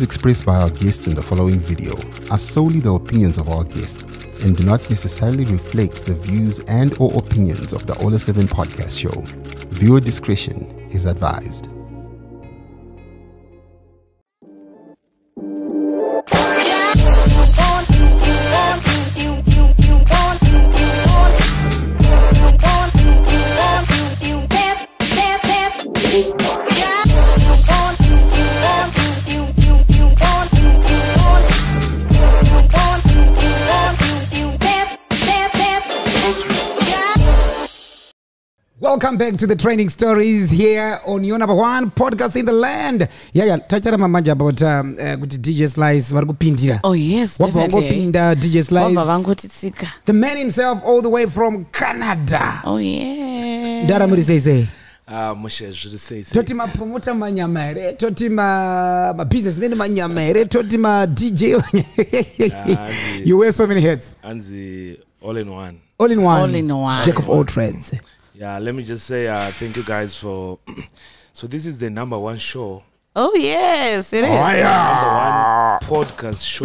Views expressed by our guests in the following video are solely the opinions of our guests and do not necessarily reflect the views and or opinions of the Ola 7 podcast show. Viewer discretion is advised. Welcome back to the training stories here on your number one podcast in the land. Yeah, yeah. Tacharama manje about um, uh, kuti DJ Slice vari kupindira. Oh yes, Wabva wangopinda DJ Wabva Slice. vangotitsika. The man himself all the way from Canada. Oh yeah. Ndaramuri sei sei. Ah, mushe zviri sei sei Toti mapromota manyama here, toti ma mabusinessmen manyama here, toti ma DJ. hanzi- you wear so many hats. hanzi all in one All in one. All in one. Jack of all trades. Yeah let me just say uh, thank you guys for so this is the number one show Oh yes, it is. number one podcast show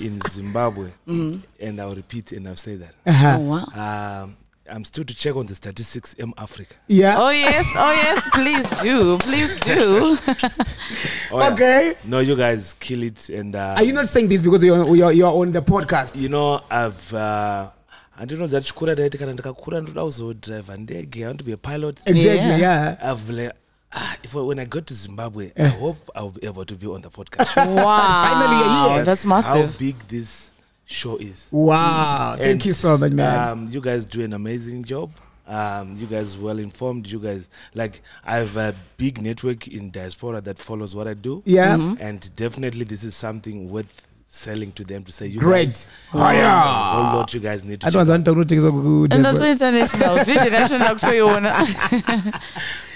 in zimbabwe and i'll repeat and i'll say that Uh-huh. Oh wow. um, i'm still to check on the statistics in africa Yeah. Oh yes, oh yes, please do, please do. oh, yeah. Okay. no you guys kill it and uh, Are you not saying this because you're, you're, you're on the podcast? you know i've uh, handinoziva tichikura taiti kana ndikakura ndoda kuzodhiraivha ndege i want to be a pilot Exactly, Yeah. yeah. I've le- ah, if I, when I go to Zimbabwe, I hope I'll be able to be on the podcast. Wow. Finally, a year. That's How massive. big this show is. Wow. Thank And, you so much, man. Um, you guys do an amazing job. Um, you guys well informed. You guys like I have a big network in diaspora that follows what I do. yeah. and definitely this is something worth selling to them to say you Great. guys. Oh, yeah. A lot you guys need to. I don't want to take And that's international vision national kutoiona. out.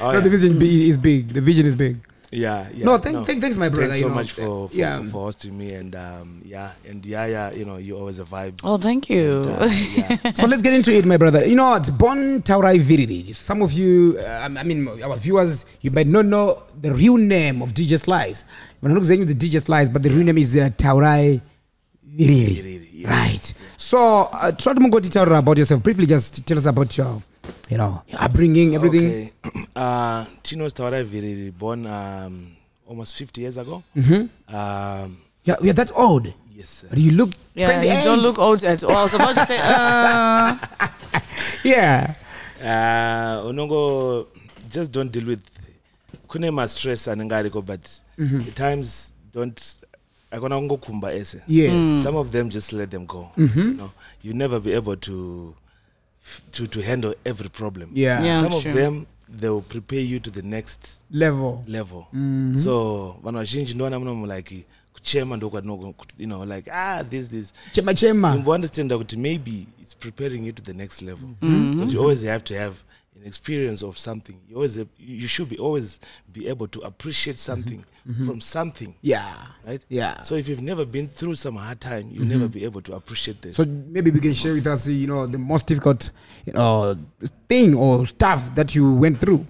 Oh, No, the vision be- is big. The vision is big. yeah, yeah. No, thank- thank- thanks, my brother, Thanks you so know. much for for, Yeah. for for hosting me, and um, yeah, and yeah, yeah, you know, you're always a vibe. Oh, thank you. And, uh, yeah. So let's get into it, my brother. You know what? Bon Taurai Viridi. Some of you, uh, I mean, our viewers, you might not know the real name of DJ Slice. Not saying the DJ Slice, but the real name is uh, Taurai. Viridi, yes. Right. So uh, try to go to tell about yourself. Briefly, just tell us about your, you know, your upbringing, everything. Okay. uh, Tino Tawara Viriri, born um, almost 50 years ago. Mm-hmm. Um, Yeah, we're that old. yes, sir. But you look Yeah, 28. you don't look old at all. I was about to say, uh, Yeah. Uh, unongo, just don't deal with kune ma-stress anenge ariko but Mm-hmm. at times don't akona kungokumba ese Yes. some of them just let them go Mm-hmm. you know you never be able to to to handle every problem Yeah. Yeah. some true. of them they will prepare you to the next Level. level Mm-hmm. so vanhu vazhinji ndoona munomu like kuchema ndokwatino you know like ah this this Chema chema. imboundestanda kuti maybe it's preparing you to the next level Mm-hmm. because you always have to have an experience of something you always have, you should be always be able to appreciate something from something Yeah. right Mm-hmm. Yeah. so if you've never been through some hard time you'll never be able to appreciate this So maybe we can share with us, you know, the most difficult, you know, thing or stuff that you went through.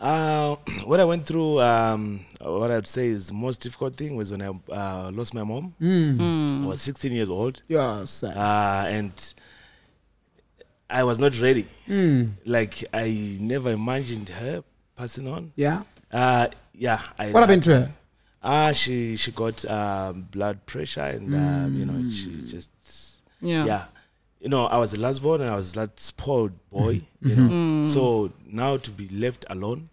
Uh, what I went through, um, what I'd say is the most difficult thing was when I uh, lost my mom. Mm. I was 16 years old, Yes. uh, and I was not ready. Mm. Like I never imagined her passing on. Yeah. Uh, yeah. I, What happened to her? Ah, she she got um, blood pressure, and um, you know Mm. she just yeah. yeah. You know, I was the last born and I was that spoiled boy, you know. So now to be left alone.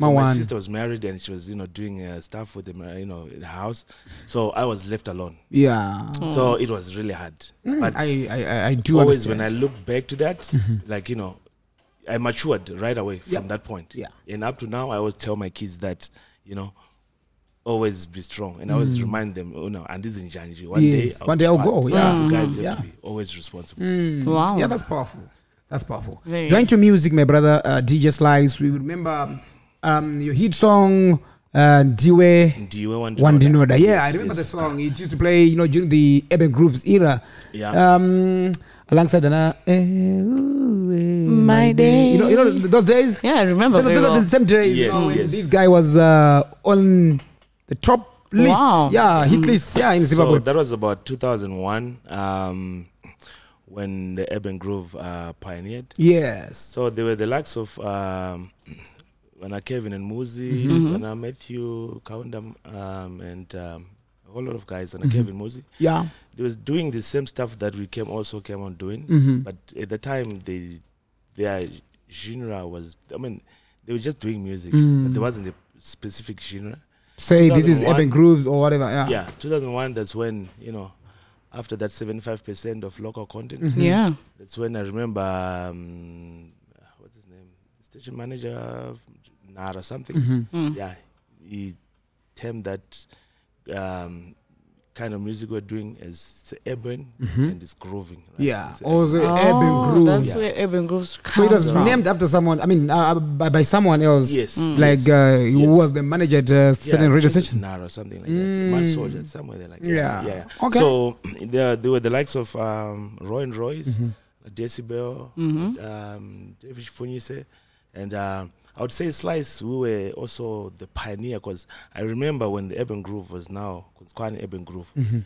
So My my one. sister was married and she was, you know, doing uh, stuff with them, uh, you know, the house. So I was left alone. Yeah. So it was really hard. but I, I, I- I do always understand. when I look back to that, like, you know, I matured right away from Yep. that point. Yeah. And up to now, I always tell my kids that, you know, always be strong. And I always remind them, you know, and this is Njanji. One Mm. Yes, day, one day I'll go, So yeah. You guys have Yeah. to be always responsible. Wow. yeah, that's powerful. That's powerful. Very. You're into music, my brother, uh, DJ Slice. We remember um, your hit song, uh, Diwe Do you One Dinoda. Yeah, Yes, I remember yes. the song. It used to play, you know, during the Urban Grooves era. Yeah. Um, alongside Dana. Eh, ooh, eh, My day. You know, you know those days? Yeah, I remember Those, very those are the same days, you Yes, know, yes. this guy was uh, on the top list. Wow. Yeah, hit list. Yeah, in Zimbabwe. So that was about 2001 um, when the Urban Groove uh, pioneered. yes. So they were the likes of um, Wana Kevin and Muzi, Mm-hmm. Wana Matthew, Kaundam, um, and um, a whole lot of guys, Mm-hmm. Wana Kevin Muzi. Yeah. They was doing the same stuff that we came also came on doing, Mhm. but at the time they their genre was I mean they were just doing music, Mm. but there wasn't a specific genre. Say this is 2001. urban grooves or whatever. Yeah. Yeah, 2001. That's when you know after that 75% of local content. Mhm. Yeah. That's when I remember um, what's his name, station manager Nara something. Mhm. Mm. Yeah, he termed that um, kind of music we're doing as urban Mhm. and it's grooving. Right? Yeah. It's Also Oh, urban grooves. That's Yeah. where urban grooves So it was from. named after someone. I mean, uh, by, by someone else. yes, Mm. Like yes. uh, who Yes. was the manager at uh, certain radio station. Nara or something like that. Man Mm. Soldier somewhere there like Yeah. that. yeah. Okay. So there, there were the likes of um, Roy and Royce, Mhm. Decibel, Mhm. um, David Funyise, and um, I would say Slice. We were also the pioneer because I remember when the Urban Groove was now it's Kwani Urban Groove. Mhm.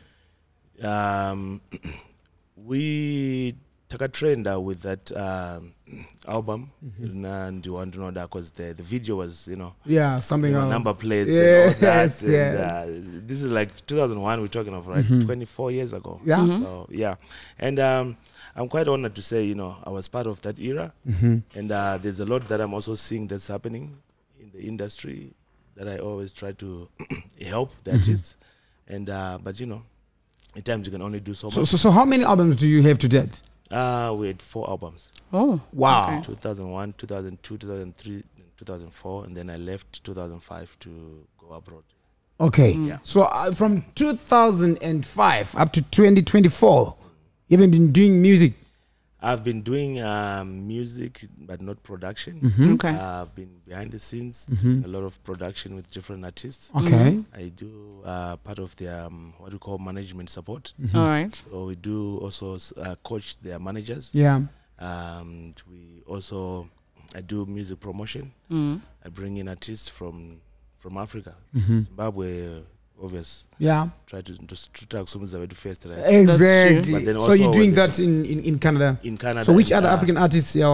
Um, we took a trend with that um, album, Mm-hmm. and you want to know that because the the video was you know Yeah, something you know, number plates and all that. Yes, and, uh, this is like 2001. We're talking of right, Mhm. 24 years ago. Yeah. Mhm. So yeah, and um, I'm quite honored to say you know I was part of that era, Mhm. and uh, there's a lot that I'm also seeing that's happening in the industry that I always try to help the Mhm. artists, and uh, but you know, at times you can only do so So, much. so, so how many albums do you have to date? Uh, we had four albums: Oh. Wow. Okay. 2001, 2002, 2003, 2004, and then I left 2005 to go abroad. Okay. Mm. Yeah. So uh, from 2005 up to 2024, you haven't been doing music. I've been doing um, music, but not production. Mhm. Okay. Uh, I've been behind the scenes, Mhm. doing a lot of production with different artists. Okay. I do uh, part of their um, what we call management support. Mhm. All right. So we do also uh, coach their managers. Yeah. Um, we also I do music promotion. Mm. I bring in artists from from Africa, Mhm. Zimbabwe, obvious. Yeah. Try to to to talk some of it first, right? Exactly. So you're doing that in, in, in Canada. In Canada. So which other uh, African artists yeah,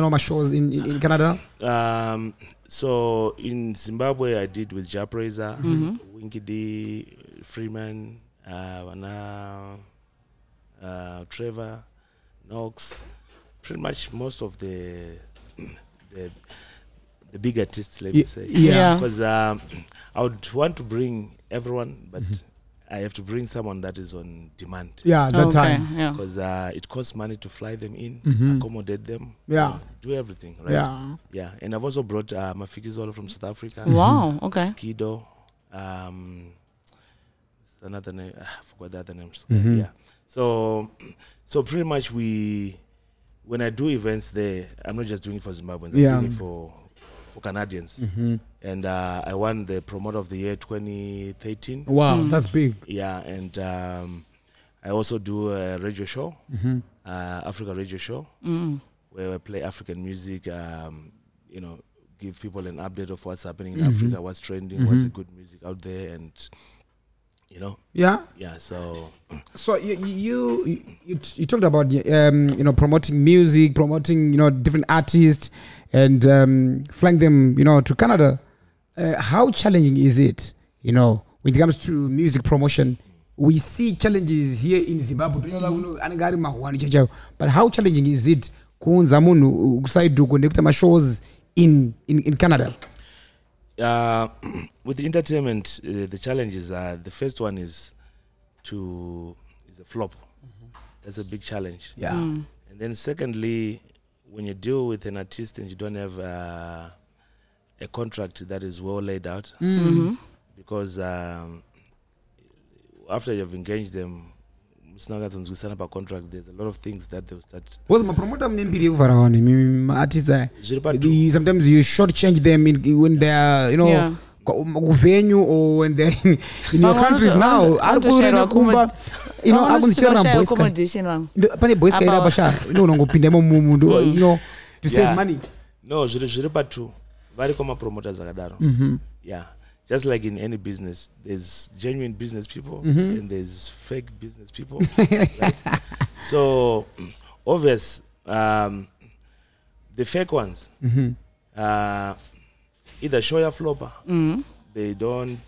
no shows in, in, in Canada? Um, so in Zimbabwe, I did with Ja Praiser, Mhm. Winky D, Freeman, uh, Wana, uh, Trevor, Knox, pretty much most of the the, the big artists, let me Ye- say. yeah. Because um, I would want to bring everyone, but Mhm. I have to bring someone that is on demand. Yeah, that okay. time. Yeah. Because uh, it costs money to fly them in, Mhm. accommodate them, Yeah. do everything, right? Yeah. Yeah, and I've also brought uh, Mafiki Zolo from South Africa. Wow. Okay. Skido. Um, another name. ah, I forgot the other names. Mhm. Yeah. So, so pretty much we, when I do events there, I'm not just doing it for Zimbabweans. I'm Yeah. doing it for for Canadians. Mhm. And uh, I won the Promoter of the Year 2013. Wow, Mm. that's big. Yeah, and um, I also do a radio show, Mhm. uh, Africa Radio Show Mm. where I play African music, um, you know, give people an update of what's happening in Mhm. Africa, what's trending, what's the Mhm. good music out there, and you know, Yeah. yeah. So So you you you, you, you talked about um, you know promoting music, promoting you know different artists, and um, flying them you know to Canada. Uh, how challenging is it? You know when it comes to music promotion, we see challenges here in Zimbabwe. Tinoona kuno anenge ari mahwani chaichaiwo. But how challenging is it kuunza munhu kuside uko nekuita mashows in, in in Canada? Uh, with the entertainment, uh, the challenges are the first one is to is a flop. That's a big challenge. Yeah. Mm. And then secondly, when you deal with an artist and you don't have uh, a contract that is well laid out, Mm. Mhm. because um, after you've engaged them musinakanzonzwisana contract there's a lot of things that they'll start Because mapromota mune mbiri yekuvhara vanhu imi maartists aya. Sometimes you short change them in, when they're you know Yeah. kuvenue or when they're in, in your countries now. ari vanotoshayirwa kumba you know Vamwe akundichera vanoshaya boys accommodation vamwe pane boys kaira Apa- pasha ino unongopinda imomumu ndo Mm. you know to save money. No zviri zviri patu vari kwamapromoters akadaro. Mhm. yeah just like in any business, there's genuine business people Mhm. and there's fake business people. right? So obvious, um, the fake ones, Mhm. uh, either show your flopper, Mm. they don't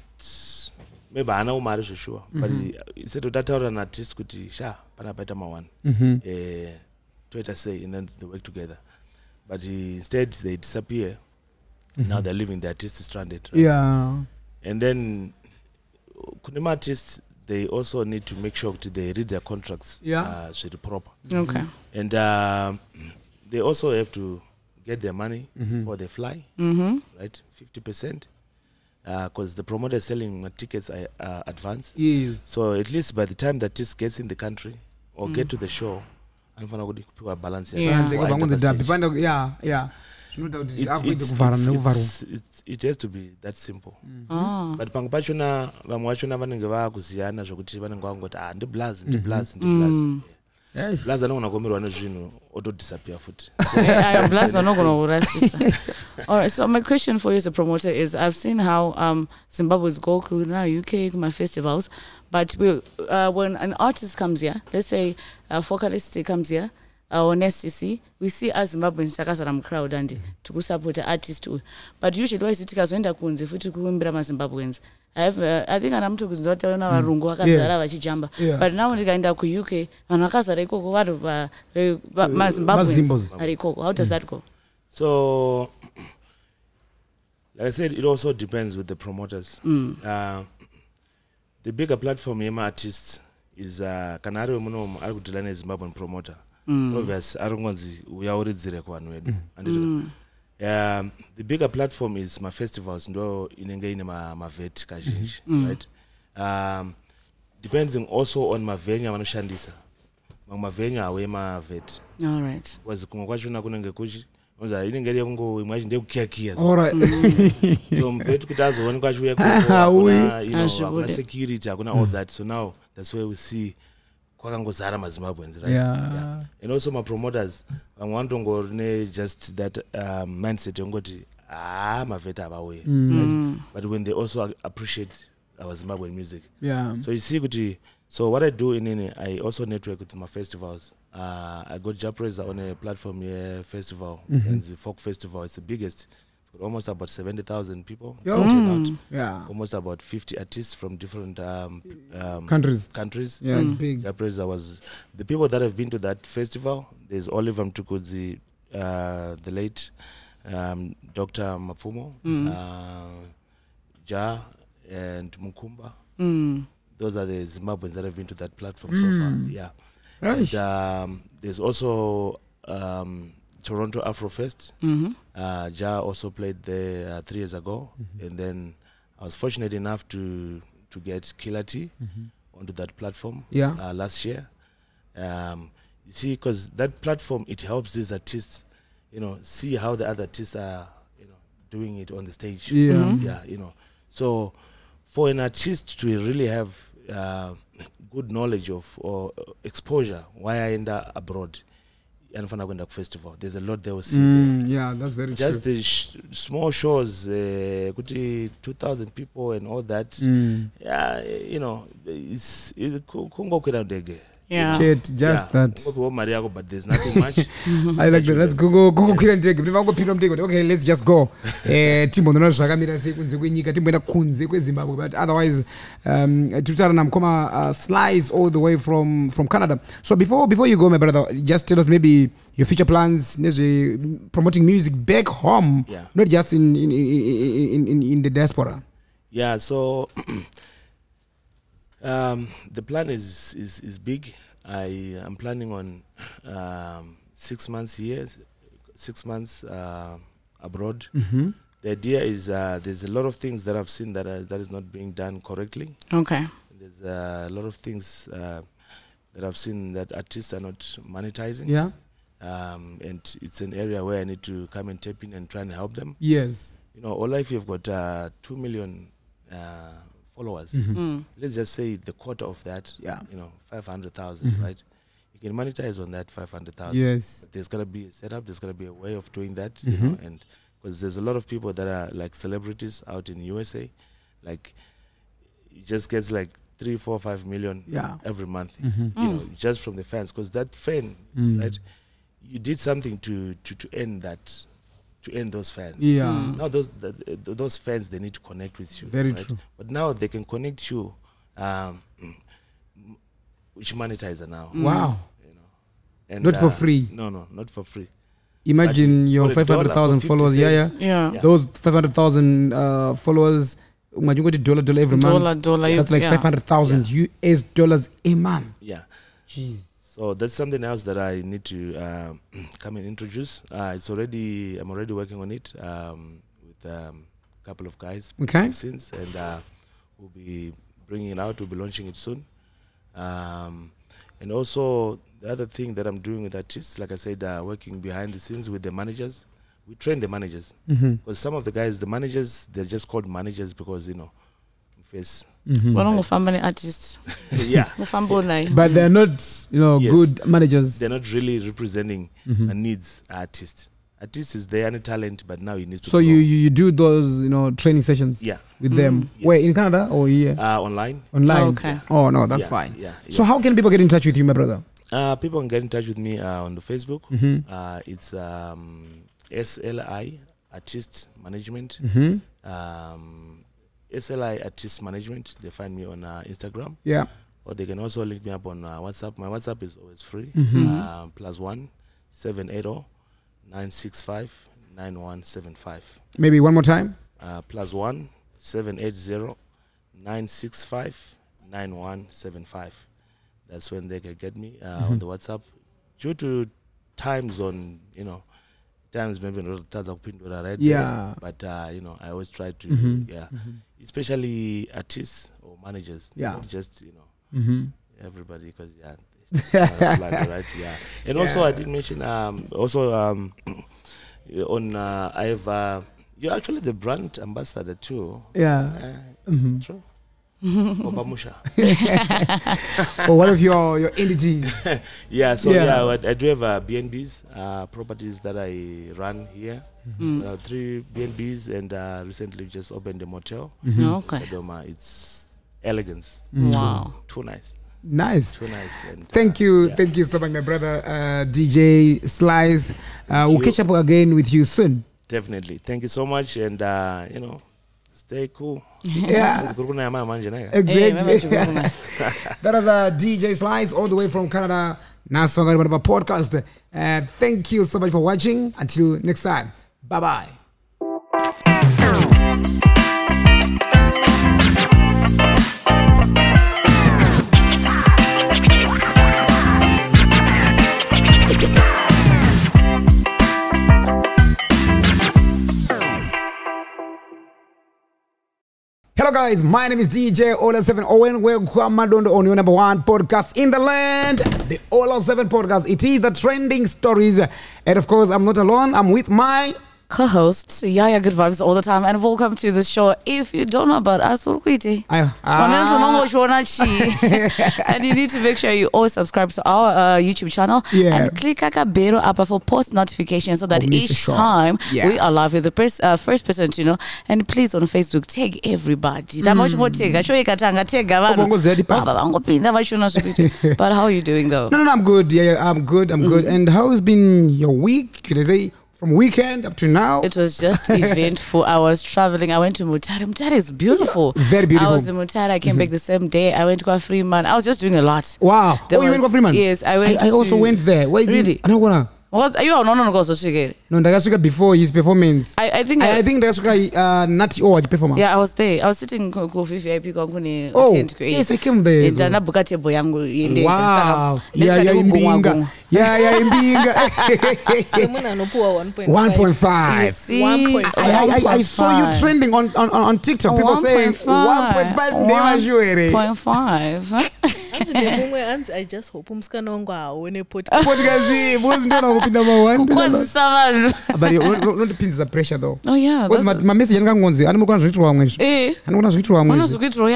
maybe hana umari zveshuwa but instead utataura naartist kuti sha pana paita mawani Mhm. eh, toita sei and then they work together but uh, instead they disappear now they're leaving the artist stranded right? yeah and then kunima artists they also need to make sure that they read their contracts Yeah. uh, zviri proper Okay. and uh, they also have to get their money mm-hmm. before they fly Mm-hmm. right 50 percent because the promoter is selling uh, tickets uh, uh, advance yes so at least by the time the this gets in the country or mm. get to the show anofanira kuti kupiwa balance Yeah. yeah. Panda yeah yeah zvinoita kuti it's- kuvhara nekuvharwa it has to be that simple Oh. but pamwe pachona vamwe vachona vanenge vaakuziyana zvokuti vanenge vangoti ah ndiblas ndiblas ndiblas Mm. Yes. blas anogona kuomerwa nezvinhu otodisappear futi I'm blessed. I'm not going to racist. All right. So my question for you as a promoter is: I've seen how um, Zimbabwe's go to now UK my festivals, but we, uh, when an artist comes here, let's say a vocalist comes here. Uh, on SCC, we see as Zimbabweans takazara mucrowd and tikusapota artist uyu but usually wise tikazoenda kunze futi kuimbira mazimbabweans I, have, uh, i think ana mutokuzi ndataona varungu vakazara Yeah. vachijamba but now ndikaenda kuuk vanhu vakazara ikoko vanhu va- eh, mazimbabweans ari ikoko how does that go? So, like I said, it also depends with the promoters. Uh, the bigger platform yema artists is uh, kana ari wemunomu ari kudhila nezimbabwean promoter obvious ari kungonzi uyauridzire kuvanhu vedu. Handiti um, the bigger platform is mafestivals ndo inenge ine ma- mavet kazhinji right? Um, depending also on mavenue avanoshandisa mamwe mavenue hauye mavet all right. Kwazi kumwe kwachona kunenge kuchi unza inenge iri yekungo imwe yacho ndekukiyakiya all right. So mubveti kuti azoonekwa achiuya hakuna security hakuna all that. So now that's where we see kwakangozara mazimbabweans right? Yeah. And also mapromoters vamwe vanotongori nejust that um, mindset yongoti haa mavheti havauye right? but when they also appreciate our zimbabwean music. Yeah. So you see kuti so what i do inini i also network with my festivals. Uh, i got japresa on a platform yeah festival and the folk festival it's the biggest got almost about 70000 people. That turn out yeah. almost about 50 artists from different um, um, countries. countries. Yeah it's big. Japresa was the people that have been to that festival there's oliver mtukudzi uh, the late um, dr mapfumo uh, ja and mukumba. Mm. those are the Zimbabweans that have been to that platform so far. Yeah. Right. And, um, there's also um, Toronto Afrofest. mm-hmm. Uh, Ja also played there uh, three years ago, and then I was fortunate enough to to get Killer T onto that platform yeah. uh, last year. Um, you see, because that platform it helps these artists, you know, see how the other artists are, you know, doing it on the stage. Yeah. Yeah you know. So for an artist to really have uh, good knowledge of or uh, exposure why aenda abroad anofanira kuenda kufestival there's a lot they will see there. Mm, yeah that's very just true the sh- small shows uh, kuti 2000 people and all that mm. yeah you know kungokwira ndege yeah Chet, just Yeah, that kungopiwa mari yako but there's nothing much I like that. Let's go go go kwira ndege. Kuti vangopinda mutege kuti okay let's just go. Eh timbonona zvakamira sei kunze kwenyika timboenda kunze kweZimbabwe but otherwise um tutaura namukoma uh, slice all the way from from Canada. So before before you go my brother just tell us maybe your future plans nezve promoting music back home Yeah. not just in in in in, in the diaspora. Yeah, so um, the plan is, is is big. I am planning on um, six months here, six months uh, abroad. Mhm. The idea is uh, there's a lot of things that I've seen that are, that is not being done correctly. okay There's a lot of things uh, that I've seen that artists are not monetizing, Yeah. um, and it's an area where I need to come and tap in and try and help them. Yes. You know, all life you've got uh, two million uh, followers mm. let's just say the quarter of that, Yeah. you know, 500,000, Mhm. right? You can monetize on that 500,000. Yes. But there's got to be a setup, there's got to be a way of doing that, you know, and because there's a lot of people that are like celebrities out in USA like it just gets like three, four, five million Yeah. every month. Mm-hmm. You know, just from the fans, because that fan, Mm. right? You did something to to to end that, to end those fans. Yeah. Now those the, the, those fans they need to connect with you. Very right? true. But now they can connect you, um, which monetizer now. Wow. You know, and Not for uh, free. No, no, not for free. Imagine But your for a dollar, 500,000 followers. Yeah, yeah. Yeah. Yeah. Those 500,000 uh, followers. Imagine what dollar dollar every Dollar, month. dollar. That's like yeah. 500,000 US dollars a month. Yeah. Jeez. So that's something else that I need to um, come and introduce. Uh, it's already I'm already working on it um, with um, a couple of guys. Okay. Since and uh, we'll be bringing it out. We'll be launching it soon. Um, and also the other thing that I'm doing with artists, like I said, uh, working behind the scenes with the managers. We train the managers Mm-hmm. because some of the guys, the managers, they're just called managers because you know, face. Mm-hmm. Why don't ngofamba ne-artist yeah, But they're not, you know, Yes. good managers. they're not really representing Mhm. the needs artist. Artist is there any talent, but now he needs to. So grow. you, you you do those, you know, training sessions yeah, with them. Mm. Where in Canada or here uh, online. online? Okay. Oh no, that's yeah, fine. Yeah. yeah, So how can people get in touch with you, my brother? uh, people can get in touch with me uh, on the Facebook. Mm-hmm. Uh, it's um, SLI Artist Management. Mm-hmm. Um, SLI Artist Management. They find me on uh, Instagram, Yeah. or they can also link me up on uh, WhatsApp. My WhatsApp is always free. Mhm. Um, plus one seven eight zero nine six five nine one seven five. Maybe one more time. uh, plus one seven eight zero nine six five nine one seven five. That's when they can get me uh, on Mhm. the WhatsApp. Due to time zone, you know, times maybe not kupindura right there. Yeah. But uh, you know, I always try to Mhm. yeah, especially artists or managers. Yeah. not just you know Mm-hmm. everybody because yeah. like, right, yeah, and also I did mention um also um on uh, I have uh, you're actually the brand ambassador too. Yeah. Uh, Mm-hmm. True. For Bamusha. or one of your your entities. Yeah, so Yeah. yeah, I, I do have uh, BNBs, uh, properties that I run here. Mm. Uh, three BNBs, and uh, recently just opened a motel. Mhm. Okay. Dodoma. It's elegance. Mm. Wow. Too nice. Nice. Too nice. And, Thank uh, you, yeah. thank you so much, my brother uh, DJ Slice. Uh, we'll you. catch up again with you soon. Definitely. Thank you so much, and uh, you know, stay cool. Yeah, It's good kunaya mama manje naye. Hey, remember exactly. to that was uh, DJ Slice all the way from Canada. Now, about podcast. Uh, thank you so much for watching. Until next time, bye bye. Hello guys, my name is DJ Ola7 Owen. Welcome Madondo on your number one podcast in the land, the Ola7 podcast. It is the trending stories. And of course, I'm not alone. I'm with my co-hosts Yaya Good Vibes all the time and welcome to the show. If you don't know about us, we're Kwiti. Ah. and you need to make sure you always subscribe to our uh, YouTube channel Yeah. and click Kakabero up for post notifications so that Oh, each time Yeah. we are live with the pers- uh, first person to know. And please on Facebook tag everybody. Tama uchingotega, show ikatanga, tag vanhu. Ubongozedi papa. Vobva vangopinda vachiona zvekuita. But how are you doing though? No, no, no, I'm good. Yeah, yeah I'm good. I'm good. And how has been your week? Should I say from weekend up to now? It was just eventful. I was traveling. I went to Mutare. Mutare is beautiful. Very beautiful. I was in Mutare. I came mm-hmm. back the same day. I went to a Freeman. I was just doing a lot. wow. There oh, you went was- for Freeman? yes, I went I, also went there. Wait, Really? I don't wanna. Was are you on no go so I, No, ndakasvika before his performance. I think I, I, I think ndakasvika uh, nati oh performer. yeah, I was there. I was sitting ku ku VIP kwankune Oh, tent ku yes, I came there. as well. ndanabuka table yangu. Wow. Yeah, yeah, ndisingade kugumwa imbinga. Yeah, yeah, imbinga. semuna anopuwa 1.5 You 1.5. see, 1.5. I, I, I, I saw you 1.5. trending on, on, on on TikTok. Oh, People saying 1.5 never sure. Point five. hanzi nemumwe hanzi i just hope musikana wangu haone podcast podcast muzi ndiona kupinda ma1 kukwazisa vanhu but unondipinzisa pressure though oh yeah because that's- mamessage andikangonzi anomukona zvoitirwa vamwe izvi Eh, anokona zvoitirwa vamwe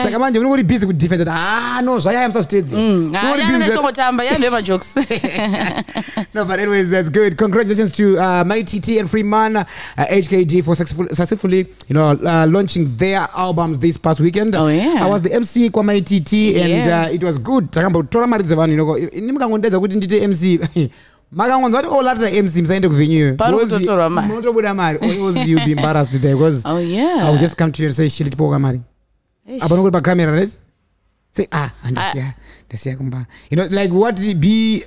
saka manje unenge uri busy kudefend kuti ah no zvayaya musazvitedzi Mm, ah, yanonetsongotamba yandevajokes no, but anyways, that's good. Congratulations to uh, Mighty T and Freeman, uh, HKG for successful, successfully, you know, uh, launching their albums this past weekend. Oh, yeah. I was the MC kwa Mighty T, and Yeah. uh, it was good. Takambotora mari dzevanhu, you know, nimukangondedza kuti ndite MC. makangonzwa kuti olatira mc musaende kuvenue Pari kutotorwa mari. munotobuda mari. Otherwise you'll be embarrassed there because oh i will yeah just come to you and say shili tipoka mari. Eish. apa nokuri pacamera right? Say ah ndasiya ndasiya kumba. You know like what did b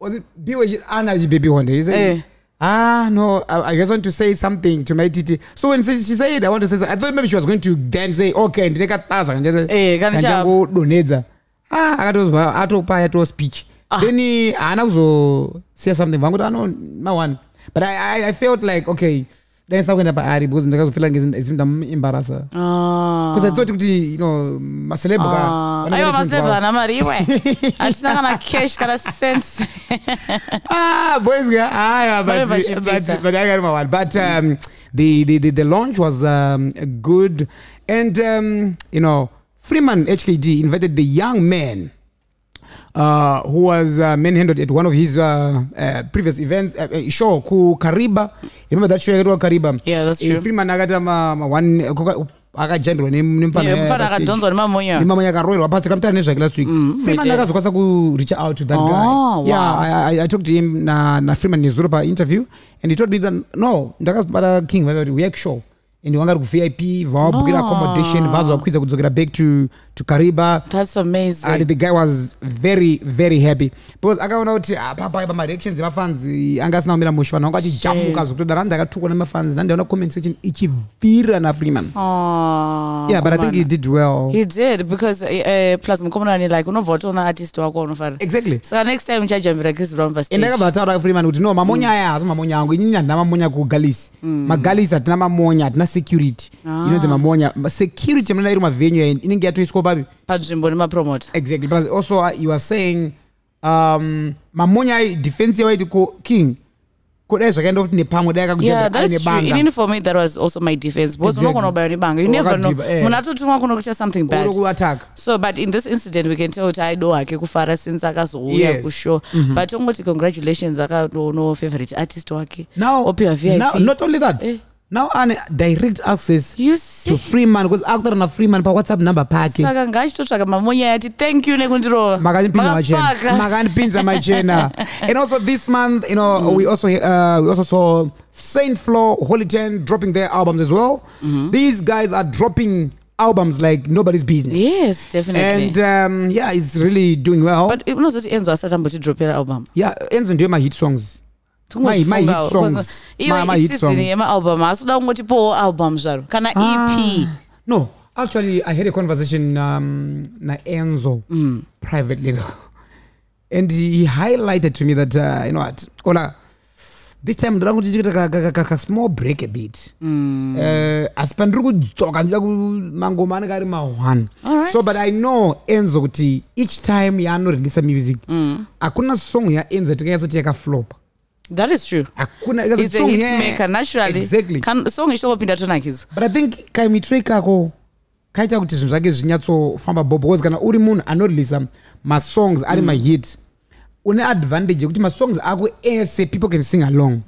was it b was ana baby one day you say? Eh. ah no I, i just want to say something to my tt so when she, she said i want to say something, i thought maybe she was going to then say okay ndine kataza Eh, kani sharp. donedza. Ah akatozwa atopa yato speech then eh, haana kuzosiya something. Vanguti ano ma1 but I, I, i felt like okay daisa kuenda paari because ndakazofila ngezindamuembarasa Ah. because i thought kuti you know macelebra Ah, aiwa maselebra ana mari iwe hatina kana cash kana cents. Ah, boys, yeah, ah, but, but, she but, um, the, the, the, the launch was um, good. And, um, you know, Freeman HKD invited the young man uh, who was uh, manhandled at one of his uh, uh, previous events, uh, uh, show, ku Kariba. Remember that show yakatwa Kariba? Yeah, that's Eh, true. Freeman akata ma, ma one, kuka- akajambirwa nem- nemufana Yeah, ya- mufana pastage. akadhonzwa nemamonya pasi kamtaura nezvake last week freeman wait, akazokwanisa kureach out to that Oh, guy wow. yeah I, I, i talked to him na, na freeman nezuro painterview and he told me that no ndakazobata king vaiva kuti uyai kushow and wanga ri kuvip vawabukira Oh. accommodation vazovakwidza kudzokera back to, to kariba. That's amazing. And the guy was very very happy. Because akaona kuti apapa pamareactions emafans anga asina kumira mushe vanhu vanga vachijamuka zvokutoda randa akatukwa nemafans nandaona comment section ichibvira nafreeman Aw, yeah but i think he did well. He did because uh, plus mukomonani like unobva watoona artist wako unofarira exactly. Saka next time uchajambira chris brown pastage endakabva taura freeman kuti no mamonya aya hasi mamonya angu inini handina mamonya kugalisi magalisi hatina mamonya hatina security. Inonzi mamonya Ma- security yamunada iri mavhenyu inenge yatoiswa papi. Panzvimbo nemapromota exactly but also uh, you are saying um, mamonya ai defense yawaiti ko king kudai zvakaenda kuti nepamwe dai inini for me that was also my defense. Because unogona kubaywa nebanga. You never know. eh. munhu atotumwa kuno kuita something bad. Uri kuataka so but in this incident we can tell kuti aido hake kufara since akazouya kushow. But tongoti congratulations akaono favorite artist wake now, opiwa vip now not only that. Eh. Now ane direct access to see? freeman because akutaura nafreeman pawhatsapp number pake saka ngaachitotsvaga mamonya yati thank you nekundirova makandipinza machena Makasparka. makandipinza machena and also this month you know we also uh, we also saw saint floor holy ten dropping their albums as well. These guys are dropping albums like nobody's business. Yes definitely. And um, yeah it's really doing well. But unozoti enzo asati ambotidropera album. Yeah enzo ndiyo mahit songs Iwe yemaalbum asi uda kungotipowo album zvaro kana E ep Ah, no actually i had a conversation um, na enzo privately though. And he highlighted to me that uh, you know what? Ola this time ndoda kuti tiita kasmall break a bit. Uh, asi pandiri kudzoka ndida mangoma anenge ari ma1 Alright. so but i know enzo kuti each time yaanoreleasa music hakuna song yaenzo yatinganyatsoti yakaflopa that is true. Hakuna is a hit maker naturally. Exactly. Kan- song ichitongopinda tonakidzwa but i think kaimitro kako kaita kuti zvinhu zvake zvinyatsofamba bo because kana uri munhu anorelisa masongs ari mahit une advantage yekuti masongs ako ese people can sing along.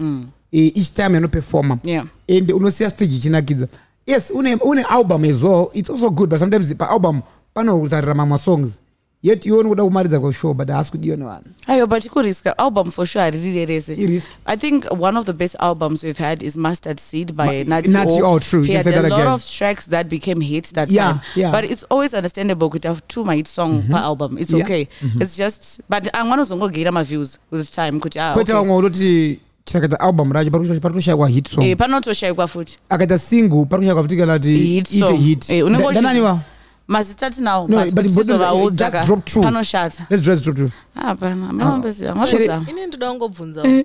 Eh, each time yanopefoma Yeah. and unosiya stage ichinakidza yes une, une album as well it's also good but sometimes paalbum panosarira mamwe masongs yet iwe kuda kumaridza kwashow but haasi kudiwa nevanhu aiwa but kuriska album for sure haririre rese Irisk. i think one of the best albums we've had is mustard seed by Ma- Nati Nati O. O, true. You he had a lot again. of tracks that became hits that Yeah, time yeah. but it's always understandable kuti have two my hit song per album it's Yeah. okay it's just but amwe anozongogaira maviews with time kuti ah, kwete okay. vamwe utoti chakaita album racho parikutoshayikwa hit song Eh, panotoshayikwa futi akaita single parikushayikwa futi kana kuti Hit ite song. hit Eh, dananiwa mazita tinawo No, but but kuti but tizovaudza just drop two. panoshata. Let's dress drop two hapana mamambeziva ngazozama ini ndoda kungobvunzawo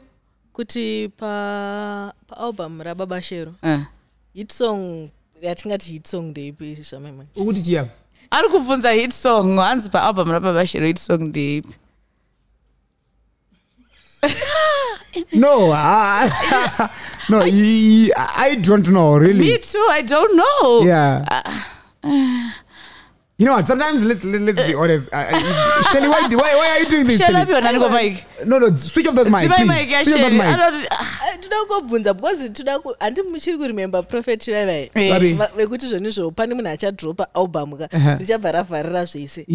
kuti pa paalbum rababa shero hit song yatingati hit song ndeipi shamai manje ukuti chiya ari kubvunza hit song hanzi paalbum rababa shero hit song ndeipi no uh, no I, I don't know really. Me too i don't know. Yeah you know what? Sometimes let's let, let's be honest. Uh, Shelly why, why why are you doing this Shelly? mike no no switch off that mic please. mike switch off that mic. Anoti Ah, toda kungobvunza because toda ku handi muchiri kurememba prophet vaivai Eh. Vavi. Va- vekuti zvonizvo pane munhu achadropa album ka richabva ravharira zvese.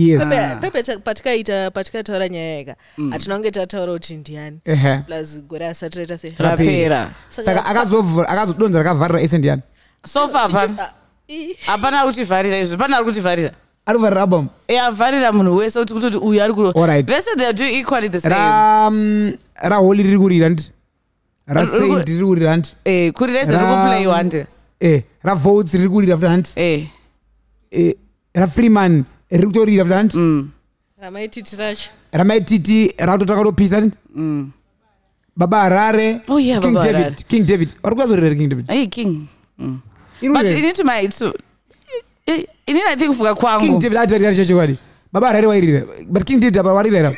Pepe- ta- patikaita patikataura nyaya yaka hatina kunge tataura kuti ndiani. Plus gore asati raita se rapera. Saka akazovhura akazodonza rakavharira ese ndiani? So far hapana Ah, ii. hapana ari kutivharira izvi pana ari kutivharira ari kuvharira album e avharira munhu wese kuti kutoti uyu ari kuro Alright. vese they are doing equally the same. Ra raholi riri kurira ndi? Ku- rasaint riri kurira ndi? Eh, kuri rese riri Ra- kuplayiwa ndi? eh ravotes riri kurira futi handi Eh, eh, rafreeman riri kutorira futi handi mm, ramaititi racho. Ramaititi rakutotaka kutopisa ndi? Mm. baba harare Oh, yeah, king Baba david king david. Vari kukazorira king david? Hey, king. Mm. But kurira. inini timai too inini i think kufuka king kwangu david atarira chechokwadi baba harare wairira but king david apa warira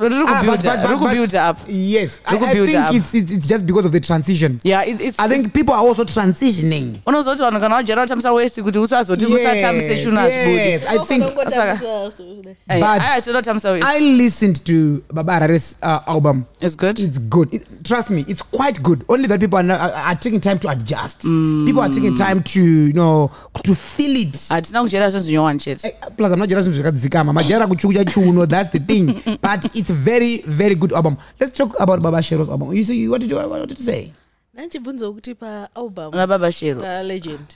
po- Ah, up yes I, I think up. it's, it's, it's just because of the transition yeah it- it's i think people are also transitioning unozoti vanhu kana wajera utambisa westi kuti usazoti musatambise chunasbudi yes, I listened to Baba Harare's uh, album. it's good It's good. It, trust me, it's quite good. Only that people are, not, are, are taking time to adjust. People are taking time to, you know, to feel it. hatina kujera zvinhu zvinyowani chete Plus, I'm not just zvakadzikama. Majara kuchukucha chuno. That's the thing. But it's a very, very good album. Let's talk about Baba Shero's album. You see, what did you what did you say? nanchibvunzawo kuti paalbum rababa shero ralegend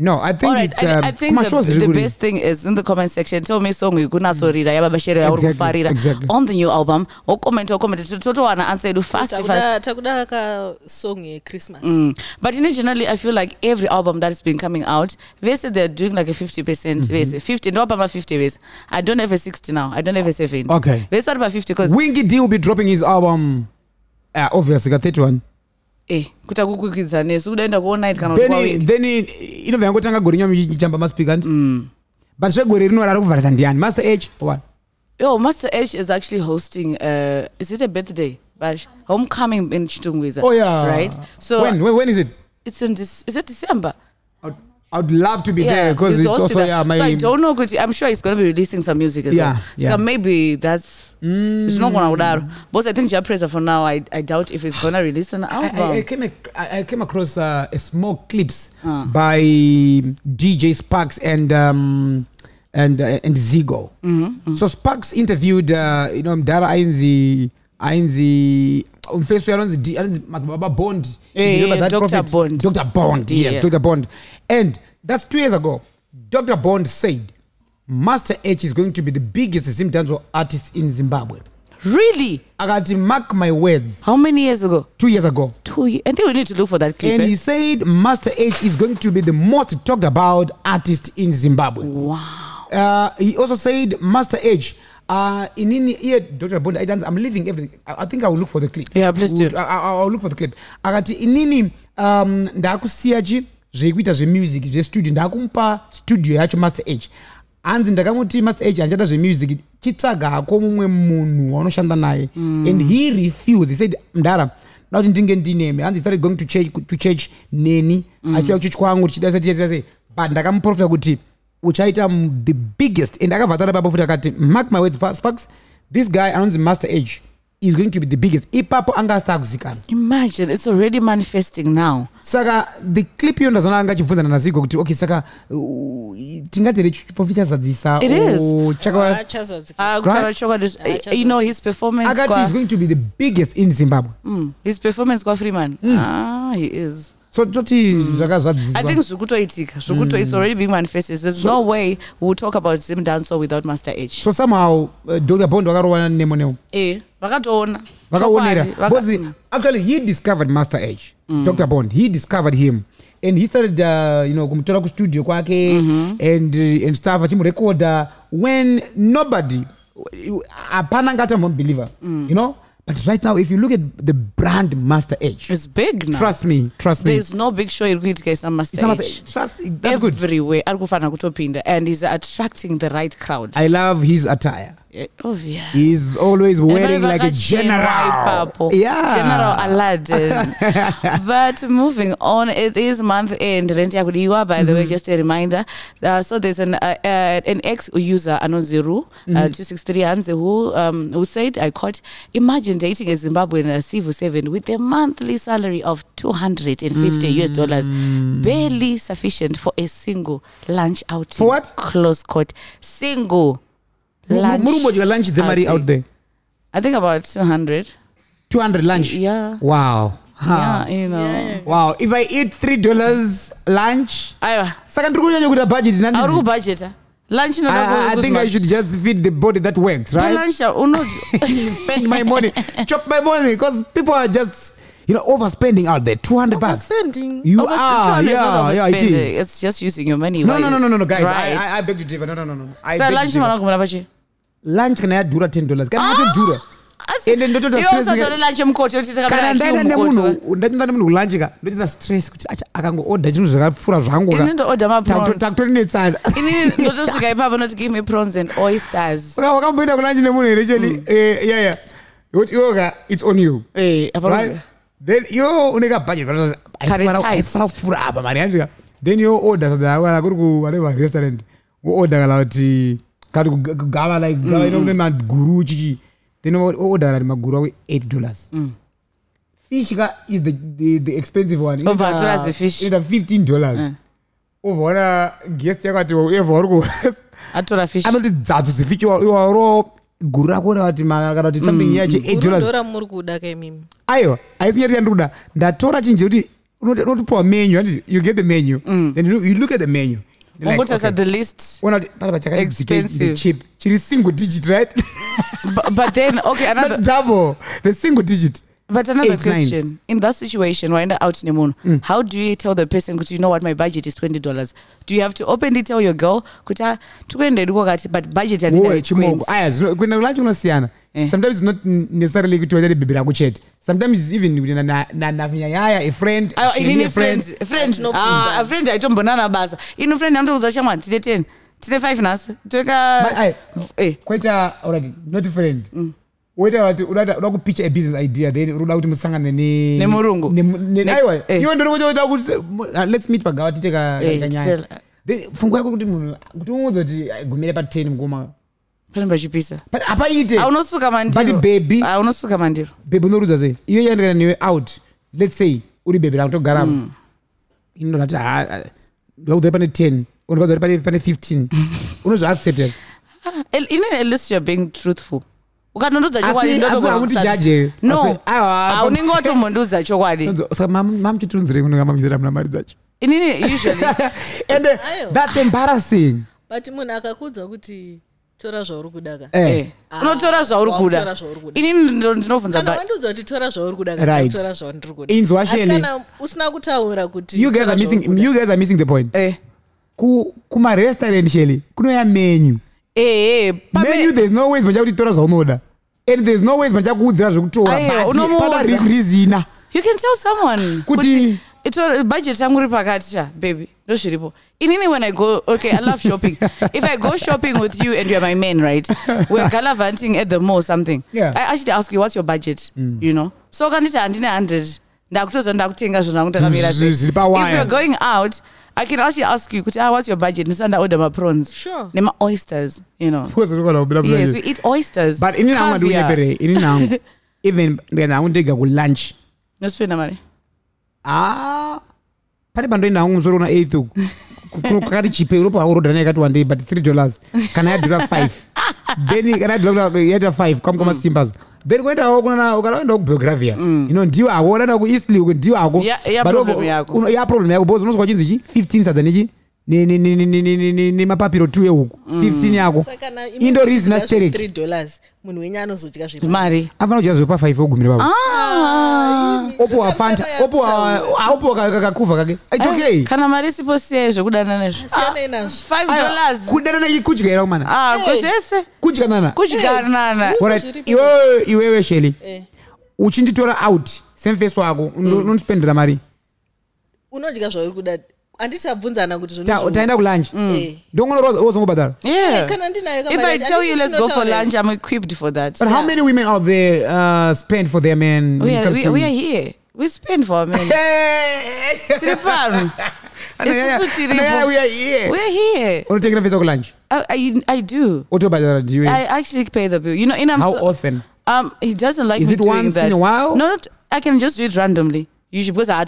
No, I think right, it's. I, Um, I think kumashows the, the best thing is in the comment section tell me song yekunasorira yababa shero yauri kufarira on the new album wokomenta wokomenta totowana answer yedu fast fast takuda takuda ka song yechristmas Mm. But in generally, I feel like every album that's been coming out, they say they're doing like a 50%. percent They say 50, no, about 50 ways. I don't have a 60 now. I don't have a 70. Okay. They start about 50 because, Winky D will be dropping his album. Uh, obviously, got 31. Eh, kuta kukwikwidzana nesu kudaenda kuona it kana kuti then inobva yangotanga gore nyama ichamba maspika ndi but zvegore rino rari kuvharisa ndiani master h what Yo, Master H is actually hosting, uh, is it a birthday? Bash? Homecoming in Chitungwiza. oh yeah Right? So, when when, when is it it's in this, is it December? I'd, I'd love to be there because it's also that. yeah my so I don't know. Kuti, I'm sure he's going to be releasing some music as Yeah, well. yeah. So maybe that's. It's not gonna kudaro. But I think Japreza for now. I, I doubt if he's gonna release an I, album. I, I came ac- I, I came across uh, a small clips Ah. by DJ Sparks and um, and uh, and Zigo. Mm-hmm, So Sparks interviewed uh, you know Mdara Ainzi Ainzi umfeso anonzi D- anonzi Baba Bond. You remember that Dr. prophet? Bond. Dr. Bond. Yes, Yeah. Dr. Bond. And that's two years ago. Dr. Bond said Master H is going to be the biggest Zimdanzo artist in Zimbabwe. really? Akati mark my words. How many years ago? Two years ago. Two. Years. I think we need to look for that clip. And eh? he said Master H is going to be the most talked about artist in Zimbabwe. Wow. Uh, he also said Master H. Uh, in in here, Dr. Bond, I dance, I'm leaving everything. I, I think I will look for the clip. Yeah, please do. I, I, I'll look for the clip. Akati inini um, ndakusiyachi zvekuita zvemusic zvestudio ndakumupa studio yacho master h hanzi ndakamuti master h handichada zvemusic chitsvaga hako mumwe munhu waunoshanda naye. And he refused he said mdara da kuti ndinge ndinemi hanzi started going to church, to church neni achiuya kuchurch kwangu tichida sei tichida sei but ndakamuprofita kuti uchaita the biggest. And akabvatara papo futi akati mark my words Pa- sparks this guy anonzi master h is going to be the biggest. Ipapo anga asita kuzikana. Imagine it's already manifesting now. saka the clip iyo ndazoona anga achibvunzana naziko kuti okay saka uh, tingati here chipofi chazadzisa It is. or chakava- achazadzisa Uh, kutaura chokwadi, you know his performance. akati is going to be the biggest in zimbabwe. Mm, his performance kwa Freeman. Ah, he is. so toti I zvakazadziswa think zvikutoitika zvikuto it's already being manifested. There's no way we'll talk about zim dancer without master h. So somehow uh, dr bond vakarova nemo nemo. Eh vakatoona vakaonera. Because actually he discovered master h dr bond he discovered him. And he started uh, you know kumutora kustudio kwake and, uh, and stuff achimurekodha when nobody hapana anga atambomubeliever you know? But right now if you look at the brand master age It's big now. trust me trust me. There's no big show kuitika isina It's not master master- trust that's good. Everywhere ari kufanira kutopinda and he's attracting the right crowd. I love his attire obvious. He's always wearing like a general. yeah. General aladdin but moving on it is month end rent yakudiwa by the way Mm-hmm. just a reminder. Uh, so there's an uh, uh, an ex user anonzi ru Mm-hmm. uh, 263 hanzi who um, who said i quote imagine dating a zimbabwean uh, civil servant with a monthly salary of 250 us dollars. Mm. barely sufficient for a single lunch outing. For what? close quote. Single Mu- muri umbodya lunch dzemari outing. out there i think about 200 200 lunch yeah wow Huh. yeah you know wow if i eat three dollars lunch aiwa saka ndiri kunyanya kuita budget auri nandisi kubhajeta lunch inoda ah, I, I ku- think I should just feed the body that works, But right? lunch uh, unodya Spend my money, chop my money, because people are just, you know, overspending out there. Two hundred bucks. Overspending. You Overs- are, 200 is yeah, yeah, it overspending. is. it's just using your money No, no, no, no, no, no, guys. Right. I, I, I beg you, differ. No, no, no, no. I so beg to lunch differ. lunch ah, kana yadhura 10 dollars. Kana yatodhura ende ndototakana ndaenda nemunhu ndatoenda nemunhu kulunch ka ndotoita stress kuti akangooda chinhu zvakapfuura zvangutakutonetsana ndotosvika ipapo noti give me prawns and oysters. Saka wakamboenda kulunch nemunhu here cheni mm. eh, yaya yoti iwoka its on you. Eh, then iwo uneka bhajet aipfura apa mari yacho then iwo order sadza yako kana kuri kuvaneva restaurant woorder kana kuti kug- kugava like gava ino kune maguru chichi then kuti maguru ako 8 dollars. Fish ka is the, the, the expensive one. Inoita 15 dollars Mm. ovhaona guest yakati evha uri ku atora fish. Anoti dzatso zifichi iwaro guru rako ma- kana kuti something yache 8 dollars. urudora muri kuda kaimimi aiwa haisinyati yandiri kuda ndatora chinje kuti unoti- unotipiwa menu handiti you get the menu. Then you look, you look at the menu You're like, okay. the list ona kuti Expensive. chip chiri single digit right but, but then okay another not double the single digit but another Eight, question. Nine. in that situation waenda out nemunhu mm. how do you tell the person kuti you know what? My budget is 20 dollars. Do you have to openly tell your girl kuti ah, tikuenda hedu kwakati but budget handinaiaya kuenda lacho kunosiyana eh. sometimes it's not necessarily kuti watete bhebhe rako chete sometimes it's even kuti nanyaya afriend inini friend haitombonana ah, basa. Ini friend yamutokudza shamwari tine 10 tine 5 nhasi toka eh. kwaita orit not friend. Mm woita vati uda kupicha abusiness idea then uroda kuti musangane nemurungu. aiwa iwe ndori kutoita kuti lets meet pagava tiite kanyaya eh, then pfungwa yako kuti munhu kuti umuudza kuti aigumire ah, pa10 mukoma panenge pachipisa hapaite unosuka mandiro. But bhebi unosuka mandiro. Bhebi unorudza sei iyo yaenderana newe out. Let's say uri bhebi rakutogaramo mm. inondati ha ah, ah, ndakudza pane 10 unokaudza kuti pane 15 unozviacceptera inene at least youare being truthful ukanondudza chokwadi no. Unenge watombondiudza chokwadi. Mamuchitunzirei kunenge mamisira muna mari dzacho. Inini usually. And uh, that's embarrassing. But munhu akakudza kuti tora zvauri eh. Eh. Ah, kuda ka unotora zvauri kuda. inini ndinovhunza wandiudza kuti tora zvauri kuda katora zvandiri kudainzwashekana usina kutaura kuti you guys are missing, you guys are missing the point. Eh. kumarestaurant ku sheli kunoya menu. Eh, Ehe menu thereis no ways machakuti tora zvaunoda and there's no ways machakuudzira zvekutora Aiyo, but unomuudza. pana rizina you can tell someone Kuti- budget yangu iri pakati cha baby ndo zviripo inini when i go okay i love shopping if i go shopping with you and you're my man right we're galavanting at the mall something Yeah. i actually ask you what's your budget you know so kanditi handine 100 ndakutoza ndakutenga zvinhu zvangu pawire. if you're going out I can actually ask you, Kuti, ah, what's your budget? Nisanda order my prawns. Sure. Nema oysters, you know. yes, we eat oysters. But ini nangu madunya bere, ini nangu. Even ngena nangu ndega ku lunch. Nosipenda mari. Ah. Pane pando ina nangu mzoro na 8 uku. Kukari chipe, uropa order na yakati one day, but 3 dollars. Kana ya dura 5. Then kana ya dura 5, kwa mkoma Simbas. Mm then kuendawo kunana ukanaendawo kubiogravia ino ndiwo ako unaenda kueastly uko ndiwo ako. Ya- ya But problem uko- yako. ya problem yako because unozwa chinzi chi 15 sadza nechi nemapapiro 2 ehuku 15 yako indori izina stereki munhu wenyu anozodya zvemari afana kudya zvepa 5 ogumira vavo ah. opuwa fanta opuwa kakuvha kake? Itokay eh, kana mari sipo siyai zvekudanana nazvo kudya here kumana? Ah, Zvese kudyanana kudyanana iwewe iwewe sheli uchinditora out. Semufeso wako. Unondipendera mari. Unodya zvauri kudadi? Handichabvunzana kuti Ta- taenda kulunch Eh. ndongona Yeah. kana ndinayo If I tell you let's go for lunch lunch, I'm equipped for that. but how many women out there uh, spend for their men We are, we, we are here. We spend for our men. Tiri pano. Ano, yeah, Isusu ano, yeah, we are here. We're here. unotengera mfesi wako lunch I, I, I do. otobhadhara ndiwe I actually pay the bill. You know, in I'm how so, often um he doesn't like Is me it doing once that. in a while? No, not, I can just do it randomly. Usually because I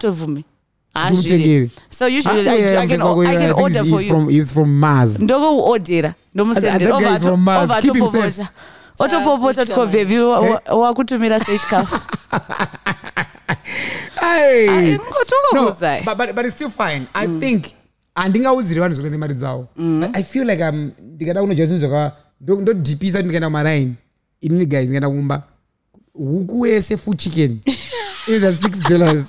Ndimutengere. So usually Ah, I, I can I can order for you. from- he's from mars. Ndokuodhera That- ndomusendera. Keep him otopopota tiko bebi wakutumira sechikafu Hey. No, ngotokokudzai but, but, but it's still fine. I think handingaudziri vanhu zvekuenda mari dzavo But i feel like um, ndikada kunodya zvinhu zvaka ndo- ndodhipisa kuti ndikaenda kumaraini inini guys ndikaenda kumba. Huku wese full chicken. Iza six dollars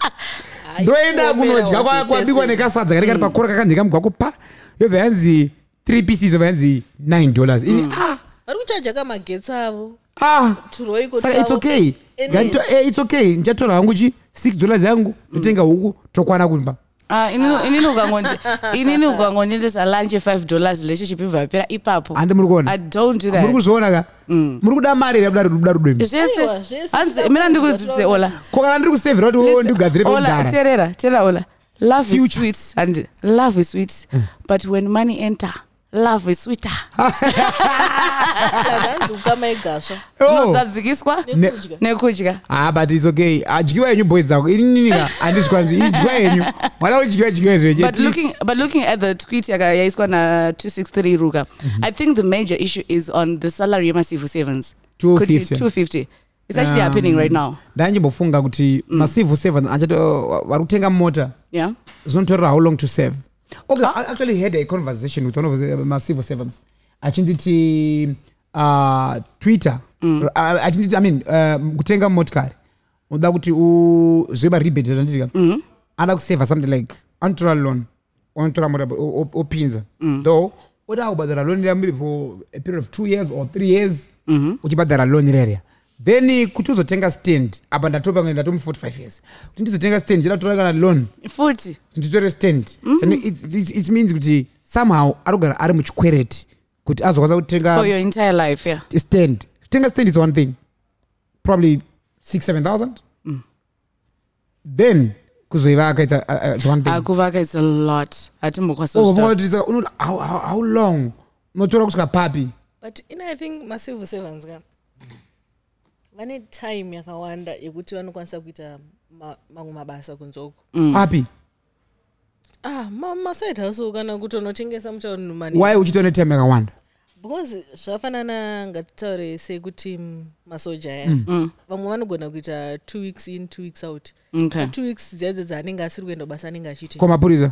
ndoenda kunodya kwa- kwabikwa nekasadza kanenge kari pakora kakandika mugwako pa yobva yanzi three pieces yobva yanzi nine dollars. Ini ah! Vari kuchaja kamagetsi avo. Ah! Saka it's okay. Eh, it's okay. Ndichatora hangu chi? Six dollars yangu. Ndotenga huku tokwana kumba Ah, inini ukangondi inini ukangondendesa lunch five dollars leshe chipibva yapera ipapo. Handi muri kuona. I don't do muri that kuzviona ka muri kuda mari here kuda ruda rudwemi zvese hanzi mina ndikudzidzise ola. Ko kana ndiri kusevhera kuti wo ndigadzire ola pekugara teerera teerera ola. Love is sweet and love is sweet but when money enter love is sweeter hanzi ukamaigasva Oh. unozadzikiswa nekudya ah but its okay adyiwa yenyu boys dzako ininika handizvikwanzi idyiwa yenyu wada kudyiwa dyiwa izvo but looking but looking at the tweet yaiswa na 263 ruka i think the major issue is on the salary yemacivil servants Kuti 250 250 it's actually Um, happening right now ndanyimbofunga kuti macivil servants achato vari kutenga mota yeah zvinotorera how long to save okay i actually had a conversation with one of the macivil servants. Achinditi uh, twitter. Uh, achinditi i mean uh, kutenga motikari. Unoda kuti zveba rebate zvanditika anoda kusavha something like anotora loan onotora mota opinza though oda kubhadhara loan maybe for a period of two years or three years uchibhadhara loan reria then kuti uzotenga stand. Apa ndatopa ndatomu 45 years. Kuti ndizotenga stand ndida kutora kana loan. Futi nditore stand. Sani it, it, it means kuti somehow ari kugara ari muchikwereti kuti azokwanisa for kutenga your entire life yeah. stand. Kutenga stand is one thing. Probably 6 7000 then kuzoivaka it's, a- it's one thing. Akuvaka it's a lot. Oh, hatimbokwasoa kuti unoti how, how, how long? Unotora kusvika papi but in i think macivil servants ka vane time yakawanda yekuti vanokwanisa kuita ma- mamwe mabasa kunzoko. Papi ah ma- maside hustle kana kutonotengesa muchaunhu mani why uchitora netime yakawanda? Because zvafanana ngatitaure sekuti mm, masoja aya. Vamwe vanogona kuita two weeks in two weeks out. Okay. Two weeks dziyadzo dzaanenge asiri kuenda basa anenge achiita. Ko mapurisa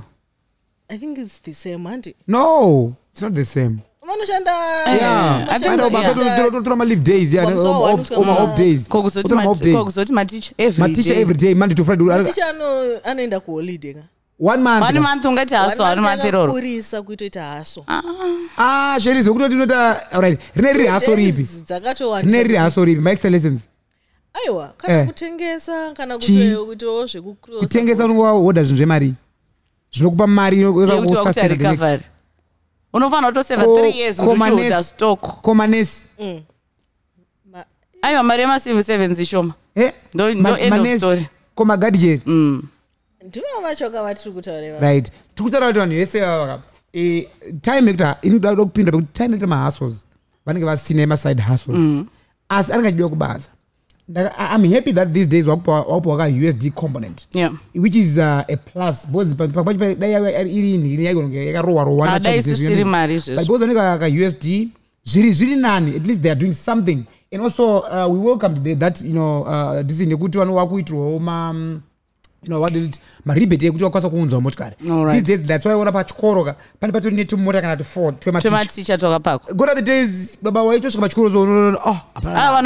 i think its the same handi no it's not the same vanoshanda. Yeah I think Vanoda that- basa to- to- totora maleave days off- wanosvika oma ma- off days. Kokuzoti Kutora ma off ma- days. kokuzoti maticha every day. every day monday to friday. Maticha ano- anoenda kuholiday ka? One month one month ungati haso hari maperoro kurisa kuitoita haso. Ah. Zveri zvekutoti inoita alright rine riri haso ripi? rine riri haso ripi? Maexcellences aiwa kana Eh. kutengesa kana kutoitawo zvekucross kutengesa unongohodha zvinhu zvemari zvinokupa mari unofanira kutoseva Ko- three years ko kuti uchihodha manesi- stock komanesi. Ma- aiwa mari yemacivil servants ishoma Eh? Ndo- Ma- ndo end of story. komagadijeri Mm. ndivo vacho kava tiri kutaura right. Tikutaura kuti vanhu vese vava eh, time yekuti inoda kupinda pekuti time yekuti mahustles vanenge vasina maside hustles. Asi anenge achidiwa kubasa i'm happy that these days wakupa waka usd component. Yeah. Which is uh, a plus. Because pa- pa- pa- dai iri nhiri yakarohwa rohwa Ah, dai isisiri mari izvozvo because vanenge ka usd zviri zviri nani. At least they are doing something. And also uh, we welcome the, that you know uh, disi nekuti vanova kuitirwawo ma you know what it maribet ekuti wakwanisa kuunzawo motikari these days that's why ona pachikoro ka pane patori netumota kana tufo twematicha twematicha twakapakwa of the days baba waitosvika pachikoro unoona oh ah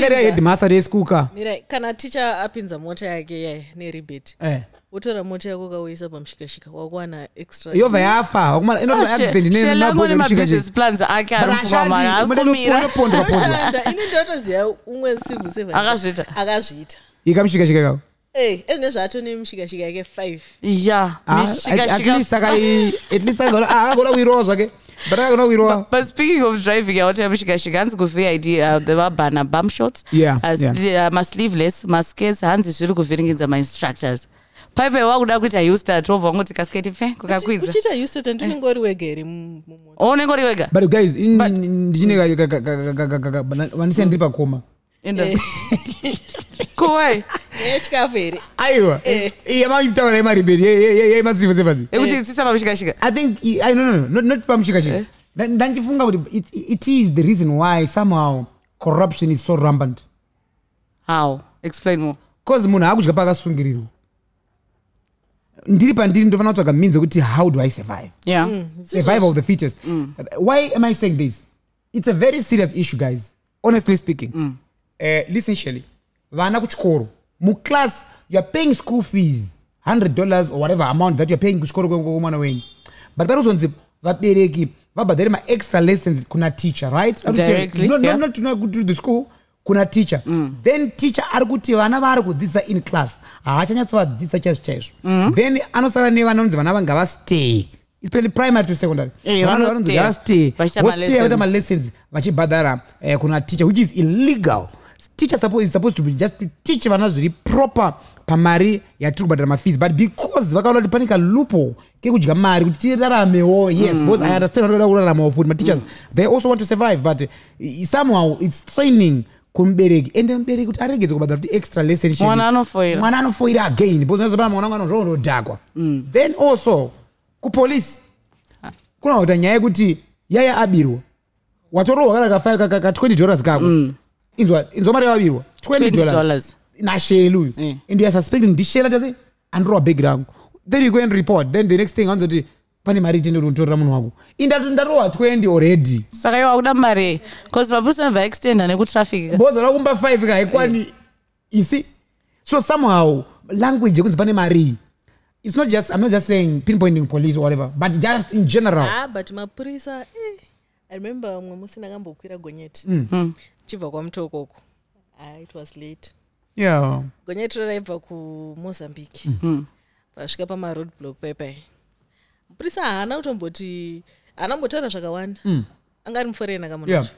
yanga headmaster deschool ka kana ticha apinza mota yake yaya neribeti eh. wotora mota yako ukauisa pamushikashika wakuwana extra yobva yafa ini ndotoziva umwe servant Akazviita. akazviita. Ikamushikashika kako Eh, ezvine zvato nemushikashika yake five ya Ah, at least akai- at least agona- ah, akagona kuirowa zvake but akagona kuirowa But speaking of driving, yawato yamushikashika hanzi ku-vid uh, vabhana bum shots uh, uh, masleeveless maskets hanzi zviri kuvhiringidza mainstructors paipai wakuda kuita ustat wobva wangoti kasketi pfe kukakwidza uchiita used ndinenge uri wega here mu- mumota unenge uri wega but guys in- ndichine vandisiya ndiri pakoma Enda. kuwai neyechikafu here aiwa yamaitaura yemariberi yemasivo sevazi ekuti tsisa mamushikashika i think i no no no not, not pamushikashika Nda- ndandifunga kuti it, it is the reason why somehow corruption is so rampant. How? Explain more. Cause munhu akudya pakasungirirwa ndiri pandiri ndofana kutsvaga means ekuti how do i survive? Yeah. Survival of the fittest. Why am i saying this? It's a very serious issue guys. Honestly speaking. Uh, listen shelly vana kuchikoro. Muclass youare paying school fees 100 dollars or whatever amount that youare paying kuchikoro kwemwana wenyu but pari kuzonzi vabereki vabhadhare maextra lessons kuna teacher right? Directly, not, yeah. not, not, to the school kuna teacher. Then teacher ari kuti vana vaari kudzidzisa in class haachanyatsovadzidzisa chaizvo chaizvo then anosara nevana unzi vana vanga vastay especially primary to secondary. Vanonzi ngavastay Vachiita vostay malessons. vachibhadhara eh, kuna teacher which is illegal teacher suppo- is supposed to be just to teach vana zviri proper pamari yatiri kubhadhara mafees but because vakaona kuti pane kalupo kekudya mari kuti tiraramewo yes because i understand vanoda kuraramawo futi mateachers they also want to survive but eh, somehow its training kumubereki ende mubereki kuti aregedze kubhadhara kuti extra lesson shiri. Mwana anofoira. again because unozopana mwana wangu anozvondodhakwa then also kupolisi kuna kuita nyaya yekuti yaya abirwa watorohwa kana ka- ka 20 dollars kako inzwa inzwa mari yawabirwa 20 20 dollars. nasheli uyu. Mm. and youare suspecting ndishela tase andirowa bhegi rangu. Then you go and report. Then the next thing anzoti pane mari itende kuti unditorera munhu wako indati ndarowa 20 already. Saka iwa kuda mari. Bcause mapurisa anobva extenda nekutraffic bhoza rakumba 5 ka haikwani isi so somehow language yekunzi pane mari it's not just i'm not just saying pinpointing police or whatever but just in general. Ah but mapurisa eh, i remember mumwe musi ndakambokwira gonyeti chibva kwamutokoko ah, it was late. Yeah. Gonyeti raibva kumozambique pasvika pamaroad block paipai mupurisa haana kutomboti haana kumbotaura zvakawanda anga ari muforena kamunhu yeah.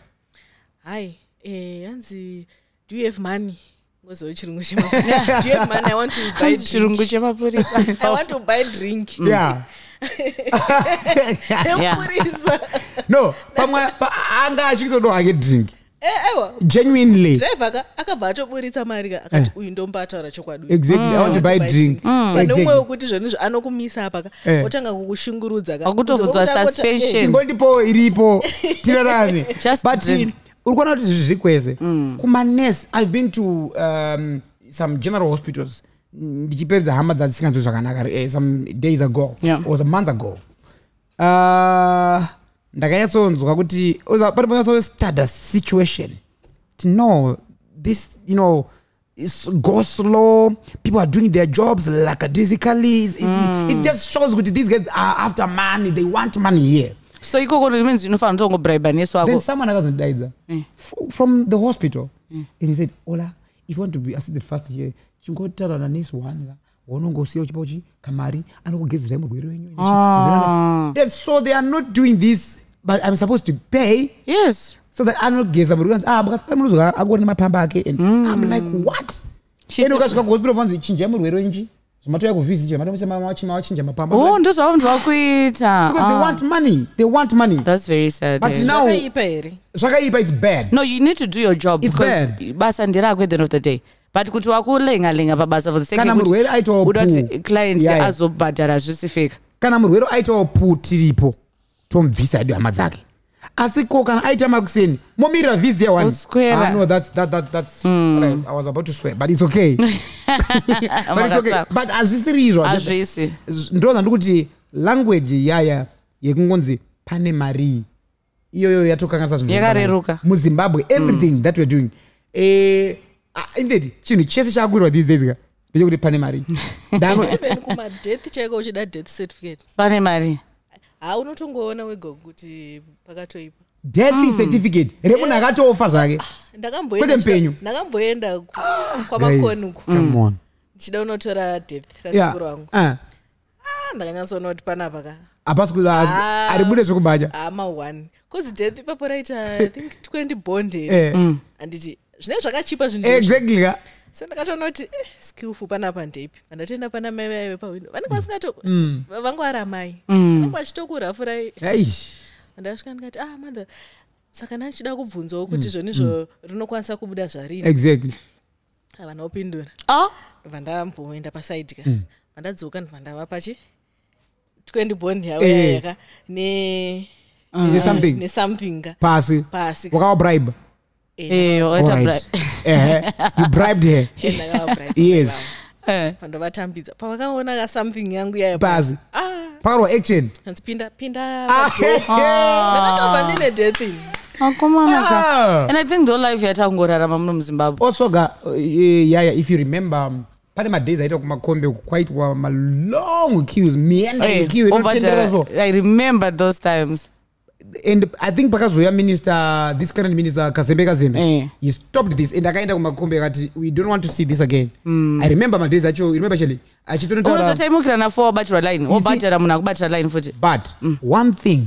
Hai eh, hanzi do you have money? Ngozivo chirungu chema do you have money? I want to buy hanzi chirungu drink chemapurisa i want to buy drink. Yeah. Emupurisa no pamwe pa- anga achitodo hake drink Eh, aiwa. Genuinely. Ka akabva atoburitsa mari ka akati uyu ndomba ataura chokwadi exactly. I want to buy drink. Pane umwe wekuti zvenizvo anokumisa apa ka Eh. otanga kukushungurudza utangota- suspension. eh, ingondipo iripo. Tirarame Just but uri kuona kuti zviri kwese kumanesi i've been to um, some general hospitals ndichiperedza hama dzatisinganzwi zvakanaka eh, some days ago. Yeah. or some months ago. Uh, ndakanyatsonzwa kuti pane panyatsostudya situation. To know this you know is go slow. People are doing their jobs lackadaisically it, it just shows kuti these guys are after money. They want money here. So ikoko means inofanira kutongobriba nesu then wako someone akazondidaidza f- from the hospital. And he said ola if you want to be assisted fast here chingotaura nanesi one ka waunongosiya uchipa uchi kamari anokugezerai murwere wenyu. Ah. Then- so they are not doing this but i'm supposed to pay yes. so that anogeza murwere ah mukasika munozwa angori nemapamba ake and i'm like what? Said- ukasvika kuhospital vanzi chinjai murwere wenyu zvamatoya kuvhisicha matochinja mapamba oh ndo zvavanobva kuita. Because they Ah, want money they want money. That's very sad But eh. now- zvakaipa here. Zvakaipa it's bad. No you need to do your job It's because bad. basa nderako at the end of the day. But kuti wakulenga-lenga pabasa for the sake Kana murwere aitawo poo. client azobhadhara zvisifika kana murwere aitawo pu tiripo tomubvisa hedu hama dzake. Asi ko kana aita makuseni momirira vhisi yeone Oswera. no that's, that, that, that's what I, i was about to swear but it's okay. But, it's okay. But hazvisiri izvo hazvisi ndonza ndikuti language yaya yekungonzi pane mari iyoyo yatokanganisa zvinhu muzimbabwe everything that weare doing. Eh, ah, infact chinhu chese chaakuirwa these days ka ndechekuti pane mari. Ndango- even kumadeath chaiko uchida death certificate? Pane mari ha unotongoona wega kuti pakatoipa. Death certificate. Remunhu akatofa zvake. Ndakamboenda Kwete mpenyu. ndakamboenda ku- kwamakoni uku. Come on. ndichida unotora death rasekuru wangu. Ah, Ah, ndakanyatsoona kuti panapa ka. Hapasi Ah. ari bude zvekubacha hama one. Kuzi death ipapo raita i think 20 bond here Eh, handiti zvinenge zvakachipa zvinhu exactly ka so ndakatoona kuti eh, skillful panapa ndeipi pandatoenda pana mai vaive pawindo vanenge vasingato vangu vari amai vanenge vachitokurafurai ndasvika ndikati ah mother saka nandichida kubvunzawo kuti zvonizvo rinokwanisa kubuda zvarini? Exactly. Havana kupindura oh ndobva ndamboenda pasaidi ka. Vandadzoka ndobva ndava pachi 20 bond yavo Eh. yayaka ne nesomething ka. Pasi. Pasi wakawabribe bribed her. Yes. pandovatambidza. Pavakaona ka something yangu yaya pasi. Ah. Pakarwa action. Hanzi pinda pinda Ah, ndakatobva ndine deathin akomana ka Ah. and i think ndo life yatangorarama muno muzimbabwe. Also ga uh, yaya if you remember um, pane madays aita kumakombe kwaitwa malong queues meandering Eh, queue inotenderera so. I remember those times and i think pakazoya minister this current minister kazembe kazembe Eh. he stopped this and akaenda kumakombe akati we don't want to see this again. I remember madays acho remember chele achitonotaura unozotaimukira nafo wabatira line wobatira munhu akubatira line futi but one thing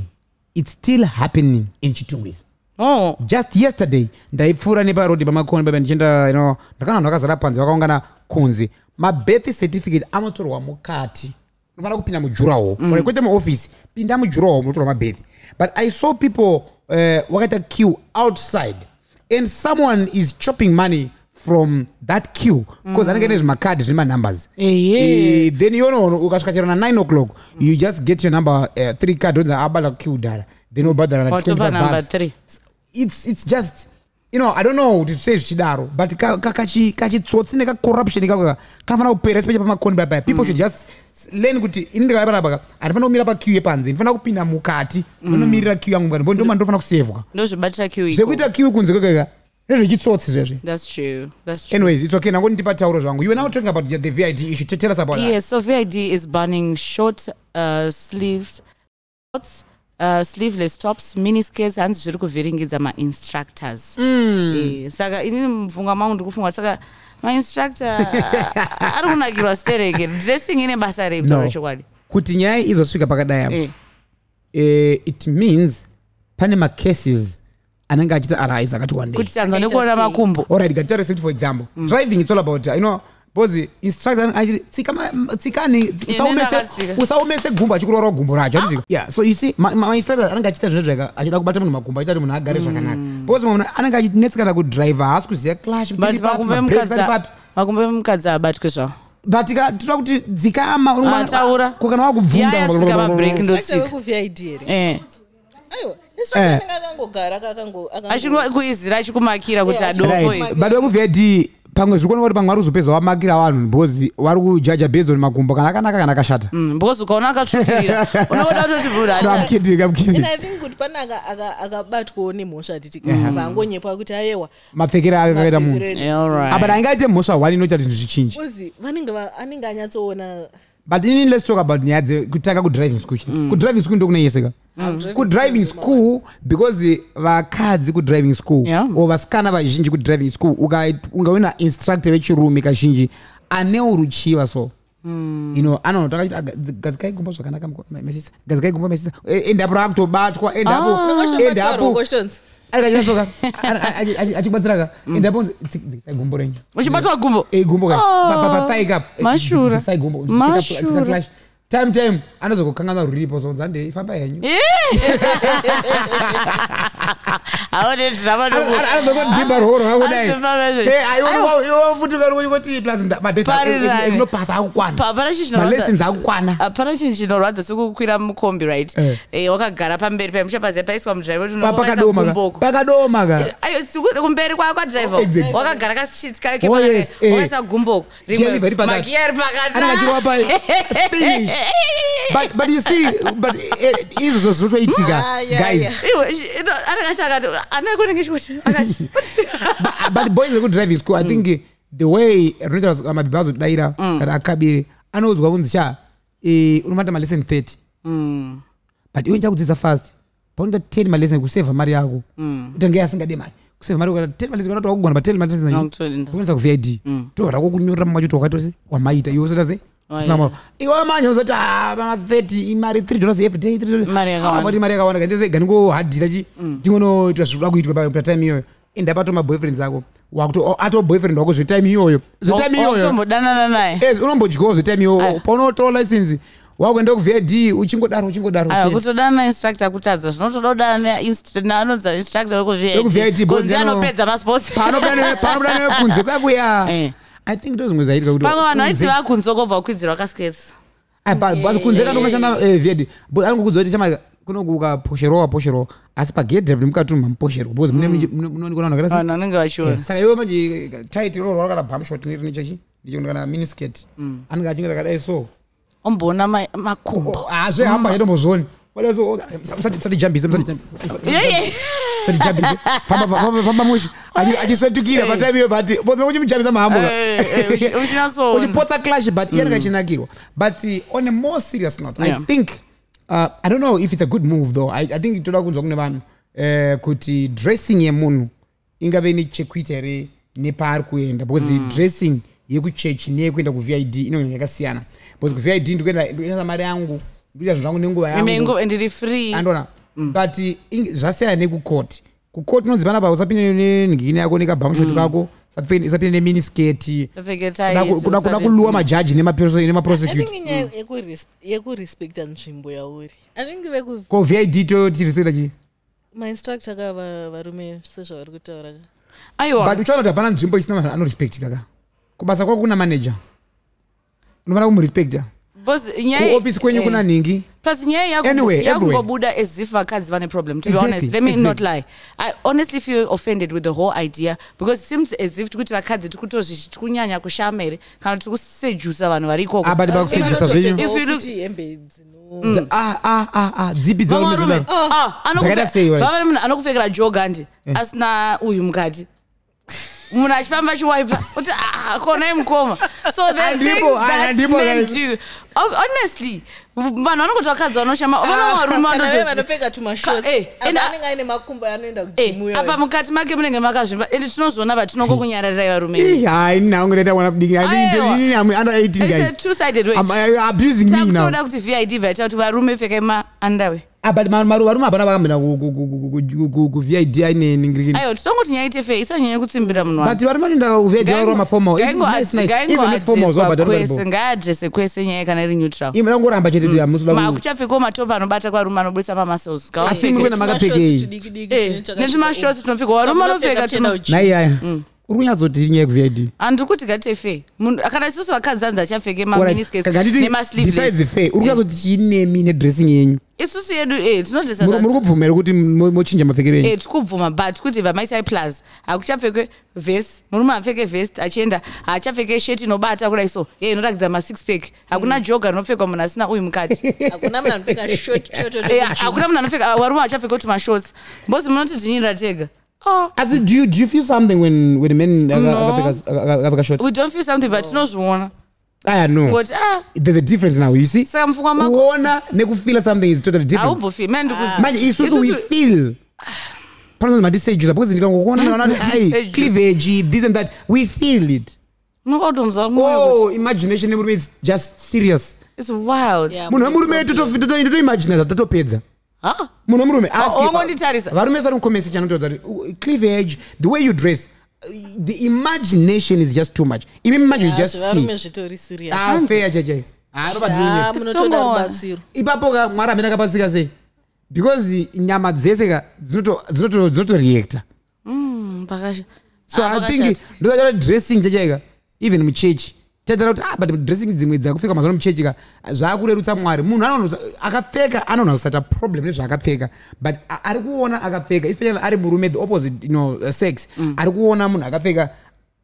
it's still happening in chitungwizi oh. Just yesterday ndaipfuura neparodi pamakoni baba ndichienda you know, ndakaona vanhu vakazara panze vakaungana kunze mabirth certificate anotorwa mukati unofanira kupinda mujuraho. Mm. kwete muofisi pinda mujuraho munotorwa mabirth but i saw people uh, wakaita queue outside and someone is chopping money from that queue because anenge ane zvimakadhi zvine manumbers. Eh, then iwono ukasvika chero na 9 o'clock you just get your number uh, three card onza abata queue dara then obhadhara na watopa 25 number bucks three? It's it's just you know i don't know kuti sei zvichidaro but ka- ka- kachi- kachitsotsi nekacorruption kaka kanofanira kupera especially pamakoni papaya people should just learn kuti ini ndikauya panapa handifanira kumira paqueue yepanze ndifanira kupinda mukati ndonomirira queue yangu ngani ndoma ndofana kusevwa. ndozvibatira kiu zvekuita queue kunze kwekeka nezvechitsotsi zvezve that's true that's true. Anyways it's okay nango ndipa tauro zvangu. You were now talking about the vid issue. Tell us about that. Yes, so VID is banning short uh, sleeves, shorts, uh, sleeveless tops, mini skirts, hanzi zviri kuvhiringidza ma-instructors. Eh, saka inini mupfungwa mangu ndikufunga saka mainstructor ari kunakirwa stereke dressing ine basa rei kutaura No. chokwadi? Kuti nyaya izosvika pakadai apa Eh, eh, it means pane macases anenge achiita arise akati day kuti tanzwa nekuona makumbo. Alright gatare set for example. Driving it's all about you know because instructor achiti ma- tsikani usaomese- ndakatsika. usaomese gumbo achikurora gumbo racho atitika yeah so you see ma- ma- mainstructor anenge achiita zvinhu zvaka achida kubata munhu makumbo achiita kuti munhu agare zvakanaka. Because munhu anenge achinetsekana kudriver haasi kuziva clash makumbo emukadzi abatwe zvavo but tinoda kuti dzikama Ah, taura. kana wakubvunza yayatsika mabreak instructor ndotsika wekuvid here. Eh, aiwa Eh. instructor anenge akangogara kakango achiri kuizira achikumakira kuti adofo right iyi. Pamwe zviri kuoneka kuti pamwe vari kuzopedza wamakira vanhu because vari kujaja based on makumbo kana akanaka kana akashata. Mm, because ukaona akatsvukirira unoda kutoti think kuti pane aka- aka- akabatwawo nemhosva atitika vangonyepa kuti ayewa. Mapfekero ayo akaita munhu. Eh, alright. Ah, mhosva one inoita kuti zvichinji uzi vanenge va- anenge anyatsoona. But inini let's talk about nyaya dzekutanga kudriving school. Chino kudriving school ndokuneyeseka kudriving school because vakadzi kudriving school Yeah. or vasikana vazhinji kudriving school ungaona instructor vechirume kazhinji anewo ruchiva so. You know anono takachiti gazikai gumbo zvakanaka mesisa gazikai gumbo mesisa endapo raakutobatwa endapo endapo questions akachinasoka achibatsiraka endapo dzikisai gumbo renyu. Uchibatwa gumbo? Eh, gumbo ka Oh, Pa- Eh, time time. Anozokukanganwa ruripo so nzande ifamba henyu. Eh, haone drama anozongodhimba roho rwakudai Affirmation. futi karikoti plus Pari nani? madresinopasa akukwana hapana chi chinorwadza malessons akukwana hapana chinhu chinorwadza sekukwira mukombi right? Eh. Eh, wakagara pamberi pamuchapaziva paiswa mudhiraivha Pa- pakadoma ka pakadoma ka ayo siku- kumberi kwa kwadhiraivha Exactly. wakagara kachitsi Oh, yes, eh. wakaisa gumboko pakati. magiya ari anenge achiwa pa finish but but you see but izvozvo zvotoitika Ah, yeah, guys. yeah. anenge achi akati anakonenge chikuti akati But- but boys ekudrive school i think the way rinoita mabhibha azodayira kana akabire anoudzwa kunzi cha eh, unomata malesson 30 but iwe chakudzidza fast. Paunoita 10 malesson kusevha mari yako utange asingade mari kusevha mari kana 10 malesson kana wakugona pa 10 malesson Nokutolinda. unoisa kuvid tohara kunyorera mumacho wakatose wamaita iwe usota Oh, iwe manje uzoti mana 30 imari 3 dollars every day 3 dollars. Mari yakawanda. Ah, mati mari yakawanda kandise ganingohadhira chi ndingonoitwa zvinoda kuitwa pa- patime iyoyo enda pato maboyfriends ako ato boyfriend wako zvetime iyoyo zvetime iyoyo wakutombodanana naye. Unombodyawo zvetime iyoyo paunotora license. Wakuenda kuvid uchingodaro uchingodaro aya uchienda. kutodana nainstructor kutadza. Zvinotoda kudana naanonza instructor kunzi ano- anopedza masports panobuda nekunze kuyakuya Eh. I think ndo zvimwe zvaitika kuti pamwe vanhu vaiti kobva kukwidzira wakasketi Ah, pa- basi kunze kana ungashanda ved anongokudza kuti chama kunokuka posherowa posherowa asi pagedhe mukati mamuposherwa because mune- mune- munoonekwa vanhu vakada vanhu vanenge vachiona saka iwe manje tit roro rakada bamshot niri nechechi ndichona kana minisket anenge achinge rakadai so omboona ma- makumbo Oh, hazvehamba chatombozoni musati jambise Achisvetukira patime iyo but uchimujambisa mahambo. Ka. Eh, eh, uchi- uchinatsoona. uchipotsa clash but iye anenge achinakirwa but uh, on a more serious note i Yeah. think uh, i don't know if it's a good move though. I, I think toda kunzwa kune vanhu uh, kuti dressing yemunhu ingave nechekuita here nepaari kuenda. Because dressing yekuchechi neyekuenda kuvid inonge yakasiyana. Because kuvid ndikuenda mari yangu ndikuita zvinhu zvangu nenguva yangu andona but zvasiyana nekukoti. Kukoti unonzi panapa usapinde nenhingini yako nekabhamushoti kako usapinde neminisketi kuda kuluwa majaji i nemaprosecute think inyaya yekures- yekurespecta nzvimbo yauri ko vid totirespecta chii mainstructor ka va- varume sezvavari kutaura. Ka aiwa. But uchaona kuti hapana nzvimbo isina vanhu anorespectika ka kubasa kwako kuna manager? Unofanira kumurespecta kuofisi kwenyu eh, kuna nhingi plus nyaya Anyway, yakungobuda as if vakadzi vane problem to be Exactly, honest. Let me not exactly. lie. I honestly feel offended with the whole idea because it seems as if tikuti vakadzi tikutozvi tikunyanya kushama here kana tiri kusejusa vanhu vari ikoko. Ah, vakusejusa ah, ah, ah, ah, ah, sei, munhu anokupfekera jogandi asina uyu mukati munhu achifamba achiwaipa kuti "Ah, mukoma so Ah, honestly vanhu vanongoti vakadzi vanoshama vana varume kana ve vanotozi vanopfeka tumashoti Ka- eh, aine makumbo anoenda Eh, kujimu apa mukati make munenge makazvimba ende tinozviona vatinongo kunyararirai varume. Hai nangu ndaita mwana kudiki Aiwa. inini am under 18 It's a guys. two-sided way. I'm abusing me now. takutoda kuti vid vaita kuti varume pfekai maandawe Ah, but ma- maruva rume hapana vakambina kuvid aine ningirikini aiwa tinongoti nyaya itefe isanyanya kutsimbira munhu but varume vanoenda kuvid varova ngaadrese kwese nyaya kana iri neutral. Chete kuti hamusi kuda ku- makuchapfekawo matopi anobata kwarume anobudisa pamasos Asi muri kuenda makapfekei netwumashoti tunopfeka varume vanopfeka tuno nai yaya uri kunyatsoti nyaya kuvid handiri kuti gatefe munhu kana isusu vakadzi anzi achapfeke maministes fe uri kunyatsoti chiinemi nedressing yenyu. Isusu yedu e tinodresa muri muri kubvuma here kuti mo- mochinja mapfekero enyu. E tikubvuma but kuti vamaisai plus hakuchapfekwe vest murume apfeke vest achienda haachapfeke sheti inobata kudai. So ye inoratidza masix pack. Hakuna joga rinopfekwa munhu asina uyu mukati hakuna munhu anopfeka short Eh, hakuna munhu anopfeka varume vachapfeka kuti mashorts mbozi munoti tinyirira tega Oh, asi do you, do you feel something when, when men No. we don't feel something but tinozviona aya no. Kuti ah. There's a difference now you see? Saka mupfungwa mako kuona nekufeela something is totally different. Haumbofeel mene ndikuzi manje isusu we feel. Panozi matisejusa because ndikangokuona ai cleavage this and that. We feel it. Kuti oh imagination yemurume is just serious. It's wild. Yeah. munhu wemurume totoimagina zvatotopedza Ah, munhu wemurume Oh, wangonditarisa. varume sarimukomesi chanotodza kuti uh, cleavage the way you dress the imagination is just too much. Imi imagine you just varume see. zvitori serious. Ah fair chachai Ah, ipapo ka mwari amene akapasika sei? Because nyama dzese ka dzinoto- dzinoto- dzinotoreacta Mm, pakasha. So Ah, i think ndozaa dressing chachaika even muchechi tadzara kuti ah but dressing dzimwe dzakupfeka mazuva muchechi ka zvaakurerutsa mwari. Munhu anonoza akapfeka anoona kusata problem nezvaakapfeka but ari kuona akapfeka especially ari murume the opposite you know, uh, sex ari kuona munhu akapfeka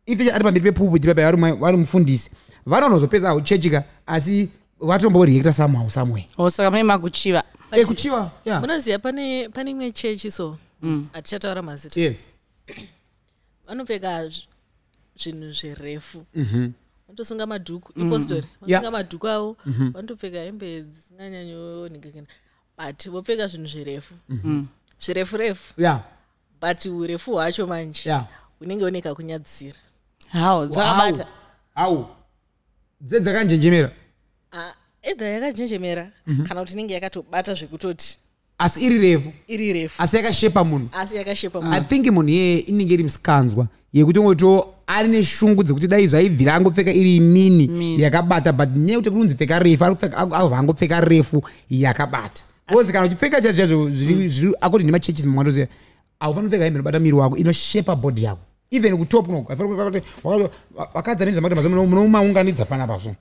ife ari pamberi pepupiti pepa vari mufundisi vanonozopedza uchechi ka asi vatomboreacta somehow somewhere. O saka mune makuchiva. Eh, kuchiva munoziva pane pane imwe chechi so hatichataura mazita. Yes. Vanopfeka zv- zvinhu zvirefu vanotosunga madhuku ipostori Yeah. vanosunga madhuku avo vanotopfeka hembe dzisinganyanyonhingikana but vopfeka zvinhu zvirefu. Zvirefu refu. Yeah. But urefu hwacho manje yeah. hunenge uneka kunyadzisira hao dzakabata. Au dze dzakanjenjemera. Ah, edha yakanjenjemera kana kuti inenge yakatobata zvekutoti asi iri refu. Iri refu. Asi yakashepa munhu. Asi yakashepa i munhu. think munhu iyeye inenge iri musikanzwa yekuti ngoto ari neshungu dzekuti dai zvaibvira angopfeka iri mini. yakabata but nyaya yekuti kunzi pfeka refu abva angopfeka refu yakabata. Bcause kana uchipfeka chacho chacho zviri zviri according nemachechi mamwandoziva aufani kupfeka hembe inobata miri wako inoshepa bhodhi yako. Even kutop noku vakadzi ane zvamakuti mazuva munomaunganidza panapa so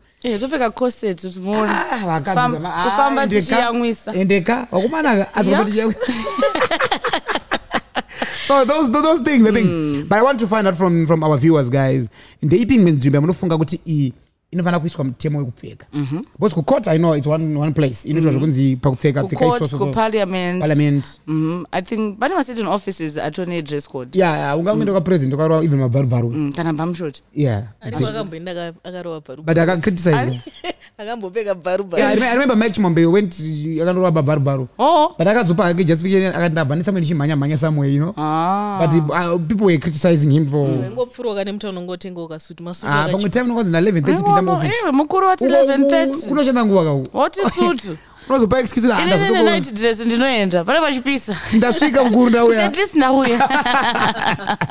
vakadzi Fam- zama- ah, so those, those, those things i think. Hmm. but i want to find out from, from our viewers guys. Ndeipi imwe nzvimbo yamunofunga kuti iyi inofanira kuiswa mutemo wekupfeka? Mhm. because kukota i know its one, one place. Inoitwa zvokunzi pakupfeka pfeka kucourt isoso kuparliament. Parliament. Mhm. i think pane macertain offices atone dress code. Yeah yeah, ungaenda kwapresident ukarova even mabvarubvaru Mm, kana bhamushoti yeah. Ariko akamboenda aka- akarova bharu but akacriticize akambopfeka bharu yeah, I bharu remember- I remember mike chimombe went akandorova bhabvarubvaru oh. But akazopa hake justification akati ndabva nesamuel ndichimhanya mhanya somewhere you know. Ah. but uh, people were criticizing him for ingopfuroka nemuta unongotenga ukasuti masuti Ah, pamwe time unongonzi na 11 30 pinda Aiwa, muoffice eh, mukuru wati 1130 kunoshanda nguva kauku woti sutu? Unozopa excuse inene handazotoko night dress ndinoenda. Pane pachipisa ndasvika mukuru ndauya. At least ndauya.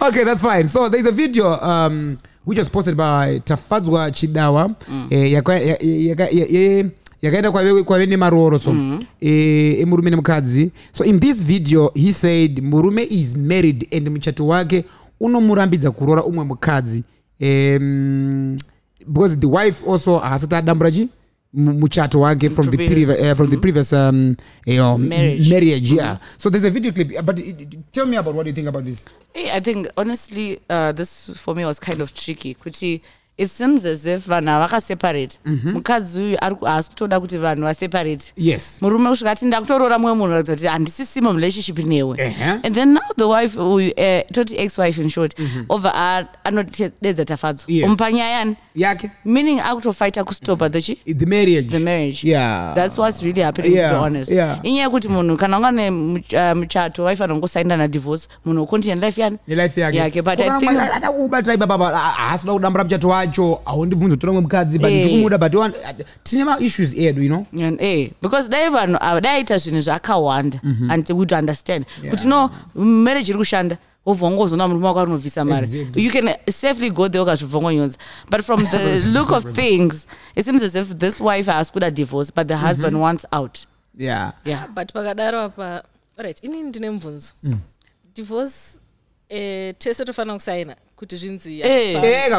Okay that's fine. So there's a video um, which was posted by tafadzwa chidawa. Eh, yaka- ya- yaka- ya- ya- yakaenda kwave nemaroro so eh, emurume nemukadzi so in this video he said murume is married and muchato wake unomurambidza kurora umwe mukadzi. Um, because the wife also haasati adambura chi? mu- muchato wake from the, Previous. previous, uh, from the previous um, you know, Marriage. marriage yeah so there's a video clip but it, it- tell me about what you think about this Hey, I think honestly, uh, this for me was kind of tricky. Kuti it seems as if vanhu havakaseparate mukadzi uyu haasi kutoda kuti vanhu vaseparate yes murume kusvika ati ndakutorora mumwe munhu ratidza kuti handisisimo relationship newe Ehe. and then now the wife uyu uh, toti ex wife in short obva a- anotedza tafadzo Yes. omupa nyayani yake meaning akutofighta kustopa the chi the marriage the marriage yeah that's what's really happening to Yeah, be honest yeah. inyaya yekuti munhu kana unga ne much- uh, muchato waifanira kungosainda nadivorce munhu ucontinue life yani nelife yake yake but i think ibaba haasida kudambura muchato wacho haundibvunza tora mwe mukadzi but Eh. ndikumuda but one- tine maissues edu you know? And, eh, because dai vanhu ava daiita zvinhu zvakawanda and would understand. Kuti no marriage iri kushanda wobva wangozona murume wako arinobvisa mari. You can safely go there ukazvibva ngonyonza but from the look of things it seems as if this wife has kuda divorce but the husband wants out. Yeah. Yeah. But pakadaro apa right inini ndine mubvunzo divorce eh, tese tofanira kusaina kuti zvinzi Eh.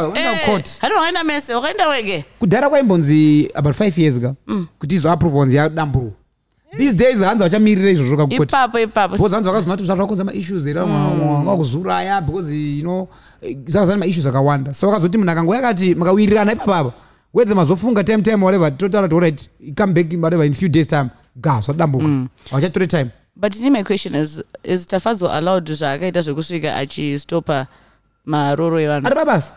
kucourt hano wakaenda mese wakaenda wege kudhara kwaimbonzi about five years ka kuti izoaprove wanzi yadamburu these days hanzi vachamirira izvozvo kakukoti ipapo ipapo. Because hanzi vakazonati zvazvakonza maissues here wakuzuraya because you know zvakazani maissues akawanda. So vakazoti munhu akangoya akati makawirirana ipapapa whether mazofunga time time whatever totaura kuti alright come back whatever in few days time ga zvadambuka hauchatore time. But ine my question is is tafadzo allowed zvaakaita zvekusvika achistopa maroro evanhu ari babasa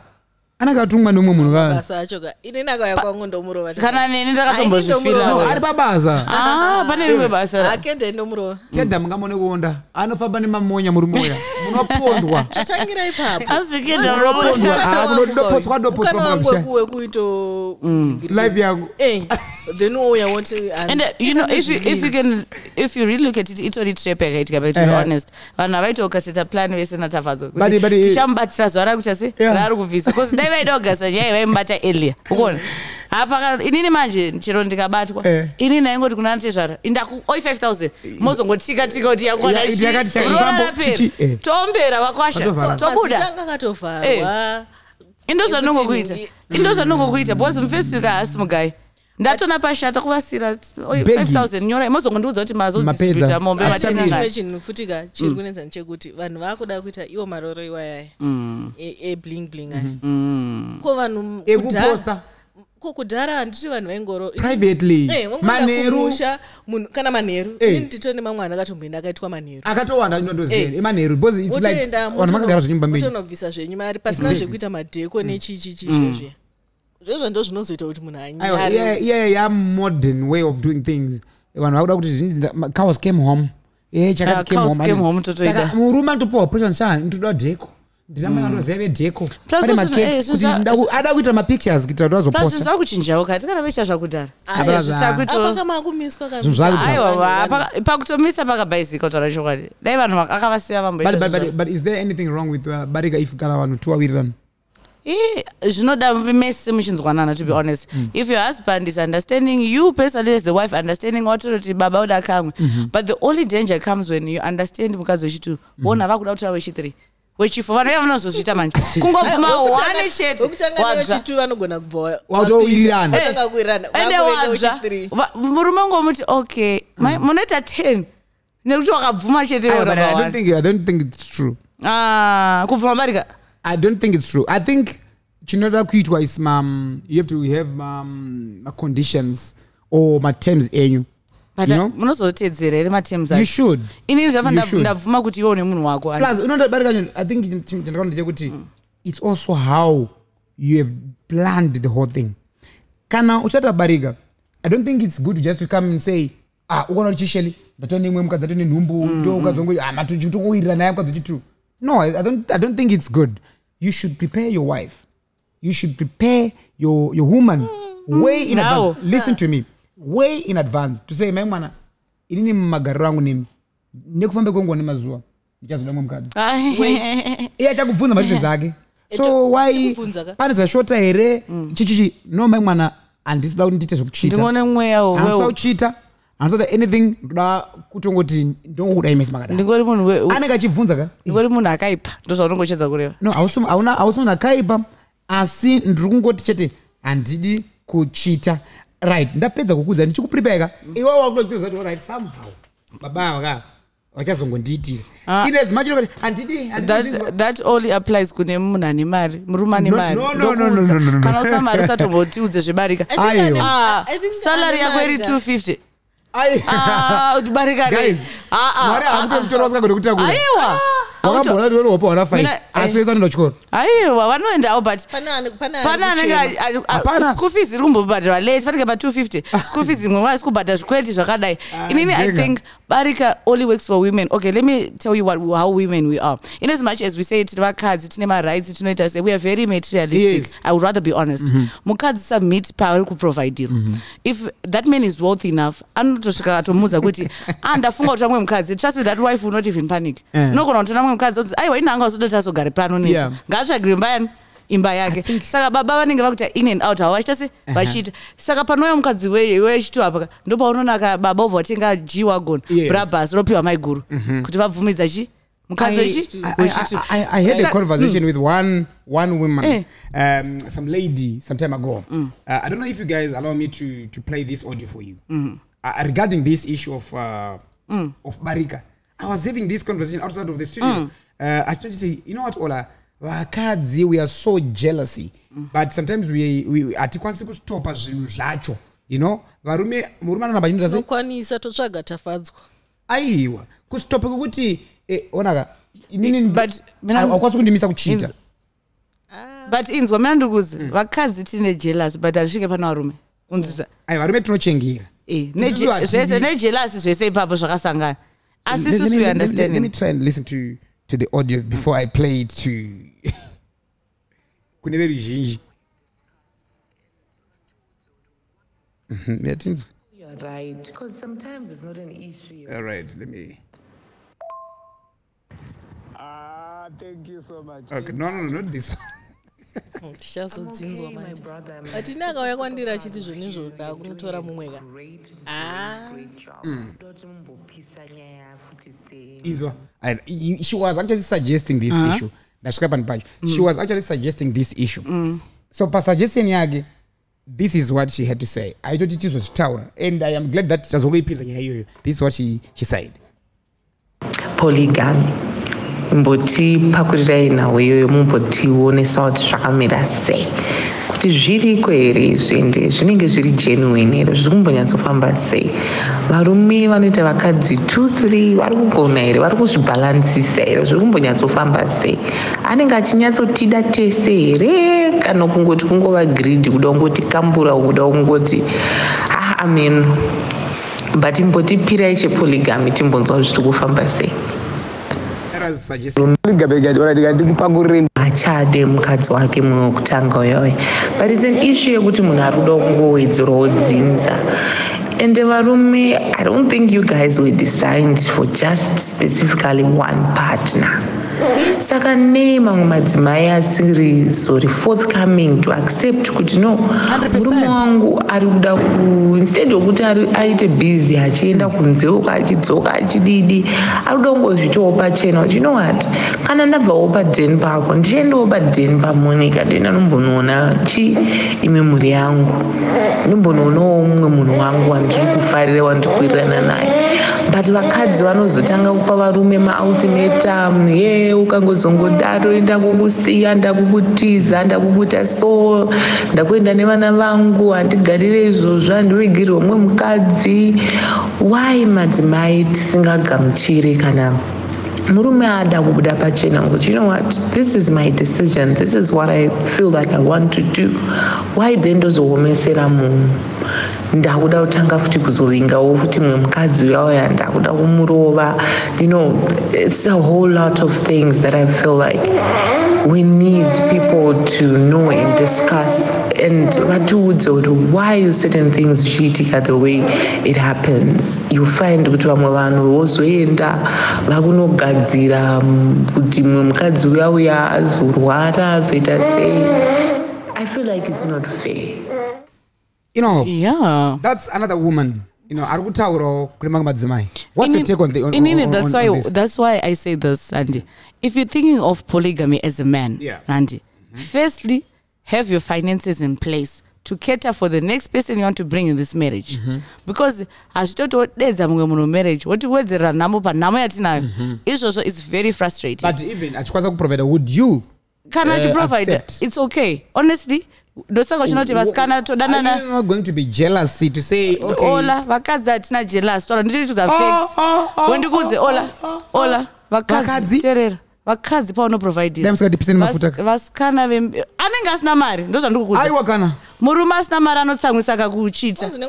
anenge atumwa neumwe munhu ka basa acho ka inini akauya kwangu ndomurova kana neni No, ndakatombozvifila ari babasa ah pane rimwe basa. Akenda ndomurova kedha mungamone kuonda anofamba nemamonya muri moya? Munopondwa Ah, munodopotswa dopotswa ukana wangu mukamusha wekuwe kuito life yangu. Eh, then wouya woti and uh, you know if you if you can if you really look at it itori trap yakaitika but to be Eh. honest vanhu havaita ukasita plan vesina tafadzwa But- but it- tichamubatira zuva rakuta se? Yeah. raari kubvisa bcause dai vaida kugasa nyaya vaimubata earlier. Ukuona hapaka inini manje chero ndikabatwa Eh. inini aingoti kuna anotezvara indaku oi 5000 mozongotika tika kuti Ya, it yakati chaka- Rambo, chichi, eh. tombera vakwasha tobuda. Anga katovharwa indo zvanongokuita Ekuti indo zvanongokuita because mufirst week haasi mugai ndatona pashata kuvasira oi, Begging. 5000 nyorai mozongondiudza kuti mazodistributa mombe Achitadini. chimwe matengangani chinhu futika chiri kunetsa ndechekuti vanhu vakuda kuita iwo maroro iwayaya ebling bling aya ko vanhu ekuposta ko kudhara handiti vanhu vaingoro privately. Eh, munhu kana manheru Eh. inini tito nemamwe ana akatomboenda akaitwa manheru akatowanda ndondoziva Eh. emanheru because it's like vanhu makagara zvenyumba mbiri motonobvisa zvenyu mari pasina zvekuita madheko nechichichi izvozve zvozvo ndo zvinozoita kuti munhu anyare. Yamodern way of doing things. Vanhu vakuda kuti zvinji- cows came home. E chakati came cows home. came home totoida. Saka murume anotopiwa present shaa ndotoda dheko ndinamai anoziva vedheko Plus pane makeks eh, kuita mapictures kuitira kuti zvava kuchinjawo kati kana vaita zvakudhara? Abra za- apakamakumiswa Zvinhu zvakuti- aiwa paka- pakutomisa pakabhaisika kutaura chokwadi. Dai vanhu akavasiya but, but, but, vamboita but is there anything wrong with uh, barika if kana vanhu tuwawirirana zvinoda mese muchinzwanana to be honest. If your husband is understanding you personally as the wife understanding watoroti baba uda kamwe but the only danger comes when you understand mukadzi wechitu wona vakuda kutaura wechithree wechifo vanhu iva vanozozviita manje. Kungobvuma one chete. wekutanga wadzva newechitu vanogona kubva Wautowirirana. Eh, wadzva murume ngomuti okay. Mai- munoita ten. Nekuti wakabvuma chete Aiwa, but I number don't one. think I don't think it's true. Ah, kubvuma barika I don't think it's true. I think chinoda kuitwa is um, you have to have um, ma conditions or ma terms enyu. but You know? munozotedzera here matems You should. inini zvafa ndabvuma kuti iwo nemunhu wako Plus, unoda barika nyo- I think chandakaona ndechekuti it's also how you have planned the whole thing. Kana uchata barika, I don't think it's good just to come and say, ah, ukaona kuti chisheli, ndatone imwe mukadzi atone nhumbu, ndo ukazongo, ah, matuchitongowirirana naye mukadzi uchitu. No, I I don't, I don't think it's good. You should prepare your wife. You should prepare your, your woman way in Now. advance. Listen to me. Way in advance. To say, mai mwana, inini mumagariro angu nemi, nekufamba kwenguva nemazuva, ndichazoda mwe mukadzi. iye achakubvunza mareasons ake so why chikubvunza ka? pane zvashota here chichichi no mai mwana handisi kuda kuti ndiite zvekuchita ndingone mweya handisa kuita anything ndoda kutongoti ndongokudai mese makadai ndingori munhu we- anenge achibvunza ka? Ndingori munhu akaipa ndozvaunongochedza kureva. No hausi munhu akaipa asi ndiri kungoti chete handidi kuchita. Right ndapedza kukuudza ndichikuprepare ka iwe wakutoziva kuti right somehow baba vaka vachazongondiitira Ah. ine zimachiro kuti handidi handidi that, that only applies kune munhu ane mari murume ane mari. no, no, Ndokuudza. no, no, no, no, no. kana usina mari usatomboti zvebarika. Ah, salary yako iri mari ka. 250 Ai. Ah, Ah, ah, ah, ah. wakambona kuti wanopa wana five Mina- asi eh. wese anoenda chikoro aiwa vanoendawo but Pane ane- pane pane ane anenge kuchema. Hapana. school fees iri kumbobhadharwa late fanike pa 250 school fees imwe vasi kubhadhara zvikweleti zvakadai. Inini i think barika only works for women. Okay let me tell you what, how women we are. In as much as we say tine vakadzi tine marights tinoita se we are very materialistic. Yes. i would rather be honest. Mukadzi submit paari kuprovidira if that man is wealth enough anotosvika atomudza kuti ah ndafunga kuti vamwe mukadzi trust me that wife will not even panic. Eh. unogona kutona mwe mukadzi onzi aiwa ine anga wasodoti azogare pano nesu Yeah. ngaatsvagire mbayani imba yake. Saka baba vanenge vakuita in and out havo vachiita se vachiita saka panouya mukadzi we- wechitu apa ka ndopaunoona ka baba obva vatenga g wagon Yes. brabus ropiwa maiguru kuti vabvumidza chi mukadzi I, wechi I, I, I, had a Sa- conversation with one one woman, Eh. um, some lady, some time ago. Uh, I don't know if you guys allow me to to play this audio for you. Uh, regarding this issue of uh, of Barika. I was having this conversation outside of the studio. Uh, I tried to say, you know what, Ola, vakadzi we are so jealousy, but sometimes we we hatikwanisi kustopa zvinhu zvacho. You know, varume murume tinokwanisa totsvaga tafadzwa. Aiwa. Kustopa kwekuti eh, onaka inini But mina- haukwanisi kundimisa kuchita but inzwa mina ndikuzi vakadzi tine jealous but hazvisvike pana varume? Unzwisa aiwa varume tinochengera Eh, hatidi- zvese nejelasi zvese ipapo zvakasangana asi Let- let me- we let me- let me try and listen to, to the audio before i play it to kune veruzhinji Mhm, You're right, because sometimes it's not an issue. all right let me Ah, thank you so much. okay no no no not this tichazodzinzwa Okay, my manje atini akauya kwandiri achiti zvonizvo ndakunotora mumwe ka inzwa she was actually suggesting this issue. Ndasvika pani pacho she was actually suggesting this issue. So pasuggestion yake this is what she had to say. Aitoti tizozvitaura and i am glad that tazongoipinza nyaya iyoyo this is what she, she said. Polygamy mbotipakurirai nhau iyoyo mumbotionesa kuti zvakamira sei. Kuti zviriko here izvi ende zvinenge zviri genuine here zviri kumbonyatsofamba sei? Varume vanoita vakadzi 23 vari kugona here vari kuzvibhalansisa here zviri kumbonyatsofamba sei? Anenge achinyatsotida tese here kana kungoti kungova gridhi kuda kungoti kambura kuda kungoti ah, amen. But imbotipirai chepolygamy timbonzwa zviri kufamba sei ndikupangurire achade mukadzi wake mumwe wekutanga uyoyo. But its an issue yekuti munhu ari kuda kungowedzerawo dzinza ende varume i don't think you guys were designed for just specifically one partner saka nei mamwe madzimai asiri sori forthcoming to accept kuti no murume wangu ari kuda ku instead yokuti ari- aite busy achienda kunzeuka achidzoka achididi ari kuda kungozvitawo pachena kuti you know what? Kana ndabvawo padheni pako ndichiendawo padheni pamonica ndoenda nombonoona chi imwe mhuri yangu. Ndombonoonawo mumwe munhu wangu wandiri kufarira wandikwirirana naye but vakadzi vanozotanga kupa varume maultimatum. Ye ukangozongodaro ndakukusiya ndakukutiza ndakukuita so ndakuenda nevana vangu handigarire izvozvo handiregiri umwe mukadzi. Why madzimai tisingagamuchiri kana murume ada kubuda pachena ngokuti you know what? This is my decision. This is what i feel like i want to do. Why then ndozoomesera munhu? Ndakuda kutanga futi kuzovingawo futi mumwe mukadzi uyauya ndakuda kumurova. You know it's a whole lot of things that i feel like we need people to know and discuss and vatiudze kuti why certain things zvichiitika the way it happens? You find kuti vamwe vanhu vozoenda vakunogadzira kuti mumwe mukadzi uya uya azorwara azoita sei. I feel like it's not fair. You know yeah. that's another woman you know ari kutaurawo kune mamwe madzimai what's your take on, the, on, Inini, on, that's on, why on this? that's why I say this, Andy. If you're thinking of polygamy as a man, Yeah. Andy, firstly, have your finances in place to cater for the next person you want to bring in this marriage. Because hazvitotodedza mumwe munhu marriage wotiwedzerera nhamo panhamo yatinayo izvozvo it's very frustrating but even achikwanisa kuprovida would you kana uh, achiprovide accept? it's okay honestly ndosaka uchinoti vasikana are todanana you not going to be jealousy to say okay? Ola vakadzi hatina jealous. Taura ndiri Oh, oh, oh, wendikuudze ola ola Vakadzi? vakadzi? terera. Vakadzi paunoprovidira Dai musikatipiseni mafuta. Ka. vasikana vem- anenge asina mari ndozvandikuudza aiwa kana. Murume asina mari anotsamwisa kakuchita kuti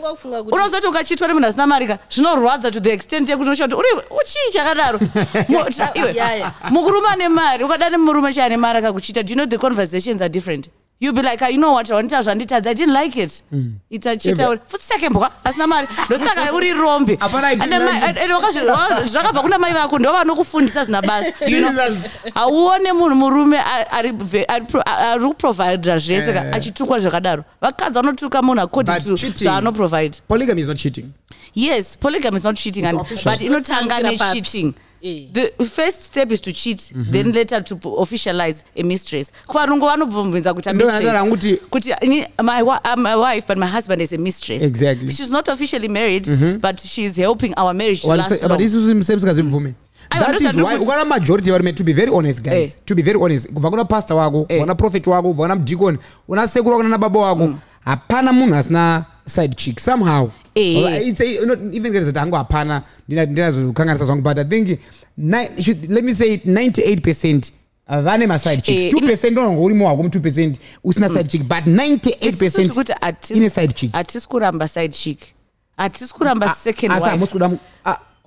unozoti ukachitwa nemunhu asina mari ka zvinorwadza to the extent yekuti unoshaa kuti uri uchii chakadaro Mu- ta- iwe, Yaya. mukurume ane mari ukada nemurume chaane mari akakuchita do you know the conversations are different you be like "Ah, you know what? Wandita zvanditadza i didn't like it. Itachita futi sekembwa asina mari. Ndosaka uri rombe zvakabva kuna mai vako ndo vanokufundisa zina basa you know? Jesus. hauone munhu murume ari ve- ari pro- a- ari kuprovidera zvese ka achitukwa zvakadaro. Vakadzi vanotuka munhu according But to cheating- zvaanoprovide. Polygamy is not cheating. Yes polygamy is not cheating and, but inotanga necheating Eh. The first step is to cheat then later to officialize a mistress. Kuvarungu ndataura kuti- kuti ini- my, wa- I'm my wife but my husband is a mistress. Exactly. she's not officially married but she's helping our marriage to last but long. isusu semusingazvibvume Aiwa, that is why ukana majority varume to be very honest guys. Eh. to be very honest kubva kuna pastor wako Eh. kuna prophet wako kubva kuna mudhikoni una sekuru wako nana baba wako hapana munhu asina side chick. Somehow Eh. Even ngezati hangu hapana ndina- ndinazokanganisa zvangu but i think let me say 98 percent vane maside chicks. Eh, 2 ino- percent ndonongo urimo wako mu 2 percent usina side chick but 98 Isusu percent ine side chick. hatisi kuramba side chick. Hatisi kuramba second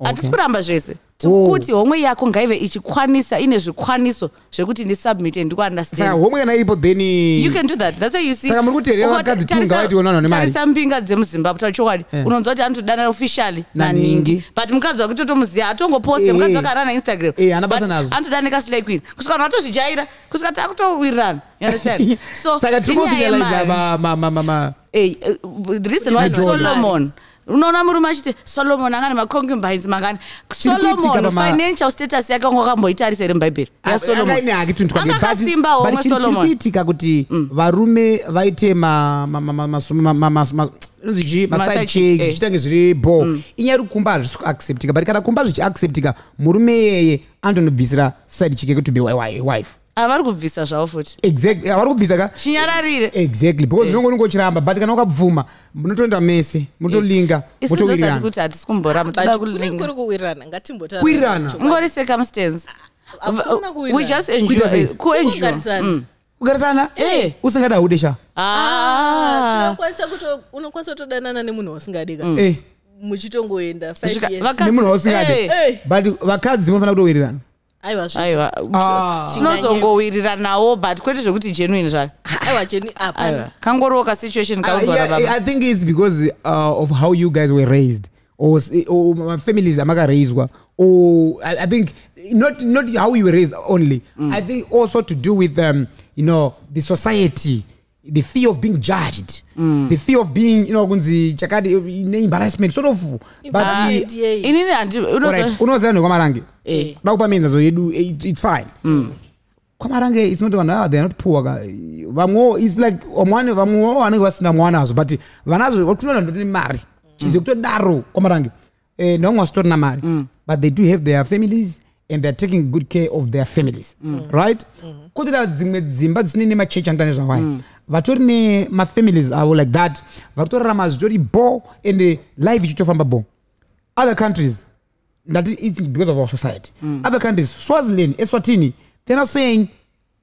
hatisi kuramba zvese. Kuti homwe yako ngaive ichikwanisa ine zvikwaniso zvekuti ndisubmite ndikuunderstand saka homwe kana iripo then you can do that that's why you see Saka muri kuteerera vakadzi tu tarisa- ngavati ona vane mari. tarisa mbinga dzemuzimbabwe taura chokwadi Eh. unonzwa kuti anotodana officially Naningi. naningi but mukadzi wakutotomuziva atongoposte Eh, mukadzi eh. wakarana instagram Eh, nazvo. anotodanika slay queen kusvika vanhu vatozvijaira kusvika takutowirirana you understand so saka tiri inyaya kufinaliza yemari. ma- ma- ma- ma- Eh, eh, the reason why solomon unoona murume achiti solomon anga nemaconcubines mangani Chiri kuitika solomon pama- financial status yake anga wakamboitarisa here mubhaibheri yasolomon akaine hake tunhu twake. Anga But- akasimba but homwe chiri- chiri Solomon. kuitika kuti varume vaite ma- ma- ma- ma- masu- ma- ma- mas- ma- inonzi chii? Ma maside side checks chick, eh. zvichitange zviri bo inyaya iri kumba hazvisi kuacceptika but kana kumba zvichiacceptika murume iyeye anondonobvisira side chick yekuti be wi- wife avari kubvisa zvavo futi. Exactly havari kubvisa ka chinyararire exactly because zvinongo ningochiramba but kana wakabvuma munotoenda mese munotolinga ndosati motowirirana kuti hatisi kumborama toda but kunenge kuri kulinga kuwirirana ngatimbotaura Kuwirirana? chokwadi. ungori circumstance. Kuwirirana. we just enjoy kuenjoy Kugarisana. kugarisana? Eh. usingada udesha Ah, ah tinokwanisa kuto- unokwanisa kutodanana nemunhu wasingadi ka Eh, muchitongoenda nemunhu wausingadi Eh. Eh, but vakadzi munofanira kutowirirana aiwa Ah. tinozongowiriranawo but kwete zvekuti genuine zvake aiwa kangoriwo kasituation I, kaunzwa yeah, rababa I think it's because uh, of how you guys were raised. Or, or families amakarazwa or I, I think not not how you were raised only. I think also to do with um, you know the society the fear of being judged the fear of being you know kunzi chakati embarrassment sort of. But Ah, uh, DA. inini handi Alright, unoziva nekwamarange Eh. da kupa mienzazo yedu it- it's fine. Kwamarange it's not vanhu ava they are not poor ka vamwewo its like vamwane vamwewo vanenge vasina mwanazvo but vanazvo vakutoona ndotine mari. Chize kutodaro kwamarange. Eh, nevamwe vasitorina mari. But they do have their families and they're taking good care of their families. Right? Kotoita dzimwe dzimba dzisine nemachechi anoita nezvawai vatori nemafamilies avo like that vakutorarama zvitori bo and life ichitofamba bo. Other countries that it's because of our society. Other countries swaziland eswatini they're not saying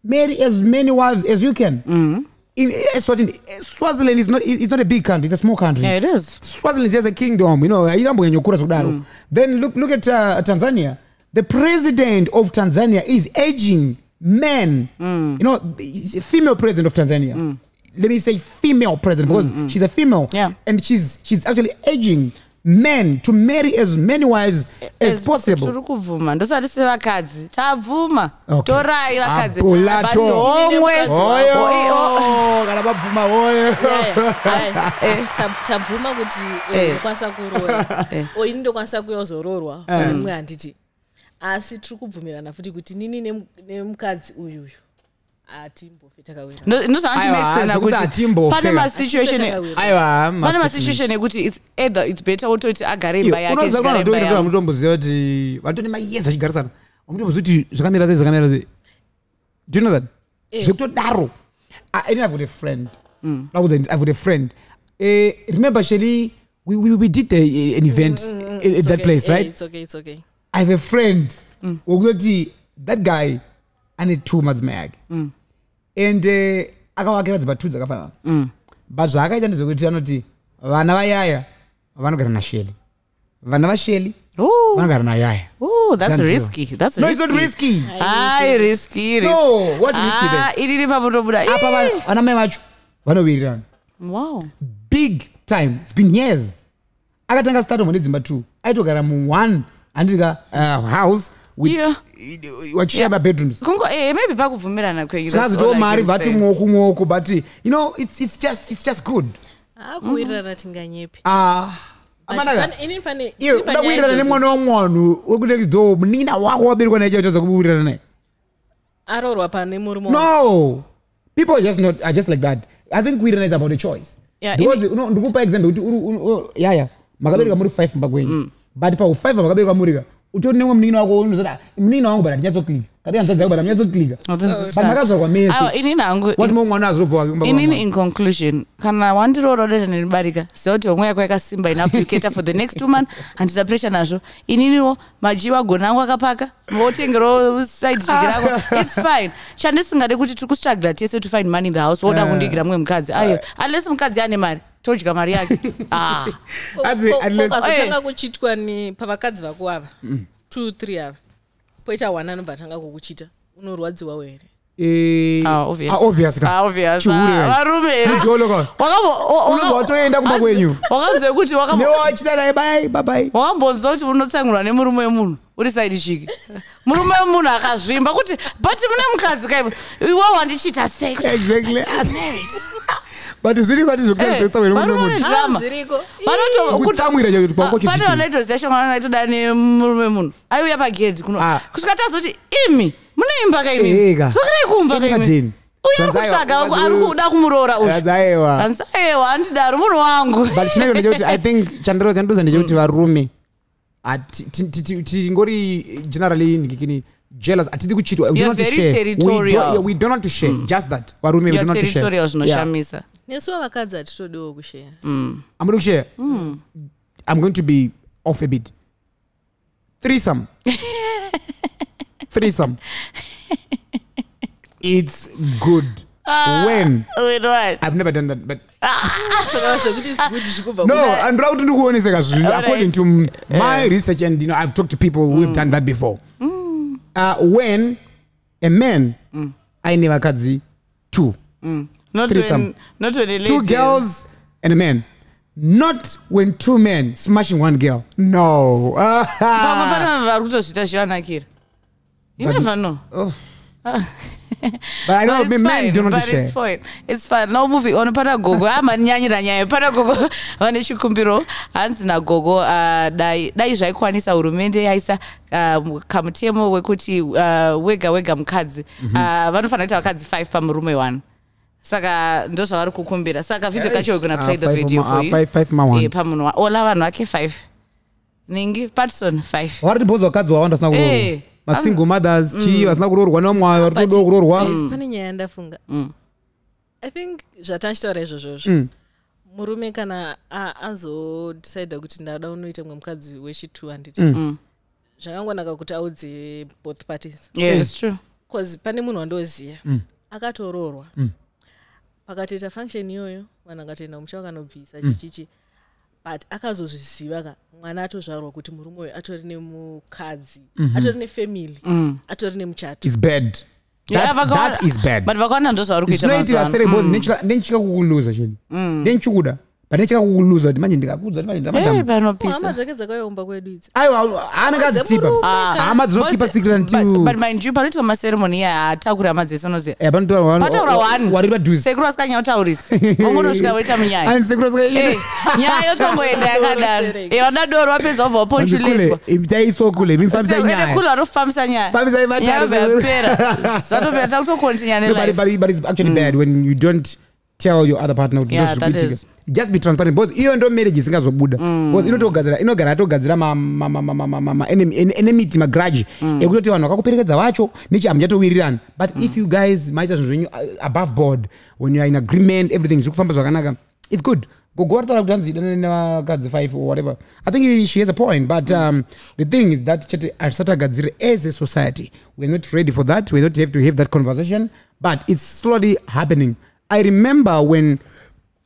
marry as many wives as you can. In eswatini swaziland is not it's not a big country it's a small country. Yeah, it is. Swaziland is just a kingdom you know zvakudaro then look, look at uh, tanzania. The president of tanzania is aging men. You know female president of tanzania. Let me say female president because she's a female. Yeah. and she's she's actually aging men to marry as many wives as possible. Tiri kubvuma ndosati sevakadzi tabvuma Okay. torai vakadzi. Abulato. But homwe kana vabvuma oyo Tab- tabvuma kuti eh, Eh. ndokwanisa kuroora Eh. o ini ndokwanisa kuyozororwa nemwe handiti asi tiri kubvumirana futi kuti nini nem- nemukadzi uyuyu? Hatimbofe takawira. Ndozvandimaexplaina Aiwa, zvekuti kuti hatimbofe. pane masituation aiwa pane masituation ekuti its either its better wototi agare imba yake unoziva zigare imba kana yangu mutomboziva kuti vatone mayezi achigarisana mutomboziva kuti zvakamira sei zvakamira sei. Do you know that? Zvekutodaro I- I have got a friend. Ndakuudza kuti i've got a friend. Eh, remember sheli we, we, we did a, an event at, at that place right? it's okay, it's okay i have a friend mm. wokutoti that guy ane two madzimai ake mm. and eh, uh, akavakira dzimba two dzakafanana mm. but zvaakaita ndezvekuti anoti vana vayaya vanogara nasheli. Vana vasheli vanogara nayaya. Iriri pamunobudaapa vana mai vacho vanowirirana. Big time. Its been years. Akatanga statomo nedzimba two aitogara mu1 handika uh, house wachishiya mabedrooms maybe pakubvumirana kwenyu tikazitoo mari vati mwoko mwoko but you know it's, it's, just, it's just good. Ah, Akuwirirana tinganyepi ah, amanakauda kuwirirana nemwana wamwanhu wekunext door munin'ina wako waberekwa naye chaicho zokuwirirana naye aroorwa pane murume no! People are just, not, are just like that. I think kuwirirana is about a choice. Yeah, because ndikupa example kuti yaya makabereka muri five mba kwenyu but paufive makabereka murika utori nemwe munin'ina wako unozoti munin'ina wangu but handinyatsokilika kati hanzvadzi yangu but handinyatsokilika but makazvarwa mese Awa, inini hangu wati mumwe mwana azobva wake kumba inini kwamamwe. in conclusion kana wandiroora udeta ndinibarika ziva kuti homwe yako yakasimba enough to cater for the next two month handina pressure nazvo ininiwo majiwa gona angu akapaka votengerawo side chick rako its fine. Chandisingade kuti tiri kustrugla tese to find money in the house woda kundigira mumwe mukadzi ayo unless mukadzi ane mari todya mari yake. Ah. Aziazotanga eh. kuchiitwa pavakadzi vako ava? Two three ava. Poita one anobva tanga kukuchiita unorwadziwawo here eh, ah, ah, varumeunozvatoenda kumba kwenyu? wakanzwe kuti newachita naye bai babai wakambonzwa kuti unotsanurwa nemurume wemunhu uri saidi chiki murume wemunhu akazvimba kuti but mune mukadzi kaivo iwewo handichiita sex but zviri vati zvekutamwirapane vanoita zita shongana naitoda nemurume munhu aiuya pagedhi kuno kusvika tazoti imi mune imba ka imi dzokerai kuumba ka imi uya ari kutsvaga ari kuda kumuroora uyu hanzaewa handidaro munhu wangu but chinoita ndechekuti i think chandiroa chanditoza ndechekuti varume tingori generally ndikini jealous hatidi kuchitwa we don't to share. We don't- yeah, we don't want to share just that. Varume we don't want to share. territorial Yeah. zvinoshamisa nesuwo vakadzi hatitodiwo kusheya amudi kushare i'm going to be off a bit. Threesome. Threesome. It's good. When? Wait, what? i've never done that but zvikubva no kuna- andira kuti ndikuoneseka zvinhu Alright. according to my research and you know i've talked to people who've done that before uh, when a man aine vakadzi two. Not Threesome. when, not when a lady. two girls and a man. Not when two men smashing one girl. No. Pamwe pane vanhu vari kutozviita zvivanakira you never know. Oh. But i know But men fine, don't want but share it's fine. It's fine. Now moving on. Pana gogo. amanyanyira nyaya. Pana gogo vane chikumbiro. Hanzi nagogo uh, dai dai zvaikwanisa hurumende yaisa uh, kamutemo wekuti uh, wega wega mukadzi Mhm. uh, vanofanira kuita vakadzi 5 pamurume 1 saka ndo zvavari kukumbira saka video kacho we're gonna play Ah, the video for ah, you. Eh, pamunhu ola vanhu vake 5 ningi patson 5 vari tibhodza vakadzi wawanda vasina kuroorwa Eh, masingle mothers chii vasina kuroorwa nevamwe vari todowo kuroorwa. guys, pane nyaya yandafunga i think zvatachitaura izvozvozvo Mm. murume kana a- azodecida kuti ndada unoita mwe mukadzi wechitu handiti Mm. zvakangonaka kuti audze both parties. True. Bcause pane munhu wandoziva Mm. akatoroorwa. Pakatoita function iyoyo vanhu akatoenda kumusha vakanobvisa Mm but akazozviziva ka mwana atozvarwa kuti murume uyu atori nemukadzi mm -hmm. atori nefamily mm. atori nemuchato. Is bad. That is bad. but vakawana ndozvauri kuita mazuva ano nechikakukuluza chini nenchikuda pane chakakuluza kuti manje ndikakuudza kuti manje eh, hama dzake dzakayaumba kwedu idzi. Aiwa haanenge adzitipa hama dzinokipa sikirantibut mind you panoitwa maseremoni iya haatakuri hama dzese unoziva pataura wani sekuru asikanyataurisi ongonosvika voita munyaya. Eh, nyaya yotongoenda yakadaro. Vanadoro eh, vapedza vabva vaponchuletwataisokule mifambisanyayakule vanofambisa nyayafambisaimataro dzapera dzatopera takutokontinya nebut it's actually bad when you don't tell your other partner just be transparent. Because iyo ndo marriage isingazobuda mm. because inotogadzira inogara atogadzira mm. vanhu vakakuperekedza but mm. if you guys maita zvinhu zvenyu uh, above board when you are in agreement everything is kufamba zvakanaka it's good. Gogo rataura kuti hanzi danane nevakadzi 5 or whatever. I think she has a point but mm. um, the thing is that chete hatisatagadziri as a society weare not ready for that. We not have to have that conversation but it's slowly happening. mm. I remember when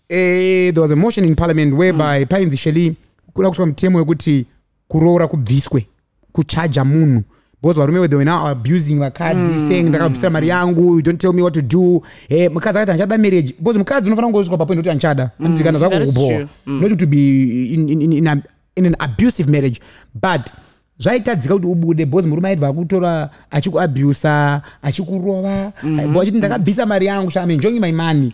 eh, there was a motion in parliament whereby mm. painzi sheli kuda kusvika mutemo wekuti kuroora kubviswe kuchaja munhu because varume they were now abusing vakadzi mm. saying ndakabvisira mari yangu you don't tell me what to do eh, mukadzi akati hanchada marriage because mukadzi unofanira kungosvika papoint kuti hanchada mm. kana zvako kubohwa true. not to be in, in, in, in, a, in an abusive marriage but zvaitadzika kuti ubude bcause murume aibva akutora achikuabusa achikurova. Mm-hmm. achiti ndakabvisa mari yangu so I'm enjoying my money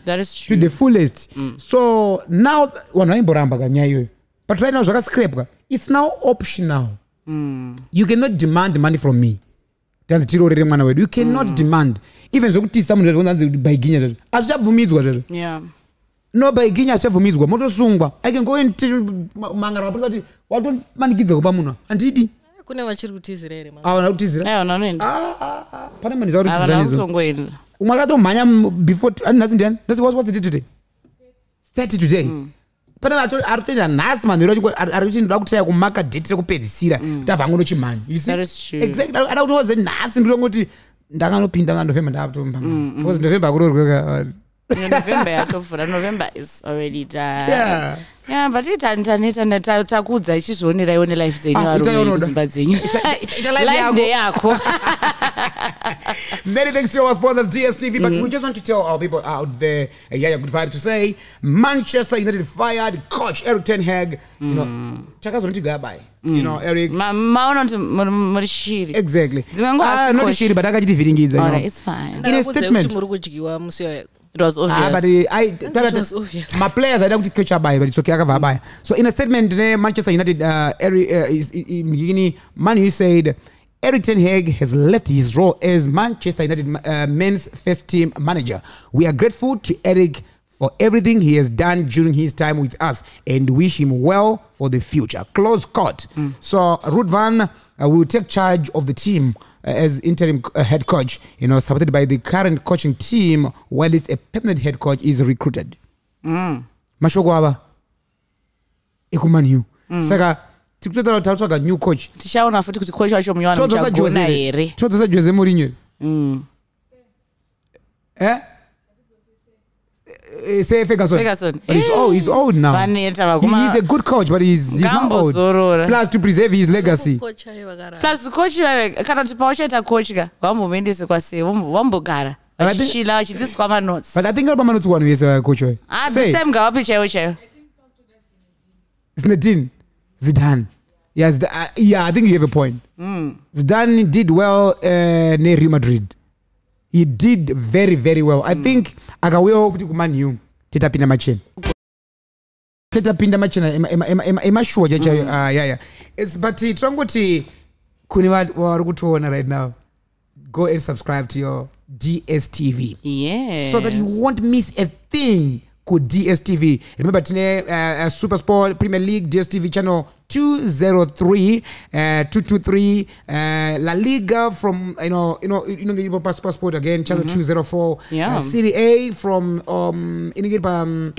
to the fullest. Mm. so now vanhu vaimboramba kanyaya iyoyo. But right now zvakascrapwa it's now optional. Mm. you cannot demand money from me. Tanzi tiroorere mwana wedu. You cannot mm. demand. Even zvekutisa munhu zvanzi kuti baiginya zvazvo hazvichabvumidzwa zvazvo yeah. No baiginya hazvichabvumidzwa motosungwa. I can go and mangara mapolisa kuti watomanikidza kupa munhu handidi kune vachiri kutizira here avana kutizirapane manhu zakuritizanizo umwe akatomhanya before ani nhasi ndiani? Nhasi what's the day today? Thirty today? Mm. Pane ari kutoenda nhasi manhu ari kuti ndoda kutiraya kumaka dheti rekupedzisira tabva angu nochimhanya ada kuti waze nhasi ndotongoti ndakanopinda ndandofemba ndaatomba because ndofemba kuroorweka uh, akuroorweka Yeah, november yatobvura november is already done Yeah. yeah but itaneta takudza ichizvioneraiwo nelife dzenyu Ah, varume itayonoda. kudzimba dzenyu life life yako. Many thanks to our sponsors, DSTV. But we just want to tell our people out there, uh, yeah, yeah, good vibe to say, Manchester United fired coach Eric Ten Hag. You know, chakazonoti gabai. You know, Eric. Ma- maona kuti muri shiri Exactly. Dzimwe nguva Ah, shiri, but akachitiviringidza. you Alright, know. it's fine In a statement. muri kudyiwa musi it was obvious Ah, but uh, I, it was obvious. my players aida kuti coach abai but it's okay akabva abaya so in a statement ne manchester united uh, Eri, uh, is, i- i- beginning man you said Eric Ten Hag has left his role as Manchester United uh, men's first team manager. We are grateful to Eric for everything he has done during his time with us and wish him well for the future. Close quote. So Ruud van uh, will take charge of the team uh, as interim uh, head coach, you know, supported by the current coaching team, while a permanent head coach is recruited. Mashoko ava ekumanu saka tiri kutotaura takutsvaga new coach. Tichaona futi kuti coach wacho munywana todzosa muchagona Jose here todzosa jose mourinho. Eh Eh, say Ferguson. Ferguson. But he's old. He's old now. vaneta He, he's a good coach, but he's, he's not old. Ngambozorora. Plus to preserve his legacy. plus coach vave kana kuti pauchaita coach ka vambomuendese kwasei vambogara vachishila vachidzidziswa manotsi But I think Alba Manutsu one is a coach. eh? ah the same ngavapi chaivo chaivo Zinedine Zidane. Yes, the, uh, yeah, I think you have a point. Zidane did well uh, near Real Madrid. He did very, very well. I think akauyawo futi kuman u titapinda machena. Titapinda machena ema- ema- ema- ema- emashuwa chachayo. It's- but tirangoti kune va- vari kutiona right now. Go and subscribe to your dstv yes so that you won't miss a thing ku dstv remember tine uh, uh, super sport premier league dstv channel 203 uh, 223 uh, la liga from you know you know inonge iripo pa super sport again channel 204 Yeah. uh, serie a from um iri pa um,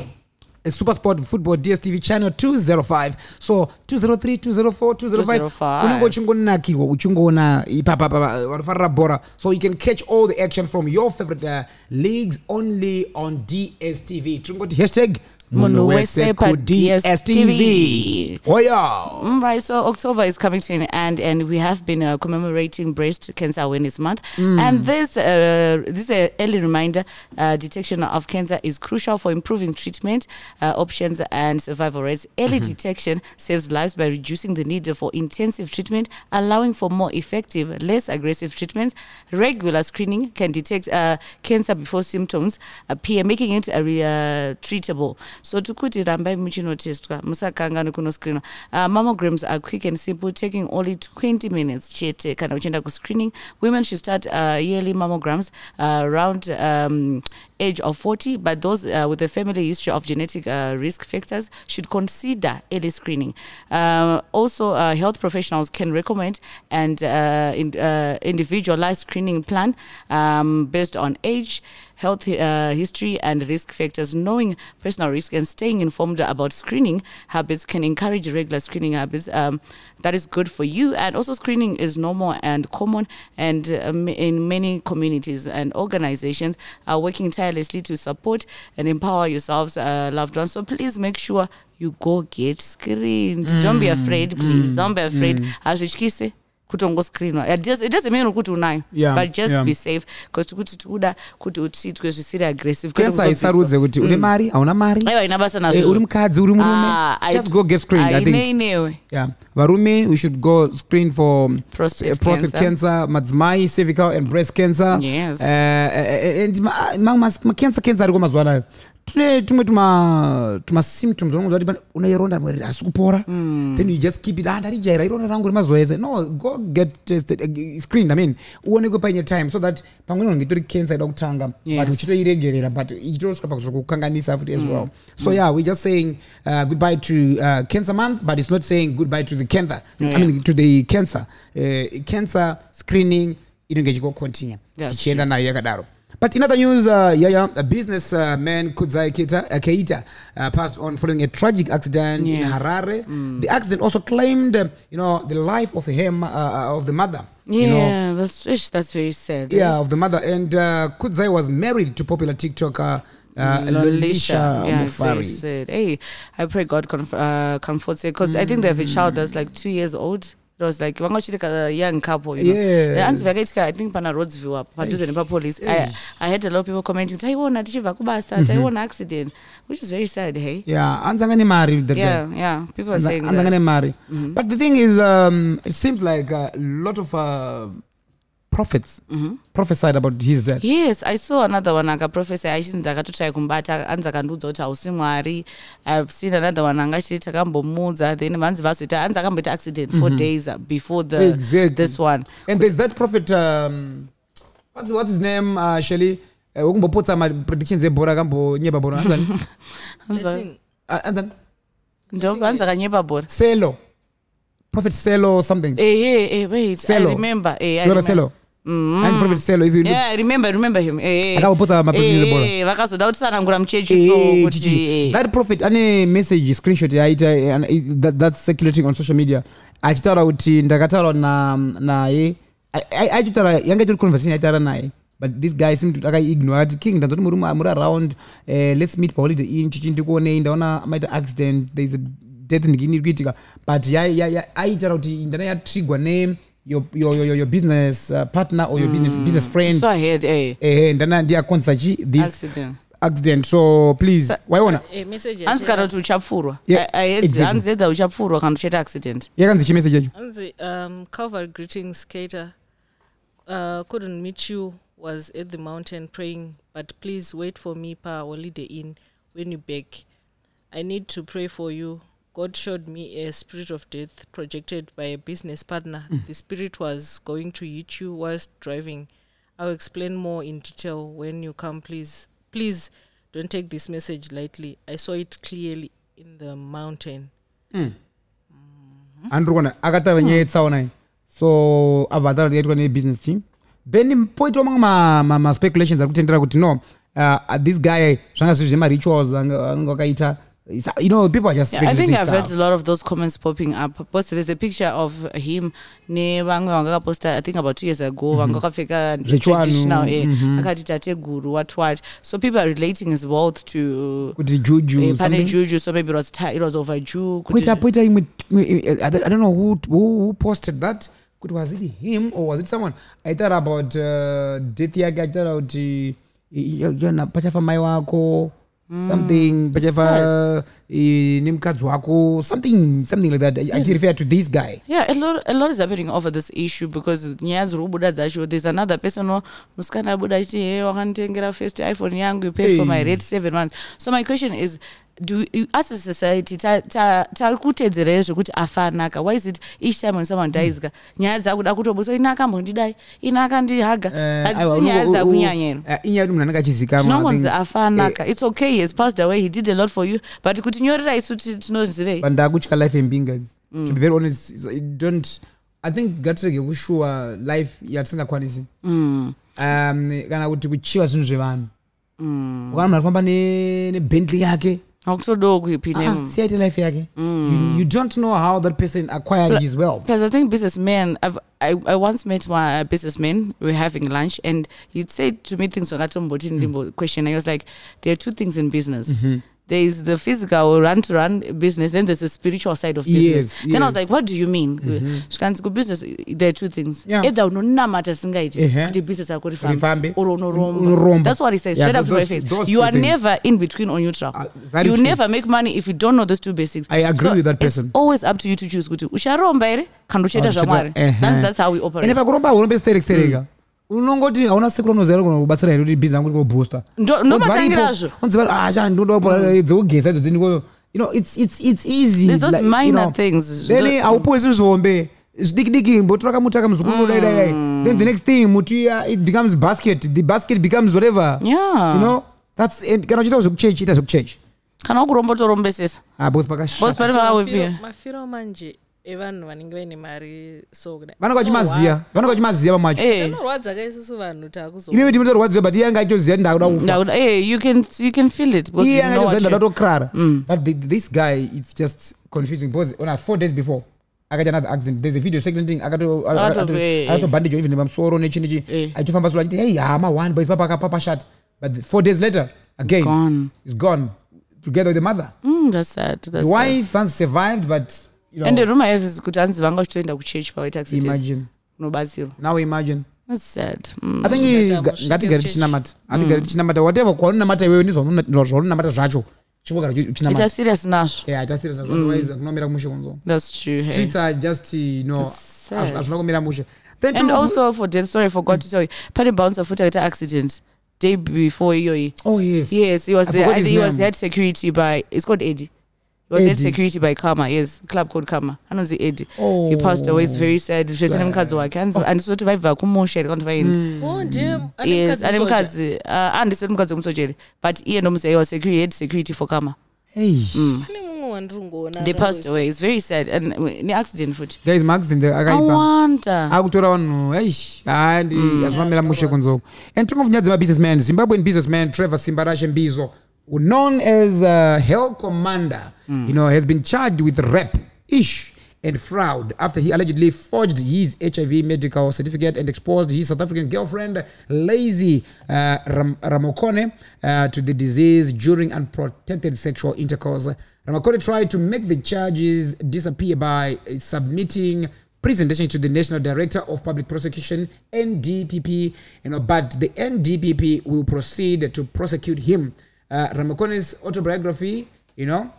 super sport football dstv channel 205 so 203 204 205 205. unenge uchingonakirwa uchingoona ipapa wanofarira bhora so you can catch all the action from your favorite uh, leagues only on dstv tingoti hashtag Munhu wese pa DSTV. oya Mm, Right, so October is coming to an end, and we have been uh, commemorating Breast Cancer Awareness Month. And this, uh, this uh, early reminder: uh, detection of cancer is crucial for improving treatment uh, options and survival rates. Early detection saves lives by reducing the need for intensive treatment, allowing for more effective, less aggressive treatments. Regular screening can detect uh, cancer before symptoms appear, making it uh, re- uh, treatable. So tikuti rambai muchinotestwa musakanga nekunoscreenwa uh, mammograms are quick and simple taking only 20 minutes chete kana uchienda kuscreening women should start uh, yearly mammograms uh, around um, age of 40 but those uh, with a family history of genetic uh, risk factors should consider early screening uh, also uh, health professionals can recommend and uh, in, uh, individualized screening plan um, based on age health history and risk factors. Knowing personal risk and staying informed about screening habits can encourage regular screening habits. Um, that is good for you. And also, screening is normal and common, and um, in many communities and organizations are working tirelessly to support and empower yourselves, uh, loved ones. So please make sure you go get screened. Don't be afraid, please. Don't be afraid. Hazvityise kutongoscreenwa it does- it doesn't mean kuti unayo Yeah, but just yeah. be safe. Because tikuti tikuda kuti utreatwe zvisiri aggressive. Kwete kensa kuzobviswa. isarudze kuti une mari hauna mari? Aiwa ina basa Eh, nazvo uri mukadzi uri murume? Ah, just go get screened i think. aineinewe yeah varume we should go screen for Prostate uh, prostate cancer. cancer madzimai cervical and breast cancer. Yes. uh, and ma- ma- mas- macancer cancer ariko mazuva anayo tune tumwe tuma tuma symptoms unongonzwa kuti pane- une ironda rimwe harisi kupora. Then you just keep it ah ndarijaira ironda rangu remazuva ese no go get tested uh, screened i mean uonekwe paine time so that pamweni unenge itori cancer ida kutanga Yes. but uchitoiregerera but ichitosvika pakuzokukanganisa futi as well. So yeah we're just saying uh, goodbye to uh, cancer month but it's not saying goodbye to the cancer. I mean to the cancer. Uh, cancer screening inenge ichikocontinue That's tichienda nayo yakadaro but in other news, uh, yeah, yeah, a businessman Kudzai Keita, uh, Keita uh, passed on following a tragic accident in Yes. Harare. The accident also claimed, uh, you know, the life of him, uh, uh, of the mother. You know, Yeah, that's ish, that's very sad. eh? yeah, of the mother. And uh, Kudzai was married to popular TikToker uh, Lolisha yeah, Mufari. sad. Hey, I pray God comf- uh, comforts it because I think they have a child that's like two years old. It was like vangochitika a young couple, you know. Yes. Hanzi vakaitika I think pana roadsview up padhuze nepapolice. I, I had a lot of people commenting, taiona tichibva kubasa, taiona accident, which is very sad, hey. Yeah, anzangane mari that guy. Yeah, yeah. People are saying that. anzangane mari. But the thing is, um, it seems like a lot of uh, prophets prophesied about his death. yes i saw another one akaprofesa aichinzi ndakatotrai kumbata anzi akandiudza kuti hausi mwari i've seen another one anga achiti takambomuudza then vanzi vazoita anzi akamboita accident four days before the Exactly. this one And there's that prophet, um, what's, what's his name, uh, Shelly? Uh, wekumbopotsa mapredictions ebhora akambonyeba bhora anzani. Uh, anzani ndo vanzi akanyepa bhora selo prophet selo or something Eh, eh, eh, wait, Selo. I remember. Eh, I remember remember. Selo and prophet selo if you look Yeah, I remember, remember him. Eh, eh. Akabopotsa mapredictions ebhora Eh, vakazoda kuti sanangura muchechi so Eh, kuti eh. that prophet ane message screenshot yaita eh, that, that's circulating on social media. Achitaura kuti ndakataura na- naye A- a- achitaura yanga itori conversation yaitaura naye. But this guy seemed to akaignore ati king ndanzoti muri muri around eh, let's meet paholiday inn chichi ndikuonei ndaona maita accident thereis a death ndikini iri kuitika but aitaura kuti ndana yatrigwa ne your, your, your, your business uh, partner or your business, business friend so ahead eh. eh, ndana ndiyakonza chi this accident accident so please Sa- waiona Eh, message hanzi yacho- kana kuti uchapfurwa Yeah, I- I heard- exactly. hanzi edha uchapfurwa kana uchaita accident yakanzi chimeseji yacho Anzi, um, Calvary greetings, Cater. Uh, couldn't meet you. Was at the mountain praying, but please wait for me pa holiday in when you back. I need to pray for you. God showed me a spirit of death projected by a business partner. The spirit was going to hit you whilst driving. I'll explain more in detail when you come. Please, please don't take this message lightly. I saw it clearly in the mountain. handiri kuona akataura nyaya yetsaona iyi so abva ataura kuti yaitwa nebusiness team then poitawo mamwe ma- ma- maspeculations ari kutendera kuti no uh, this guy zvanga zviri zvemarituals anenge wakaita It's- you know people are just Yeah, I think I've heard a lot of those comments popping up. Post there's a picture of him nevamwe vanga vakaposta I think about two years ago vakapfeka Zvichwanu, traditional eh mhm. akati tateguru what what. So people are relating his wealth to kuti juju eh, pane juju so maybe it was it was over kuti- poita poita imwe i don't I know who, who, who posted that kuti was it him or was it someone aitaura about uh, death yake achitaura kuti yona pachafa wako something pachafa eh, nemukadzi wako something something like that. Achirefer to this guy. Yeah, a lot, a lot is happening over this issue because nyaya dziri kubuda dzacho there's another person musikana abuda achiti he wakanditengera first iphone yangu you paid for my Hey. rate seven months. So my question is do as a society tari ta, ta kutedzera zvekuti afa anaka why is it each time when someone dies ka nyaya dzakuda kutobusa ina akambondidai ina akandihaga hadzisi nyaya dzakunyanya ino inyaya kuti munhu anenge achizikamwa zvinongonzi afa anaka it's okay he has passed away he did a lot for you but kuti nyorera isu ti- tinozivei. But ndakutya life embingas to be very honest is- I don't i think ngatirege kushuwa life yatisingakwanisi um kana kuti kuchiva zvinhu zvevanhu. Ukana munhu arifamba nebentley yake akutodawo Ah, kuipinemo siyaite life yake you, you don't know how that person acquired his wealth Because I think businessmen, I've, I, I once met my businessman, we were having lunch, and he'd say to me things like mm. question. I was like, there are two things in business. There is the physical run to run business, then there's the spiritual side of business. Yes, Then I was yes. like, what do you mean? Shkanzi ku business, there are two things. Yeah. Either unonamata singaiti, kuti business yako Rifambe. or Unoromba. That's what he says, Yeah, straight up to my face. You are things. never in between or neutral. Uh, very you true. never make money if you don't know those two basics. I agree with that person. It's always up to you to choose kuti ucharomba here kana uchaita zvamwari. That's- that's how we operate pakuromba haunombe serekisereka unongoti hauna siku raunozera kuna kubatsira here kuti bhizi yangu ndikoboosta Ndo- ndomatangirazvo dzekugesa idzo dzindikoyo you know it's it's it's easy There's those like, you minor know. things. then haupuwe zvinhu zvihombe zvidikidiki mbotora kamutaka muzukuru dai dai dai then the next thing muti uh, it becomes basket. The basket becomes whatever. Yeah. you know? That's and kana uchiita zvekuchechi ita zvekuchechi kana ukuromba utorombesesa ah bosi Bosi pakashata pari Mafiro- pawepira mafiro manje evanhu vanenge vaine mari so kudai. Vanenge vachimaziya vanenge vachimaziya vamwe vacho Eh, tinorwadza ka isusu vanhu taakuzo imi timotorwadziwa but iye anga aitoziva kuti ndakuda kufa. Ndakuda- eh, you can you can feel it because iye you anga what kuti you- ndatokrara but the, this guy it's just confusing because ona four days before akaita another accident. There's a video circulating akato- Akato- eh, eh. akatobhandijwa even nepamusoro nechi nechi Eh. achifamba solo achiti hey hama one boys papa papashata but the four days later again Gone. is gone together with the mother. Mm, that's sad that's the sad. wife has survived but you know and the rumor is kuti hanzi vanga uchitoenda kuchurch pawaita accident imagine. Kunobatsirwa now imagine. That's sad. Mm. i think ngatigare tichinamata ngatigare tichinamata whatever kwaunonamata iwewe ndizvaunonamata zvacho chingogara ita uchinamata serious nazvo yeah tasiri otherwise kunomira mushe kunzo that's true streets are just you know hazvina kumira mushe. Then and also for death sorry forgot to tell you. Pane bouncer futi akaita accident day before iyoyi oh yes. Yes he was his he was name. head security by it's called eddie. he was head security by kama yes. Club called kama anonzi eddie. Oh he passed away. It's very sad. Zvese nemukadzi wake handisoti vaibva kumusha here oh ndem yes ane mukadzi uh, andisoti mukadzi wemusojeri but iye he was security, head security for kama hey. Kungoona they passed away. It's very sad. And neaccident futi guys maaccident akaipa awanda akutora vanhu eish handi Mm. hazvinomira mushe kunzo and talking of nyaya dzemabusinessman zimbabwean businessman trevor simbarashe mbizo known as uh, hell commander Mm. you know has been charged with rape ish and fraud after he allegedly forged his hiv medical certificate and exposed his south african girlfriend lazy uh, Ram- ramokone uh, to the disease during unprotected sexual intercourse ramokone tried to make the charges disappear by submitting presentation to the National Director of Public Prosecution, NDPP, you know, but the NDPP will proceed to prosecute him. Uh, Ramakone's autobiography, you know,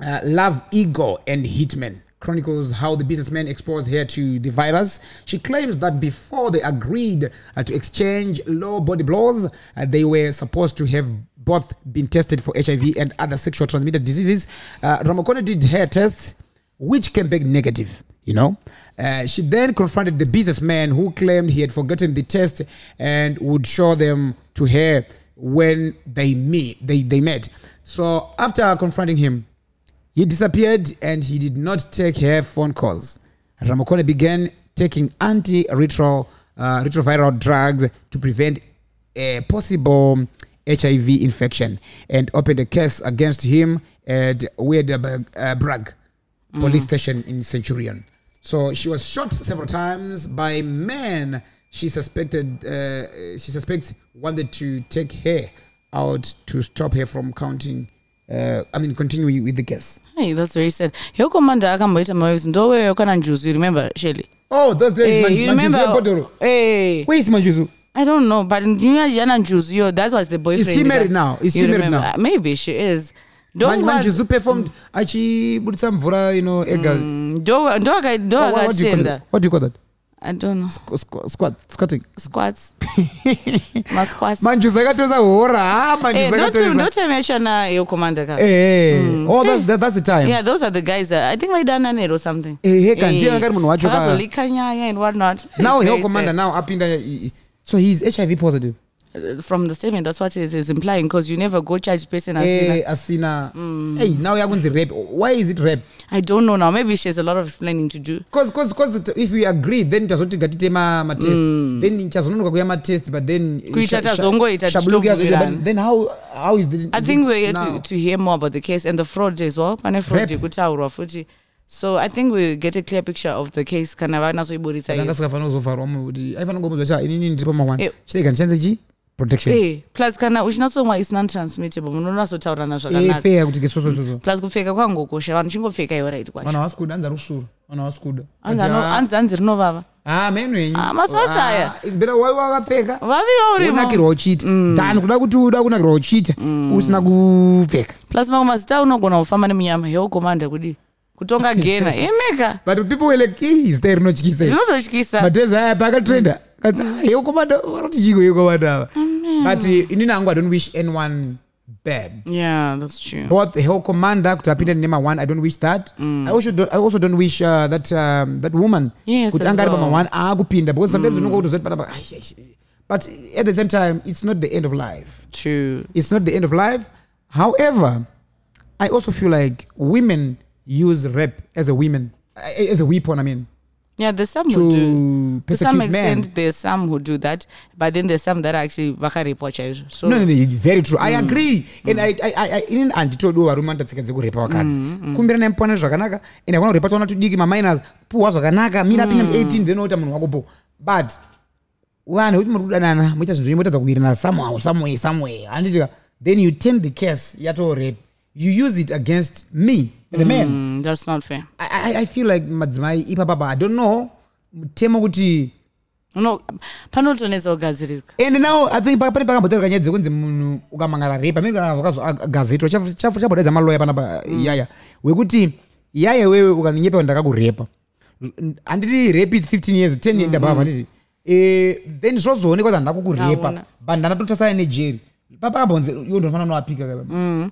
uh, Love, Ego, and Hitman chronicles how the businessman exposed her to the virus. She claims that before they agreed uh, to exchange low body blows, uh, they were supposed to have both been tested for HIV and other sexual transmitted diseases. Uh, Ramakone did her tests, which came back negative. You know, uh, she then confronted the businessman who claimed he had forgotten the test and would show them to her when they meet. They they met. So after confronting him, he disappeared and he did not take her phone calls. Ramakone began taking antiretroviral uh, retroviral drugs to prevent a possible HIV infection and opened a case against him at Weirderberg uh, Bragg police station in Centurion. So she was shot several times by men she suspected uh, she suspects wanted to take her out to stop her from counting uh, I mean continuing with the case. hey that's very sad hiyo komanda akamboita mawezi ndoweyo kana njuzu you remember shelly Oh, those days, hey, man, you remember Ebodoro. hey Where is Manjuzu? I don't know, but Nyajana Njuzu, yo, that was the boyfriend. Is she married now? Is You she married remember? now? Maybe she is. Don't. Manjuzu performed achibudisa mvura you know ega Ndo ndo aka- ndo what, what, do you call akatenda. what do you call that I don't know. Squ- squ- squat squatting Squats. Ma squats. manjuzu akatoresa hora ha Eh, manjuzu don't you akatoresa don't tell me Chana yo commander ka. Eh, oh that's, that, that's the time Yeah, those are the guys that I think vaidana nero or something. Eh, heka, ndiye akari munhu wacho ka- Akazolika nyaya and whatnot. now It's hell very commander sad. now apinda so he's hiv positive From the statement, that's what it is implying because you never go charge person as eh asina hey now yakunzi rape why is it rape I don't know now. Maybe she has a lot of explaining to do. because because because if we agree then tazoti ngatite ma ma test then chazononoka kuya ma test but then Kuita sha- sha- tazongoita shabuluki yazoita, tichitobvumirana. then- how how is the I think it we're here now? to, to hear more about the case and the fraud as well. Pane fraud kutaurwa futi. So I think we get a clear picture of the case kana ngasikafana kuzovharwa mu kuti aifanira kungomuzva cha inini ndiri pamahwana Eh. chiteka ndishandise chi protection. Eh, plus kana uchinatsomwa is non-transmittable. Munonatsotaurana Eh, zvakanaka fair kuti kesosososo plus kupfeka kwangokosha vanhu chingopfeka iwo right kwacho vana vasikuda anzi ari kusura vana vasikuda Hanzi ano- hanzi hanzi rinovava ah meno henyu Ah, masasa aya. it's better wai wakapfeka vaviva urimo unakirwa uchiita than kuda kuti uda kunakirwa uchiita usina kupfeka plus mamwe mazita unogona kufamba nemunyama yeugomanda kudi kutonga gena. Emeka but people were like "Ih, zita rinotyisa iri." zvinototyisa matezi aya pakatrenda kati yekomanda varoti chiko yekomanda ava but uh, inini hangu i don't wish anyone bad. Yeah that's true. Both hell commander kuti apinde nema one i don't wish that. I, also don't, i also don't wish uh, that um, that woman Yes, kuti anga ari well. pama one aakupinda because sometimes unonga kutozoti panapa but at the same time it's not the end of life. True. It's not the end of life. However i also feel like women use rap as a women uh, as a weapon i mean Yeah, there's some who do. to some persecute men. extent, there's some who do that, but then there's some that are actually vakaripwa chaizvo. So no no no it's very true. Mm. i agree. And I- I- I- inini handitodiwo varume anotatsika dzekurepa vakadzi. Mm, kumbirana mupone zvakanaka and akona kurepa twana tudiki maminors puhwa zvakanaka mira pinda mu18 then oita munhu wakopo. But vanhu kuti muri kudanana moita zvinhu motadza kuwirirana somehow somewhere somewhere. Handitika then you turn the case yatorape you use it against me as a man. Mm, that's not fair. I, I, i feel like madzimai ipapapa i don't know. Mutemo kuti No, panotonetsa kugadzirika. and now i think pa- pane pakambotaurika nyaya dzekunzi munhu ukamangara repa miri kana vakazogazitwa chabodaidza maloya panapa yaya wekuti yaya wewe ukanonyepewa ndakakurepa handiti rape. Is 15 years 10 years above handiti Eh, then zvozoonekwa kuti handina kukurepa but ndanatotasaya nejeri papakambonzi iwo ndinofana noapika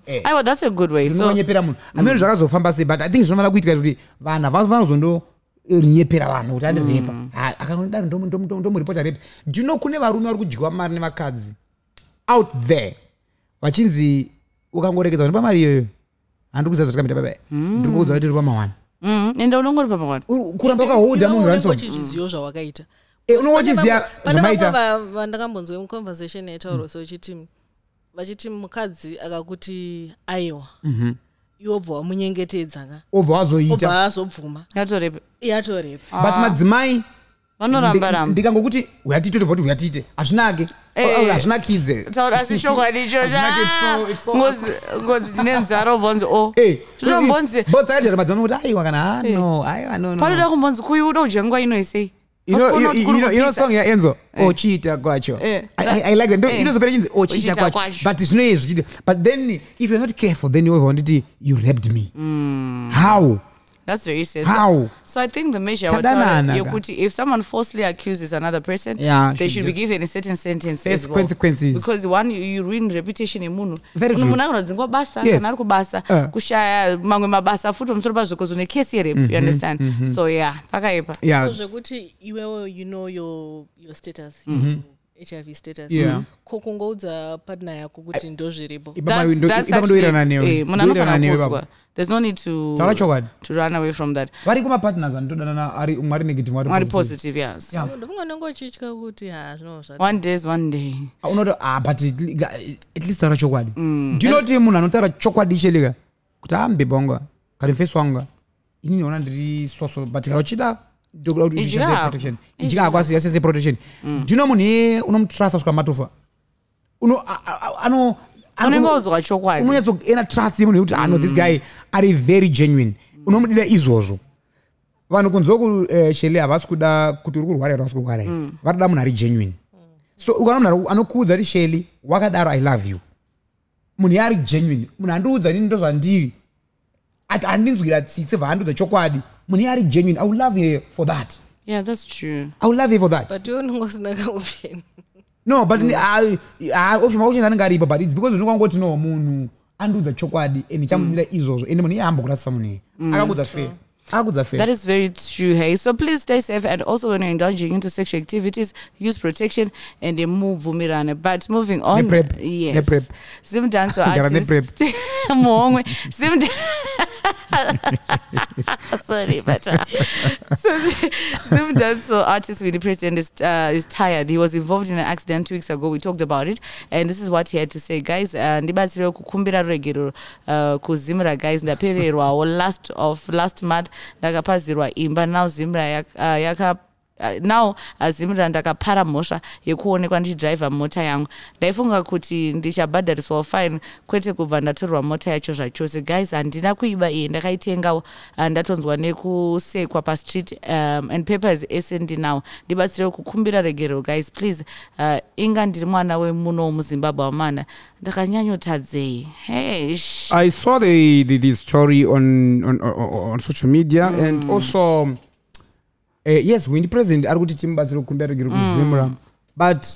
Eh. Aiwa, that's a good way. So ndinonyepera munhu amene zvakazofamba sei but i think zvinofanira kuitika kuti vanhu havafana kuzondonyepera vanhu kuti andirepa akanodaro ndomuripota repa know kune varume vari kudyiwa mari nevakadzi out there vachinzi ukangorekedzwa kuti pamari iyoyo handi kuziva zvakamita baba ndiri kuudza kuti tiri pamawani mm, ende unongori pamawani. kuramba wakahodha munhu ransom uchichizivo zvawakaita vamwe zvamaita va- vandakambonzwa muconversation yaitaurwa so vachiti mukadzi akakuti aiwa iwe obva wamunyengetedza ka obva wazoita. Obva azobvuma Yatorepa. yatorepa. But madzimai Vanoramba ramba. ndikangokuti uyatite tobva kuti uyatite hazvinake Eh. hazvinakidze taura asi chokwadi ichocho Ngozi- dzine nzara ubvonzi o Eh, zvinombonzi both dzakatera madzimai kuti aiwa kana ano aiwa no no. Panoda kumbonzi kuyu uda kudya nguva ino isei You know- you- you know- you know song yaenzo Eh. ochiita kwacho. Eh. I- I- I like that. Eh. inozopera chinzi ochiita kwacho. but zvinoye zvichiti but then if you're not careful then youova nditi you raped me? How that's very serious how so i think the measure Tadanana ka. yokuti if someone falsely accuses another person Yeah, they should should be given a certain sentence Face as well. consequences. because one you, you ruin reputation yemunhu Very Munhu- true. munhu anodzingwa basa Yes. kana ari kubasa Uh. kushaya mamwe mabasa futi pamusoro pazvokozo nekesi yerepu you understand so yeah pakaipa yeah zvekuti you know your, your status hiv status. Yeah. ko kungoudza partner yako kuti ndo- that's ipapa ndoirana actually- newe eh, munhu anofana Ndoirana newe kuzwa there's no need to taura chokwadi to run away from that. Vari kumapartners anotodanana ari umwe ari negative ari positive. positive yes. Ndofunga nongotitya kuti ha one day is one day. Ah, unoto ah but at le- at least taura chokwadi Mm. ndinoti munhu anotaura chokwadi ichelika kuti ambeba wanga kari face wanga. Inini ona ndiri soso but kana uchida ndokuda kuti Idya ushandise hako. protection. Idya idya hako asi yasese protection. Ndino munhu iye unomutrust asvika matofa ano unenge uzwa chokwadi unonyatsoena trust yemunhu yekuti ano this guy ari very genuine. Unomudira izvozvo. Vanhu kunzwa kushele havasi kuda kuti uri kurwara here havasi kurwara here. Varida munhu ari genuine. So ukaona munhu anokuudza kuti sheli wakadaro i love you. Munhu iye ari genuine. Munhu andiudza nini ndo zvandiri ati andinzwira tsitsi bvaandiudza chokwadi munhu iye ari genuine i will love you for that yeah that's true i will love you for that but iwe unongosina kaupeni no but option options anenge aripo but its because ndinongangoti no munhu andiudza chokwadi and ichamudira izvozvo and munhu iye hamba kurasisa munhu iye akakudza fair That is very true, hey. So please stay safe and also when you're indulging into sexual activities, use protection and then move vumirane. But moving on. Ne-prep. Yes. Ne-prep. Sim dancer artist. Muhongwe. Sim Sorry, but uh, so the Sim dancer artist with the president is, uh, is tired. He was involved in an accident two weeks ago. We talked about it, and this is what he had to say, guys. Uh, ndibatsire kukumbira regero uh, kuzimra guys ndapererwawo last of last month ndakapazirwa imba now zimra yak- uh, now azimira ndakapara mhosva yekuonekwa ndichidhiraivha mota yangu. Ndaifunga kuti ndichabhadhariswawo fine kwete kubva ndatorerwa mota yacho zvachose. Guys handina kuiba iyi ndakaitengawo. Uh, ndatonzwa nekusekwa pastreet um, and papers ese ndinawo ndibatsire kukumbira regero guys please. Uh, inga ndiri mwana wemuno muzimbabwe wamana. Ndakanyanyotadzei. Hesh i saw the, the, the story on, on, on, on social media mm. and also uh, yes windi president ari kuti timubatsire kukumbira regero kuzimra but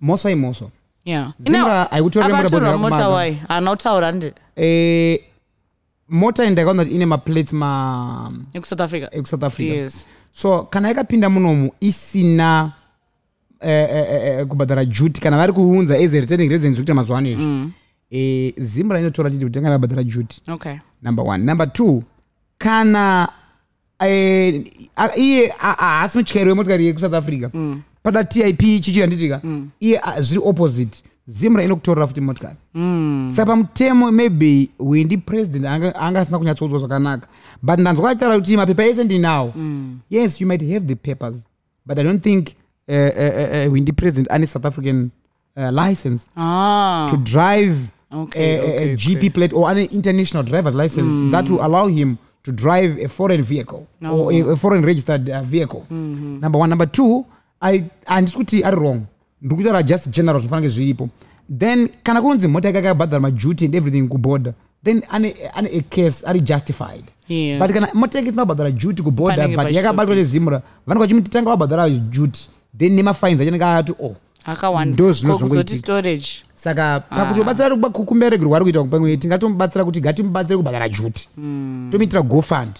moso imoso. Yeah. Zimra akatorwa mota wai? Anotaura ndi Eh, mota iyi ndakaona kuti ine maplates ma ekusouth africa. ekusouth africa. Yes. So kana yakapinda munomu isina eh, eh, eh, kubhadhara juti kana vari kuunza as a returning residence zvekuita mazuva ano izvi Eh, zimra inotora titi kuti tanga vabhadhara juti okay. Number one. Number two kana eh, iye a- a- haasi mutyairi wemotokari yekusouth africa. Pada tip chichi yanditika iye zviri opposite zimra inokutorera futi motokari saka pamutemo maybe wendi president anga asina kunyatsoudzwa zvakanaka but ndanzwa achitaura kuti mapepa ese ndinawo yes you might have the papers but i don't think uh, uh, uh, wendi president ane south african uh, license Ah. to drive Okay, a, a, okay, a GP plate or an international driver's license that will allow him to drive a foreign vehicle or a, a foreign registered uh, vehicle. Number one. Number two, I handisi kuti ari wrong. ndiri kutaura just general zvofanike zviripo then kana kunzi mota yake akabhadhara maduty and everything kuborder then ane, ane a case ari justified Yes. but kana mota yake isina kubhadhara duty kuborder but yakabatwa nezimura vanenge vachimiti tanga wabhadhara duty then nemafines achanenge akati oh kuzoti storage. Saka pakutobatsira kukumberegero kwari kuita pamwe tingatomubatsira kuti ngatimubatsire kubhadhara juti tomuitira gofund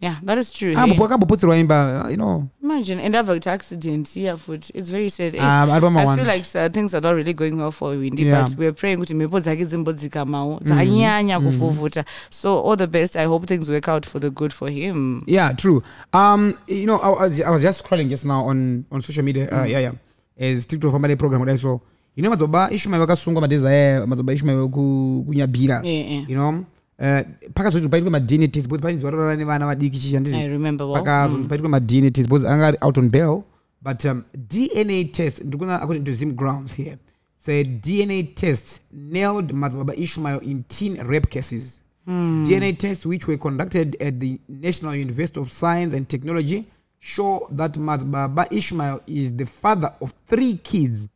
yeah that is true. Ambopo hey. akamboputsirwa imba you know. Imagine and have an accident yeah food. It's very sad. Hey, Ah, ari i pamawanda. feel like uh, things are not really going well for windy Yeah. but we're praying kuti mhepo dzake dzimbodzikamawo dzanyanya kuvhuvhuta so all the best. I hope things work out for the good for him. Yeah true. Um you know i was, I was just scrolling just now on on social media. Uh, yeah yeah. As tiktok famba neprogram kudai so you know madzoba ishumai vakasungwa madhezi aya madzoba ishumai kunyabhira you know uh, pakazoti paitwe madna test because painzi varorara nevana vadiki chichi i handiti remember well. pakazonzi paitwe madna test because anga ari out on bail but um, dna test ndikuona according to zim grounds here said dna test nailed madzibaba ishmael in teen rape cases. Dna tests which were conducted at the national university of science and technology show that madzibaba ishmael is the father of three kids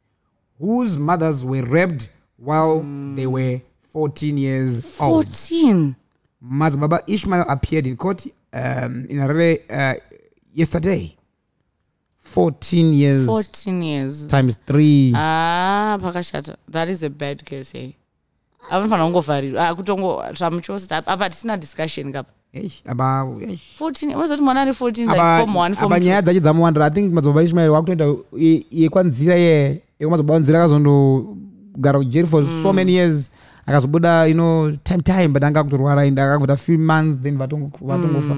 whose mothers were raped while they were 14 years old. 14 Mazbaba Ishmael appeared in court um, in Harare uh, yesterday. 14 years. 14 years. Times 3. ah pakashata. That is a bad case hey avanofanira kungovharirwa ah, kutongo zvamuchose apa tisina discussion kapa? Eish, aba eish. 14 unozoti mwana ane 14 like Aba- form 1 form aba 2 nyaya dzacho dzamuwandira i think madzibaba ishmael wakutoenda ye- yekwanzira ye yekumadzibaba wanzira akazondogara kujeri for so many years akazobuda you know time time but anga kutorwara ende akakuita few months then vatongo- vatongofa.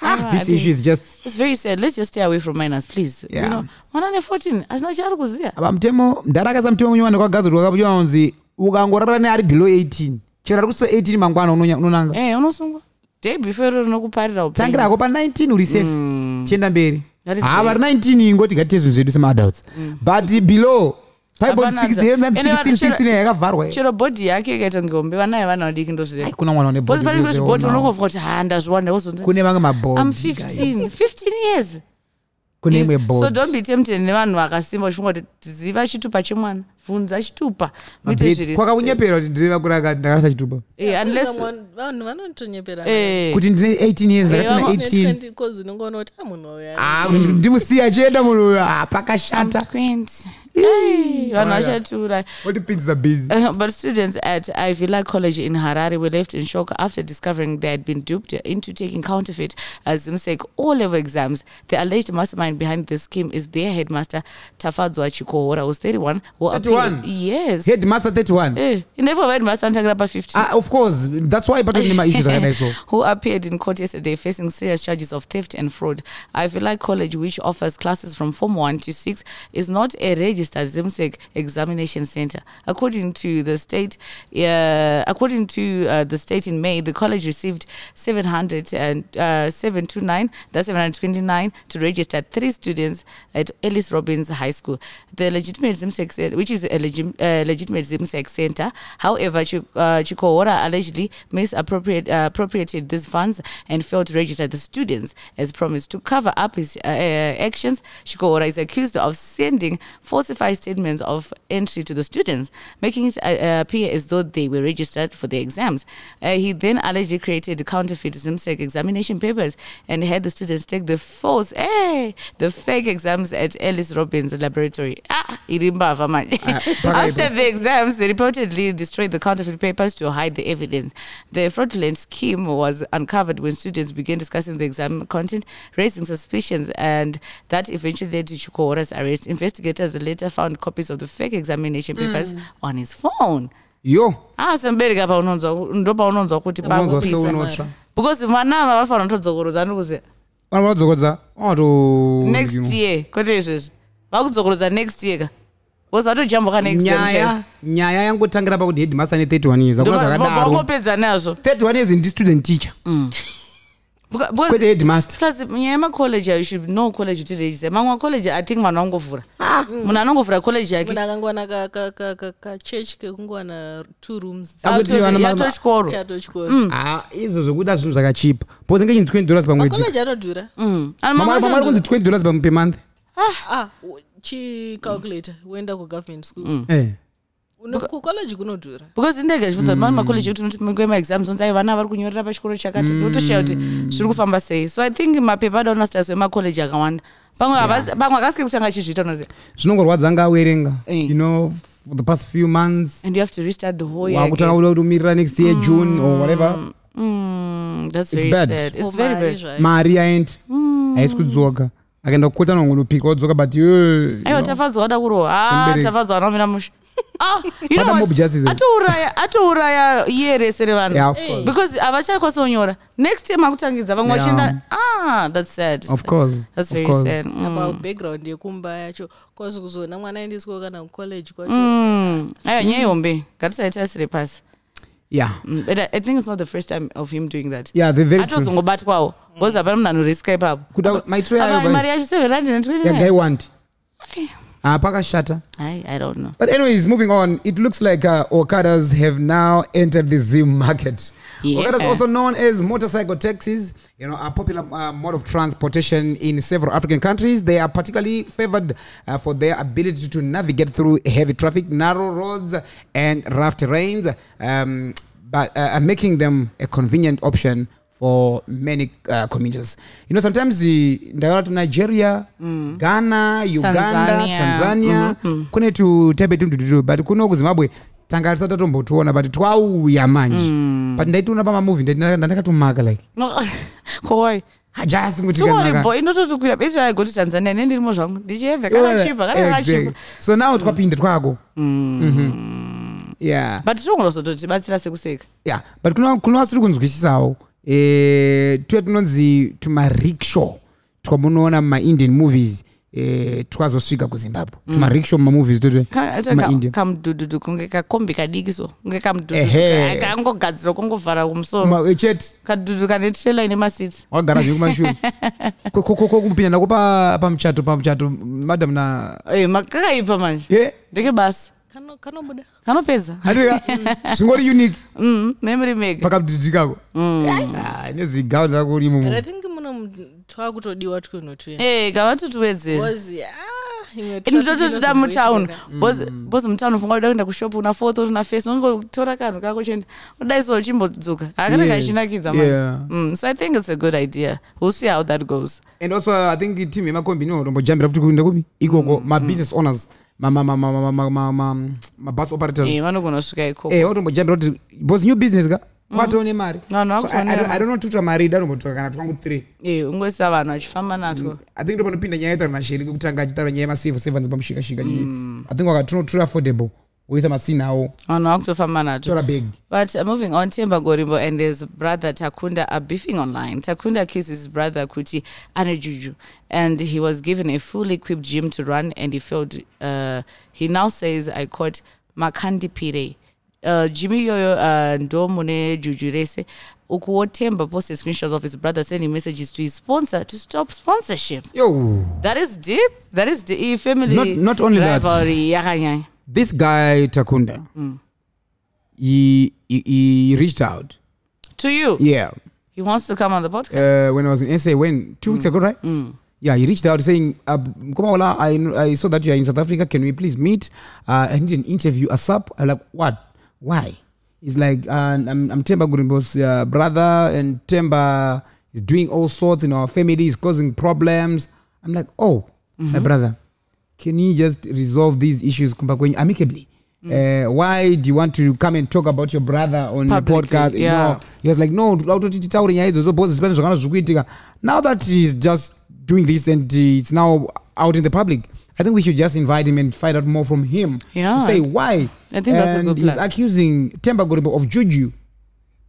Ah, Ah, this issue is just it's very sad. Let's just stay away from minors please. Yeah. you know mwana ane 14 asina chaari kuziya. Apa mutemo ndarakaisa mutemo munyowani kwagadzirwa kapuchiwa kunzi ukangorara neari below 18 chero ari kusisa 18 mangwana unonanga. Eh unosungwa day before iro rinokuparira upenyu. tangira ako pa19 uri safe. Chienda mberi. That is ha very- vari 19 ingoti ngatiite zvinhu zvedu semaadults but below Hapana za- Ene vanhu chero- 16 yakavharwa chero bhodhi yake ikaita ngombe vana vevana vadiki ndozvireva kuna mwana une bhozi body pane kuzvibhodhi zveona. unokovuka kuti ha ndazviwanda kune vamwe i'm mabhodhi 15 15 years. Kune imwe so bhodhi don't be tempted nevanhu vakasimba uchifunga kuti ziva chitupa chemwana bvunza chitupa. Muite zviri kwakakunyepera kuti ndiri vakuraka ndakarasa chitupa? Eh, unless Vanhu- vanotonyepera eh, kuti ndine 18 years Eh, ndakatina vamwe- 18 kozi unongoona kuti a munhu uyu Ah, ndimusiya achienda munhu uyu. Ah, pakashata. 20 Hey, vanhu yeah. vachatiura. Otipinzisa busy? Uh, but students at League College in Harare were left in shock after discovering they had been duped into taking counterfeit uh, Zimsek. O-level exams. The alleged mastermind behind the scheme is their headmaster Tafadzwa Chikohora, who's 31. Who 31? appealed- Yes. headmaster 31 Eh, you never headmaster until about 15. Ah, of course that's why patoni maissues akadai so who appeared in court yesterday facing serious charges of theft and fraud. Ivy League College, which offers classes from Form 1 to 6, is not a registered ZIMSEC examination center. According to the state, uh, according to uh, the state in May, the college received 700 and uh, 729, that's 729 to register three students at Ellis Robbins High School. The legitimate ZIMSEC, which is a uh, legitimate ZIMSEC center, however, Ch- uh, Chikohora allegedly misappropriated uh, appropriated these funds and failed to register the students as promised. To cover up his uh, uh, actions, Chikohora is accused of sending falsified statements of entry to the students, making it appear as though they were registered for the exams. He then allegedly created counterfeit ZIMSEC examination papers and had the students take the false, hey, the fake exams at Ellis Robbins Laboratory. Ah, irimbava manje. After the exams, they reportedly destroyed the counterfeit papers to hide the evidence. The fraudulent scheme was uncovered when students began discussing the exam content, raising suspicions, and that eventually led to Chukohora's arrest. Investigators later found copies of the fake examination papers on his phone. yo! Ah semubereki apa unonzwa ndo paunonzwa kuti pakupisa because vana ava vafanira kutodzokorodza ndikuziva vanhu vadzokodza wato next year kwete izvezvi vakudzokorodza next year ka year nyaya nyaya yangotangira pakuti headmaster ne 31 years akuna zvakadaro vakopedza nazvo 31 years ndi student teacher because- kwete headmaster plus nyaya yemacollege you should know college kuti register mamwe macollege i think vanhu vangovhura munhu anongovhura college yake munhu akangowana ka- ka- ka- ka- kachechi kekungowana two rooms yatochikoro ah izvo zvokuda zvinhu zvakachipa bose ngechinzi 20 dollars pamwedzi anodhura mamari kunzi 20 dollars pam- chicalculator woenda kugovernment school. Eh. Uno- kucollege kunodhura. Because indege zvibvunza mani macollege ekuti unoti munguva maexams onzi ai vana vari kunyorera pachikoro chakati. Ndotosheya kuti zviri kufamba sei. So i think mapepa ada unastars wemacollege akawanda. Pamwe pamwe akasike kutanga achizviita unoziva zvinongorwadza anga awerenga Eh. you know for the past few months. And you have to restart the whole year wakutanga kuda kuti umirira next year june or whatever. Mm, that's It's very bad. sad. It's Oh, very zvayo. mari yaendi haisi kudzoka akaenda kukota nongonopika odzoka but yo aiwa tafadzwa wada kurohwa ah Sembereki. tafadzwa wanaomira musha. Ah, atouraya atouraya iye rese revanhu Yeah, of course. because havachakwanisa kunyora next time akutangidza vamwe vachienda ah that's sad. Of course that's of very course. sad. Mm. apa background yekumba yacho. Cause kuzoona mwana aendeswa kana kucollege kwacho. Mm. aiwa nyaya ihombe ngatisaitarisire pasi yeah. Mm, but I, i think it's not the first time of him doing that. Yeah they're very true. atozongobatwawo bcause hapana munhu anorisika ipapo kuda maitiro Apa yayo mari yacho seven rand and twenty nine yagaiwandi ah pakashata i i don't know. But anyways, moving on, it looks like uh, Okadas have now entered the Zim market. Yeah. Okadas, also known as motorcycle taxis, you know, a popular uh, mode of transportation in several African countries. They are particularly favored uh, for their ability to navigate through heavy traffic, narrow roads, and rough terrains, um, but uh, making them a convenient option for many uh, commuters. You know, sometimes the ndakaona to Nigeria, Ghana, Uganda, Tanzania. Tanzania, kune tutepe tuntututu but kuno kuzimbabwe tanga tisati tatombotuona but twauya manje. But ndaitiona pamamovhi ndandakatumaka like. Kowai hajasi kuti tumori kanaka- boy inototukwira besi aigoti tanzania nendirimo zvangu kakachipa kachipa so now twapinda twako Mhm. yeah. But tirongozototibetsira sekuseka yeah but kuno kuno asiri kunzwisisawo eh, tuye tunonzi tumarickshaw twamunoona mumaindian movies eh, twazosvika kuzimbabwe. Tumarickshaw mumamovies totwe maindia kamudhudhudhu kunge kakombi kadiki so kunge kamudhudhu Ehe. kangogadzirwa kungovhara kumusoro chete kadhudhu kane trela ine masitsi wagara zviri kumashure kupinda nako pa- pamuchato pamuchato madam na Eh, kakaipa manje? Ndeke basa Kano- kanobuda kanopedza zvingori unique. Mm, memory mega pakadhidhikako nezigaudi rako rimo but i think muno twakutodiwa twunotwe Eh, bcause ah, ini ka- bhozi mutauni ufunga uda kuenda kushopu una foto una face unongotora kanhu kako chende. Udai so uchimbodzoka akati kachinakidza man Yeah. Mm, so i think it's a good idea. We'll see how that goes. And also i think team yemakombi inotombojambira futi kuinda kupi? Ikoko mabusiness owners mabus operators. Eh, vanogona kusvika ikoko. Eh watombojambira kuti bcause new business ka kwatone mari know tuta mari idanombotoka kana twangu three Eh, ungoisa vanhu vachifamba natwo. I think ndopanopinda nyaya yetaura nasheri kutanga achitaura nyaya yemacivil servants pamushikashika i think wakati affordable. Woisa masini awo vanhu vakutofamba tora big. But uh, moving on, Temba Gorimbo and his brother Takunda are beefing online. Takunda accused his brother Kuti Anajuju, and he was given a fully equipped gym to run, and he failed. Uh, he now says, "I quote Makandi Pire." Uh, Jimmy Yoyo uh, ndo mune juju rese ukuwo Temba posted screenshots of his brother sending messages to his sponsor to stop sponsorship. yo. That is deep. That is the family Not- not only that. rivalry yakanyanya. this guy takunda he, he he reached out. To you, yeah. He wants to come on the podcast. uh, when i was in sa when two weeks ago right? Yeah he reached out saying uh, Mkomaola, I, I saw that you are in south africa. Can we please meet uh, i need an interview asap i'm like what why? He's like uh, i'm, I'm temba gurimbo's uh, brother and temba is doing all sorts in our family is causing problems. I'm like oh my brother can you just resolve these issues amicably? Uh, why do you want to come and talk about your brother on the Publicly, podcast? Yeah. no, he was like no autoti titaure nyaya idzodzo zipane zvakana zviri now that he's just doing this and it's now out in the public i think we should just invite him and find out more from him Yeah. to say why I think that's a and good he's accusing Temba Gorimbo of juju.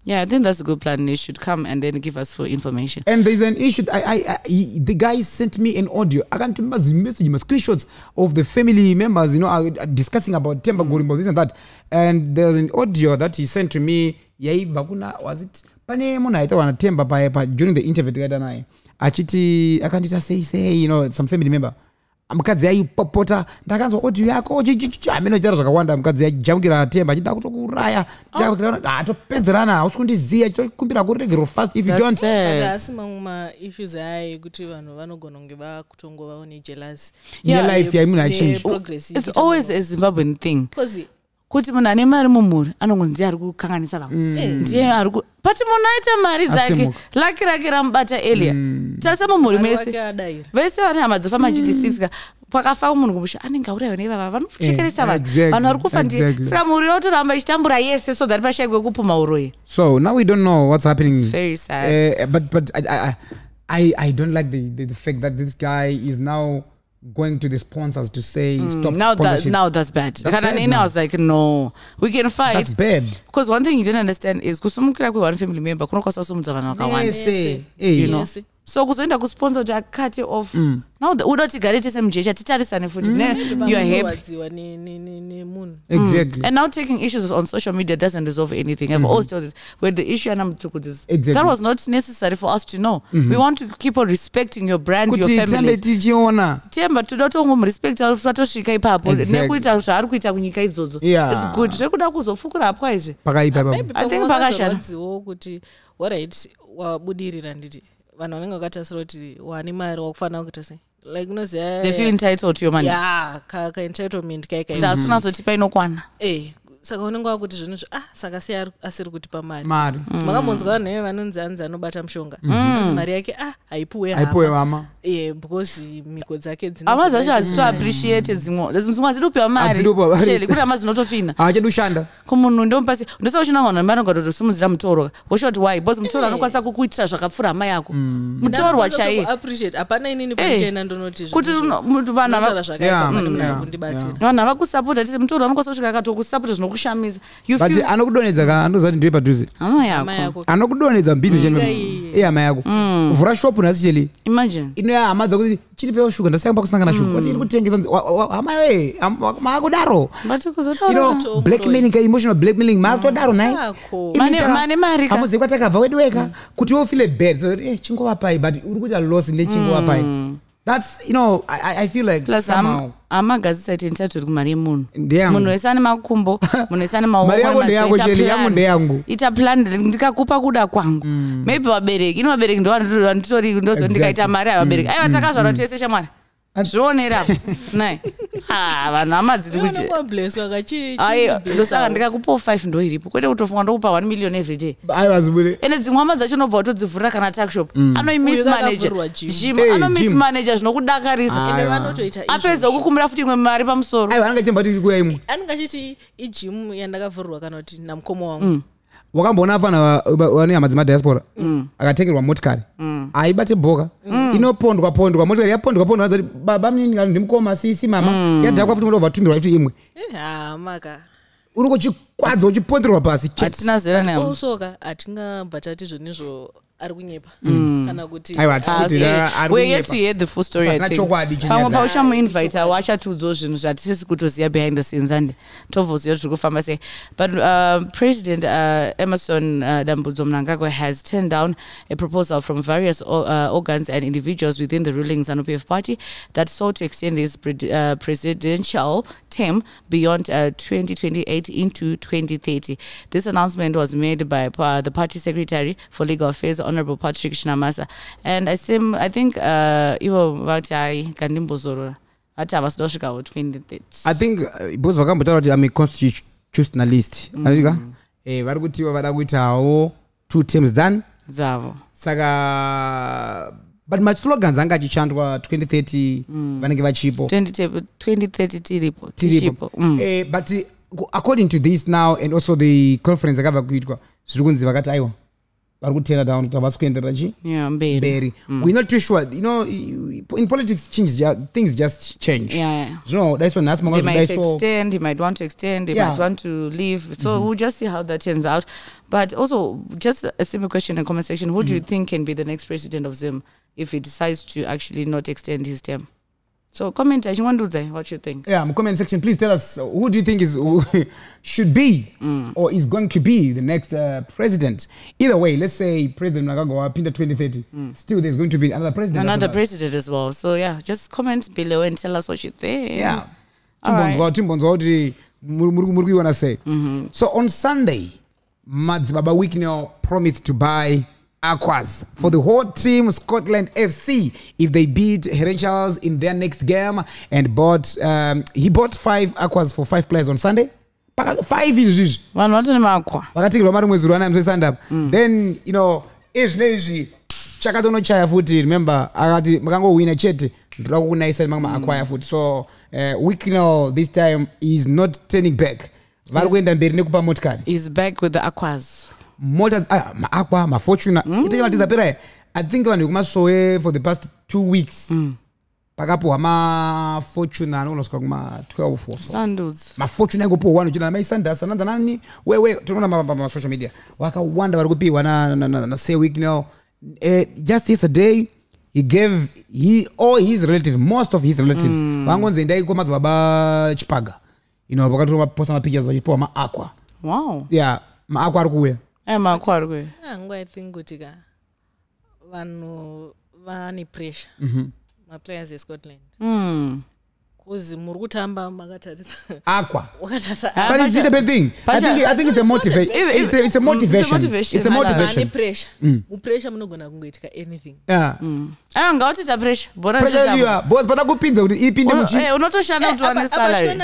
Yeah, I think that's a good plan. They should come and then give us full information. And there's an issue. I, I, I he, the guy sent me an audio. I can't remember the message, my screenshots of the family members, you know, are, are discussing about Temba mm. Gorimbo, this and that. And there's an audio that he sent to me. yaibva kuna was it pane munhu aitaura natemba pa, during the interview tikaita naye achiti akandita sei sei you know some family member. Mukadzi aipopota ndakanzwa audio yako hamene chitaura zvakawanda mukadzi aijamukira natemba achida kutokuuraya atopedzerana hausi kundiziya chitokumbira kuregero fast if you don't asi mamwe maissues aya ekuti vanhu vanogona kunge vakutongovawo nejealousy Yeah, life yaimunhu achinji neprogress It's always a Zimbabwean thing. Kuti munhu ane mari mumhuri anongonzi ndiye ari kukanganisa vamwe ndiye ari but munhu aita mari dzake laki rake ramubata elia. Tarisa mumhuri mese vese vane hama dzofamba gd6 ka pakafa munhu kumusha anenge aurayiwa neivava vanochekeresa Eh, vanhu. vanhu vari kufa ndiye. exactly. saka mhuri yotoramba ichitambura yese so that pashayikwe kupuma uroyi So now we don't know what's happening. It's very sad. Uh, but but I, I I I don't like the, the the fact that this guy is now going to the sponsors to say stop Mm, now that now that's bad That's kana bad now. i was like no we can fight That's bad. because one thing you didn't understand is kusumukira kwe-one family member kunokwanisa kusumudza vanhu vakawanda Yes, eh, eh. you know Yes. So kuzoenda kusponsor kuti akate off. Now the- uda tigare tese mujecha titarisane futi ne you are happy. vadziwa nemunhu Exactly. and now taking issues on social media doesn't resolve anything. I've always told this when the issue anamtukutis Exactly. that was not necessary for us to know. We want to keep on respecting your brand your Kuti tirambe families tichiona. temba toda tongomurespecta tatosvika ipapo Exactly. nekuita zvaari kuita kunyika idzodzo Yeah. its good zvekuda kuzofukura apwa izvi Pakaipa. I think pakashata. pakashatadziwo kuti oright wabudirira nditi vanhu vanenge vakatasira kuti wane mari wakufanira kuita sei? Like unoziva they feel entitled to your money. ya kaentitlement kai kai kuti asina zotipa inokwana. Eh saka unenge wakuti zvinhu zvo ah saka sei ari- asiri kutipa mari. Mari. makambonzwa vanhu veve vanonzi anzi anobata mushonga. Anzi mari yake ah haipuwe Haipuwe hama. Eh because mhiko dzake hama dzacho hazitoappreciate dzimwe dzimwe hadzidi kupiwa mari. Hadzidi kupiwa mari. sheli kuti hama dzinotofina. Haachadi kushanda. kumunhu ndomupasi ndosauchina vanhu vanongatotosimudzira mutoro woshoti why? Because mutoro anokwanisa kukuitira zvakapfuura hama yako. Mutorwa chaiye appreciate. Hapana inini pachena ndonoti kuti vanhu vanhu havakusapota tisi mutorwa anokwanisa kusvika akatokusapota zvinokushamisa you But feel anokudonedza ka andozati ndiwe padhuze. hama yako. Anokudonedza mbiri chemene. Iye. Eh hama yako. Vhura shopu nhasi cheli. imagine. Inoya hama dzakuti chiripewo shuga ndasanga pakusangana shuga. Wati iri kutengesa wa- wa- hama we maakudaro blackmailing emotional blackmailing maakutodaro naye yako. Mane- mane mari ka. hamuzivi kwatakabva wedu weka. Kuti wofile bad eh, chingovapai but uri kuita loss nechingovapai that's you know I, I- feel like plus somehow amagazisa iti entitled kumari yemunhu munhu wese ane makumbo munhu wese ane Mari ane ndeyangu, ita plan. ndikakupa kuda kwangu maybe vabereki ini vabereki ndovanditori ndozo ndikaita Exactly. mari avabereki aiva takazvarwa tese shamwari zvionerapo nai. Ah, vanhu hama dziri kuti unongwablesswa kachi ai ndosaka ndikakupawo 5 ndo iripo. Kwete kutofunga ndokupa 1 million everyday aivazibule ende dzimwe hama dzacho nobva watodzivhurira kana takshop Uyu anoimismanager kakavhurwa gym. gym Eh, anomismanager zvinokudakarisa. Apedza kukumbira futi imwe mari pamusoro. Anenge chemba tiri kuya imwe anenge achiti ijimu yandakavhurwa kana kuti namukoma wangu wakamboona fana vane hama dzemadiaspora akatengerwa motikari. Aibate bhoka inopondwa pondwa. Motikari yapondwa pondwa. Anzati baba munini kana ndimukoma sisi mama. Yadhakwa futi modobva tumirwa itu imwe. Eh, hama ka uri kuchikwadza uchiponderwa pasi hatina zera nehama osoka hatingabva tati zvonizvo ari kunyepa kana kuti Aiwa, hatisi kuti ra- ari we're yet kunyepa. to hear the full story I Saka think. chokwadi pamwe chinyadza. pauchamuinvita wachatiudzawo zvinhu zvatisisi kutoziva behind the scenes ande tobvoziva zviri kufamba sei but uh, president uh, emerson uh, dambudzo mnangagwa has turned down a proposal from various uh, organs and individuals within the ruling zanu-pf party that sought to extend his pred- uh, presidential term beyond uh, 2028 into 2030 this announcement was made by uh, the party secretary for legal affairs honorable patrick shinamasa. And i, seem, I think uh, ivo vati hai kandimbozorora vati havasida kusvikawo 2030 i think uh, because vakambotaura kuti ame constitutionalist. Aika eh vari kutiwa vada kuitawo two terms done. Dzavo. Saka but maslogans anga achichandwa 2030 vanenge vachipo. 20 2030 tiripo tiripo. Mm. Eh, but uh, according to this now and also the conference akabva kuitwa zviri kunzi vakati aiwa vari kutenda down kuti havasi kuenderera chi? Yeah mberi. Mberi. We're not too sure. You know in politics change things just change. Yeah, yeah. zvino daiso nhasi they mangazvi might daiso extend he might want to extend they Yeah. might want to leave. So we'll just see how that turns out. But also just a simple question in the comment section. Who do you think can be the next president of zim if he decides to actually not extend his term so comment achingwandudzai what you think. Yeah comment section please tell us uh, who do you think is should be or is going to be the next uh, president? Either way let's say president nakagawa pinda 2030 still there's going to be another president another president as well. So yeah just comment below and tell us what you think. Yeah. Alright. timbonzwa kuti muri kuiona sei so on sunday madzibaba week now promised to buy aquas. For the whole team scotland fc if they beat herentials in their next game and bought um, he bought five aquas for five players on sunday? Five izvi zvizvi vanhu vatone makwa vakatekerwa mari mwezi ruwanai muzoisanda up then you know izvi neizvi chakatonochaya futi remember akati makangowina chete ndoda kukunaisani manga maakwaya futi. So uh, now this time is not turning back. Vari kuenda mberi nekupa motikari is back with the aquas mota ah, maakwa mafortuna ite matizapera i think vanhu vekumasowe for the past two weeks. Pakapuhwa mafortuna anogonosvika kuma-12 or so sanduds mafortune aingopiwa wani uchida namaisandhas ananza nani? Wewe tinoona pamasocial media. Wakawanda vari kupiwa naseweek now uh, just yesterday he gave he all his relative most of his relatives vangonzi endai kwamadzibaba chipaga. You know vakatomaposta mapictures vachipiwa maaqua wow. Yeah maaqua ari kuuya ai makwa ari kuya hangu i think kuti ka vanhu vane pressure. Maplayers escotland mm. kuzi muri kutamba makatarisa aqua wakatarisa but see the bad thing. I think, I think it's a motivation it's, a- it's a motivation. motivation. it's a motivation. Pressure. Mupressure munogona kungoitika anything. Aiwa ngautita pressure? Bhora boss pada kupinza kuti ipinde eh, unotoshanda kuti wane salary.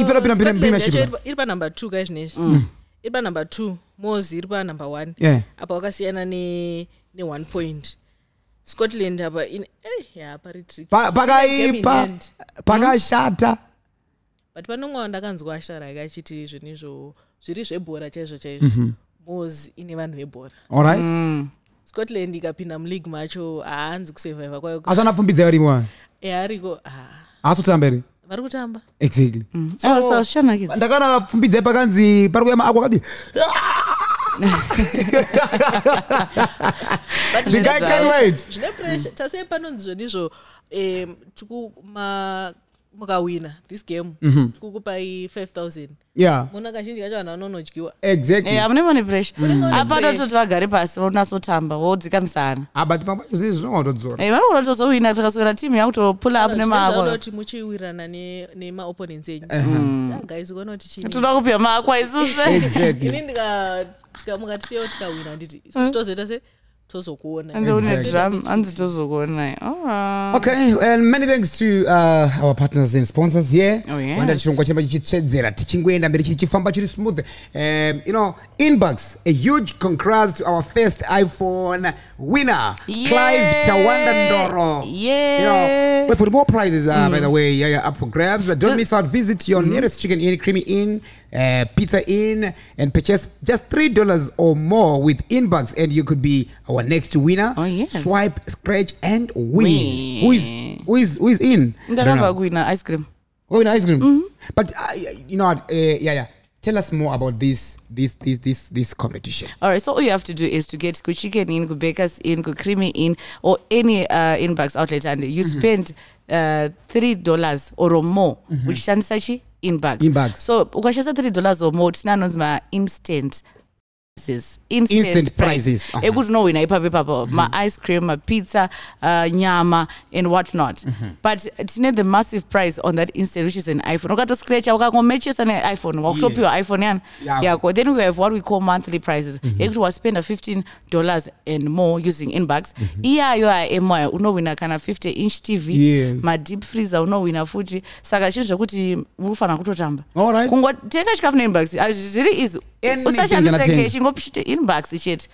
Ipera pina- pina- yacho iri pa- iri panumber two kaizvinezvi iri panumber two mos iri panumber one. Yeah. apa wakasiyana ne ne-one point. Scotland apa ine eh in pakaipa pakashata. But panomwe ndakanzwa ashtaraki achiti zvinhu izvo zviri zvebhora chaizvo chaizvo. Mos ine vanhu vebhora alright Mm. scotland ikapinda muleague macho haanzi kusurviva kwayo. Asi anapfumbidza varimo eariko haasi kutamba here vari kutamba exactly. Aiwa, so zvichanakidzo. ndakaona pfumbidzai pakanzi pari kuya maakwa akati the zvine guy can wait. Zvine pressure. Tasei panonzi zvonizvo um mukawina this game tikukupai 5000 yeah. Muna kazhinji kacho vanhu vanonodyiwa. Exactly. Eh, hamune vane pressure. Une apano pressure. toti vagare pasi vonasotamba vodzika misana Ah, but pamba izvi zvinongatodzora Eh, vanogona tozowina takaswera timu yakutopula up nemaakwa kuti muchiwirana ne- nemaopponents enyu. Guys kuona kuti chini toda kupiwa maakwa exactly. Ini ndika- tika- mukatisiyawo tikawina nditi isusu tozoita se tozokuona hanzi tozokuonai Alright. okay and many thanks to uh, our partners and sponsors here Oh, yes. wanda chirongwa chiramba chichitsvedzera tichingoenda mberi chichifamba chiri smooth. Um, you know inbox a huge congrats to our first iphone winner clive tawanda ndoro. Yeah. you know but for more prizes uh, by the way yeah, yeah, up for grabs. Uh, don't miss out. Visit your nearest chicken inn creamy inn uh, pizza inn and purchase just three dollars or more with inbox and you could be our next winner. Oh, yes. swipe scratch and win. Win. who is who is who is in? I don't ndakabva know. kuina ice cream. Oh in ice cream? But uh, you know what? Uh, yeah yeah tell us more about this this this this this competition All right, so all you have to do is to get Ku Chicken in, Ku Bakers in, Ku Creamy in, or any uh, inbox outlet, and you spend uh, three dollars or more, which shandisa inbox. Inbox. So ukashandisa three dollars or more, tina anonzi ma instant prizes. instant, Instant prize. prizes, uh-huh. ekuti unowina ipapo ipapo ma ice cream mapizza uh, nyama and what not. But tine the massive prize on that instant which is an iphone. Ukatoscratcha ukangomechesa neiphone wakutopiwa iphone yani Yeah. yako then we have what we call monthly prizes yekuti waspenda 15 dollars and more using inbox. Iyayo aemoya unowina kana 50 inch tv Yes. madeep freezer unowina futi saka chinhu zvekuti unofanira kutotamba right. kungotenga chikafu neinbox. Zviri easy usashandise kana keshi ngochite inbox chete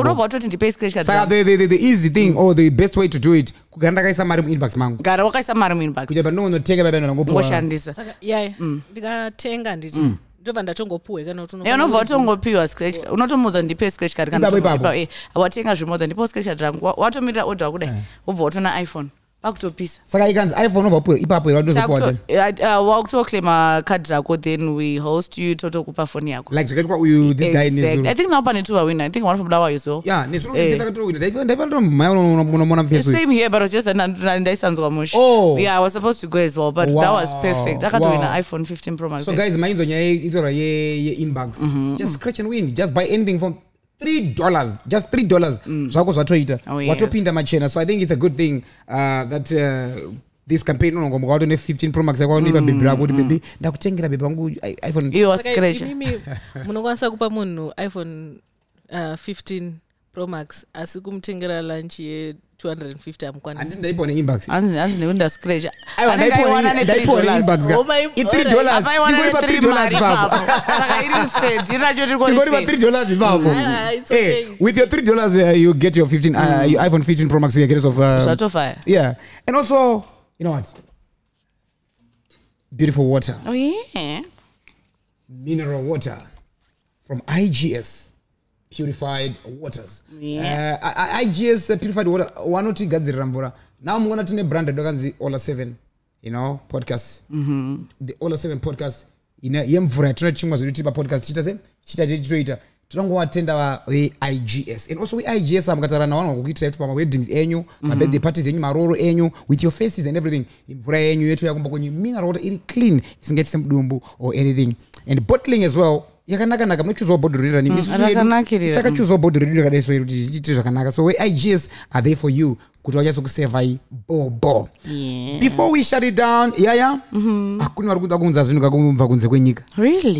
unobva watoti ndipei scratch card saka zangu. the, the, the, the easy thing or the best way to do it kugara ndakaisa mari muinbox mangu gara wakaisa mari muinbox kuita pandinonotenga paipanangopiwa ngoshandisa saka yaya ndikatenga nditi ndobva ndatongopuhwe kana kuti Eh, unobva watongopiwa scratch unotomudza ndipe scratch card kana eh, watenga zvimodha ndipo scratch card rangu Wa- watomirira order kudai wobva watona iphone pakutopisa saka ikanzi iphone unobva wapuwa ipapo iradozopuwa Takuto- uh, wakutoclaima kadhi rako then we host you totokupa foni yako like zvakaitwa uyu this guy Exact. nezuro i think now pane two wawina i think one from lawa as well ya nezuro ndisakatowina ndaifanira mhaya unomona mufesu same here but it was just that nda- ndaisanzwa mushi Oh. yeah i was supposed to go as well but that was Wow. perfect. Akatowina Wow. iphone 15 pro max. So guys mainzwa nyaya itora yeinbox just scratch and win. Just buy anything from three dollars just three dollars zvako zvatoita. Oh, yes. watopinda machena. So i think it's a good thing uh, that uh, this campaign unongomuka wato ne15 pro max yako wanoipa bhebi rako kuti bebi ndakutengera bhebi wangu i- iphone iwo scratch. imimi munokwanisa kupa munhu iphone uh, 15 pro max asi kumutengera lunch ye250 amukwanisi handiti ndaipiwa neinbox hanzi hanzi nekunda scratch. Aiwa Anenge aiwana ne ndaipiwa $3. neinbox Oh my- i3 alright. dollars. apaiwana tingoripa 3 ne3 dollars mari ipapo papo saka iri fe ndiracho tingoripa 3 tirikori dollars ipapo Ah, it's okay, Eh, it's with your 3 dollars uh, you get your 15 uh, your iphone 15 pro max you get of uh, zvatofaya yeah. And also you know what? Beautiful water. Oh yeah. Mineral water from igs purified waters. Yeah. uh, igs uh, purified water wanotigadzirira mvura. Now mungona tine brand yakanzi ola 7 you know podcast. The ola 7 podcast yemvura yatinochimwa zvedu tiri papodcast tiita se? Chiita tichitoita tinongovatenda veigs and also weigs mukataura navanhu vakuitira kuti pamaweddings enyu mabirthday parties enyu maroro enyu with your faces and everything. Mvura yenyu yetu yakumba kwenyu mineral water iri clean isingaiti semudumbu or anything. And bottling as well yakanaka-naka munochuzawo bhodhi redu rani rakanakirira. takachuzawo bhodhi redu rakadai so kuti zvichiitire zvakanaka. So weigs are there for you kuti vanyatsokusevhai bobo. Yeah before we shut it down yaya hakuna vari kuda kunza zvinhu kakubva kunze kwenyika.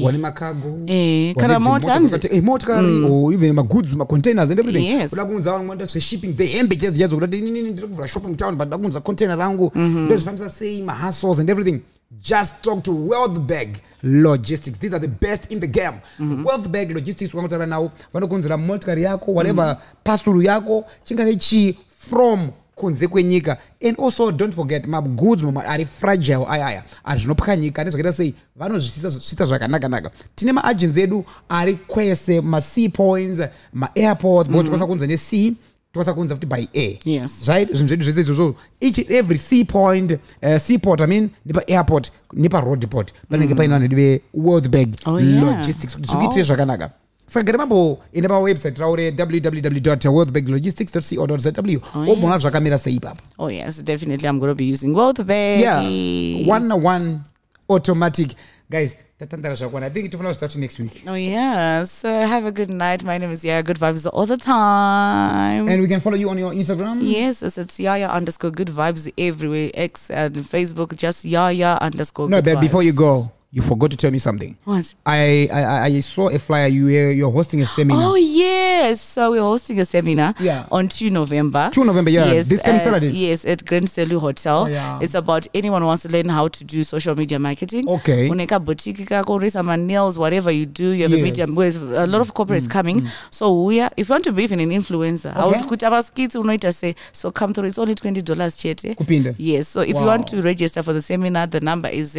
Wane makago Eh, kana eh, motikari or even magoods macontainers and everything. Yes. uda kuunza vanhu zveshipping zvehembe chedzi chadzo kuti ndiri kuvhura shopping town but nda kuunza container rangu. Ndozvifambisa sei mahustles and everything just talk to wealth bag logistics. These are the best in the game. Wealth bag logistics vanotaura navo vanokonzera motikari yako whatever pasulu yako chingave chii from kunze kwenyika. And also don't forget magoods mamwe ari fragile aya aya ari zvinopwanyika nezvakaita sei vanozvisita zvakanaka-naka tine maagency edu ari kwese masea points maairports because tikwanisa kunza nesea tikwanisa kunza futi by air. Yes. right? Zvinhu zvedu zvese izvozvo. Each and every sea point uh, seaport i mean nepa-airport nepa-roadport panenge paine vanhu vedu veworld bag Oh, yeah. logistics. Kuti zvikuitire zvakanaka. Saka gare mambo ende pawebsite raure www worldbaglogistics co za Oh, obona zvakamira sei ipapo. Oh yes definitely i'm going to be using wealth bag yeah. One one automatic. Guys tatandara i think tofanira kustart next week Oh yes. So have a good night. My name is Yaya Good Vibes all the time. and we can follow you on your instagram yes, it's, it's Yaya underscore Good Vibes everywhere. X and Facebook, just Yaya underscore. no but before you go you forgot to tell me something What? I, I I saw a flyer. You were you're hosting a seminar. Oh yes, so we're hosting a seminar Yeah. on 2 November. 2 November, yeah. Yes, This coming uh, Saturday? Yes, at Grand Selu Hotel. Oh, yeah. It's about anyone wants to learn how to do social media marketing. Okay. Uneka boutique kako, nails, whatever you do, you have a Yes. Mm, media. With a lot of corporates coming. So we are. If you want to be even an influencer, okay. I would kuti abaskits unoita say so come through. It's only twenty dollars chete. Kupinda. Yes. So if you want to register for the seminar, the number is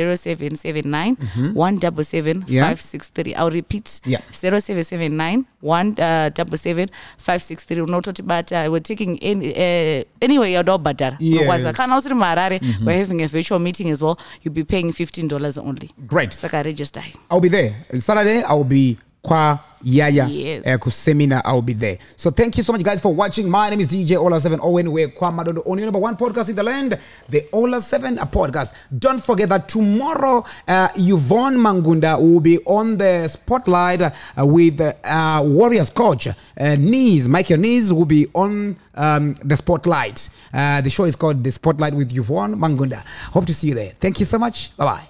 0779 177 Yeah. 563. I'll repeat. Yeah. 0779 177 563 unototibata we're taking in, uh, anyway yadobhadhara Yes. unokwanisa kana usiri muharare we're having a virtual meeting as well you'll be paying 15 dollars only Great. saka register I'll be there. Saturday, I'll be kwa yaya. Yes. uh, kusemina i'll be there. So thank you so much guys for watching. My name is dj ola 7 owen we're kwa madondo only number one podcast in the land the ola 7 podcast. Don't forget that tomorrow uh, yvonne mangunda will be on the spotlight uh, with uh, warriors coach uh, knees michael knees will be on um, the spotlight. Uh, the show is called the spotlight with yvonne mangunda. Hope to see you there. Thank you so much. Bye bye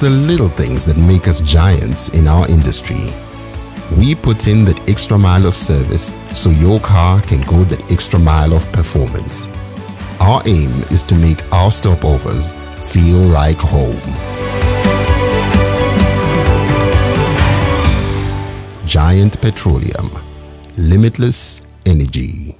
the little things that make us giants in our industry. We put in that extra mile of service so your car can go that extra mile of performance. Our aim is to make our stopovers feel like home. Giant Petroleum, limitless energy.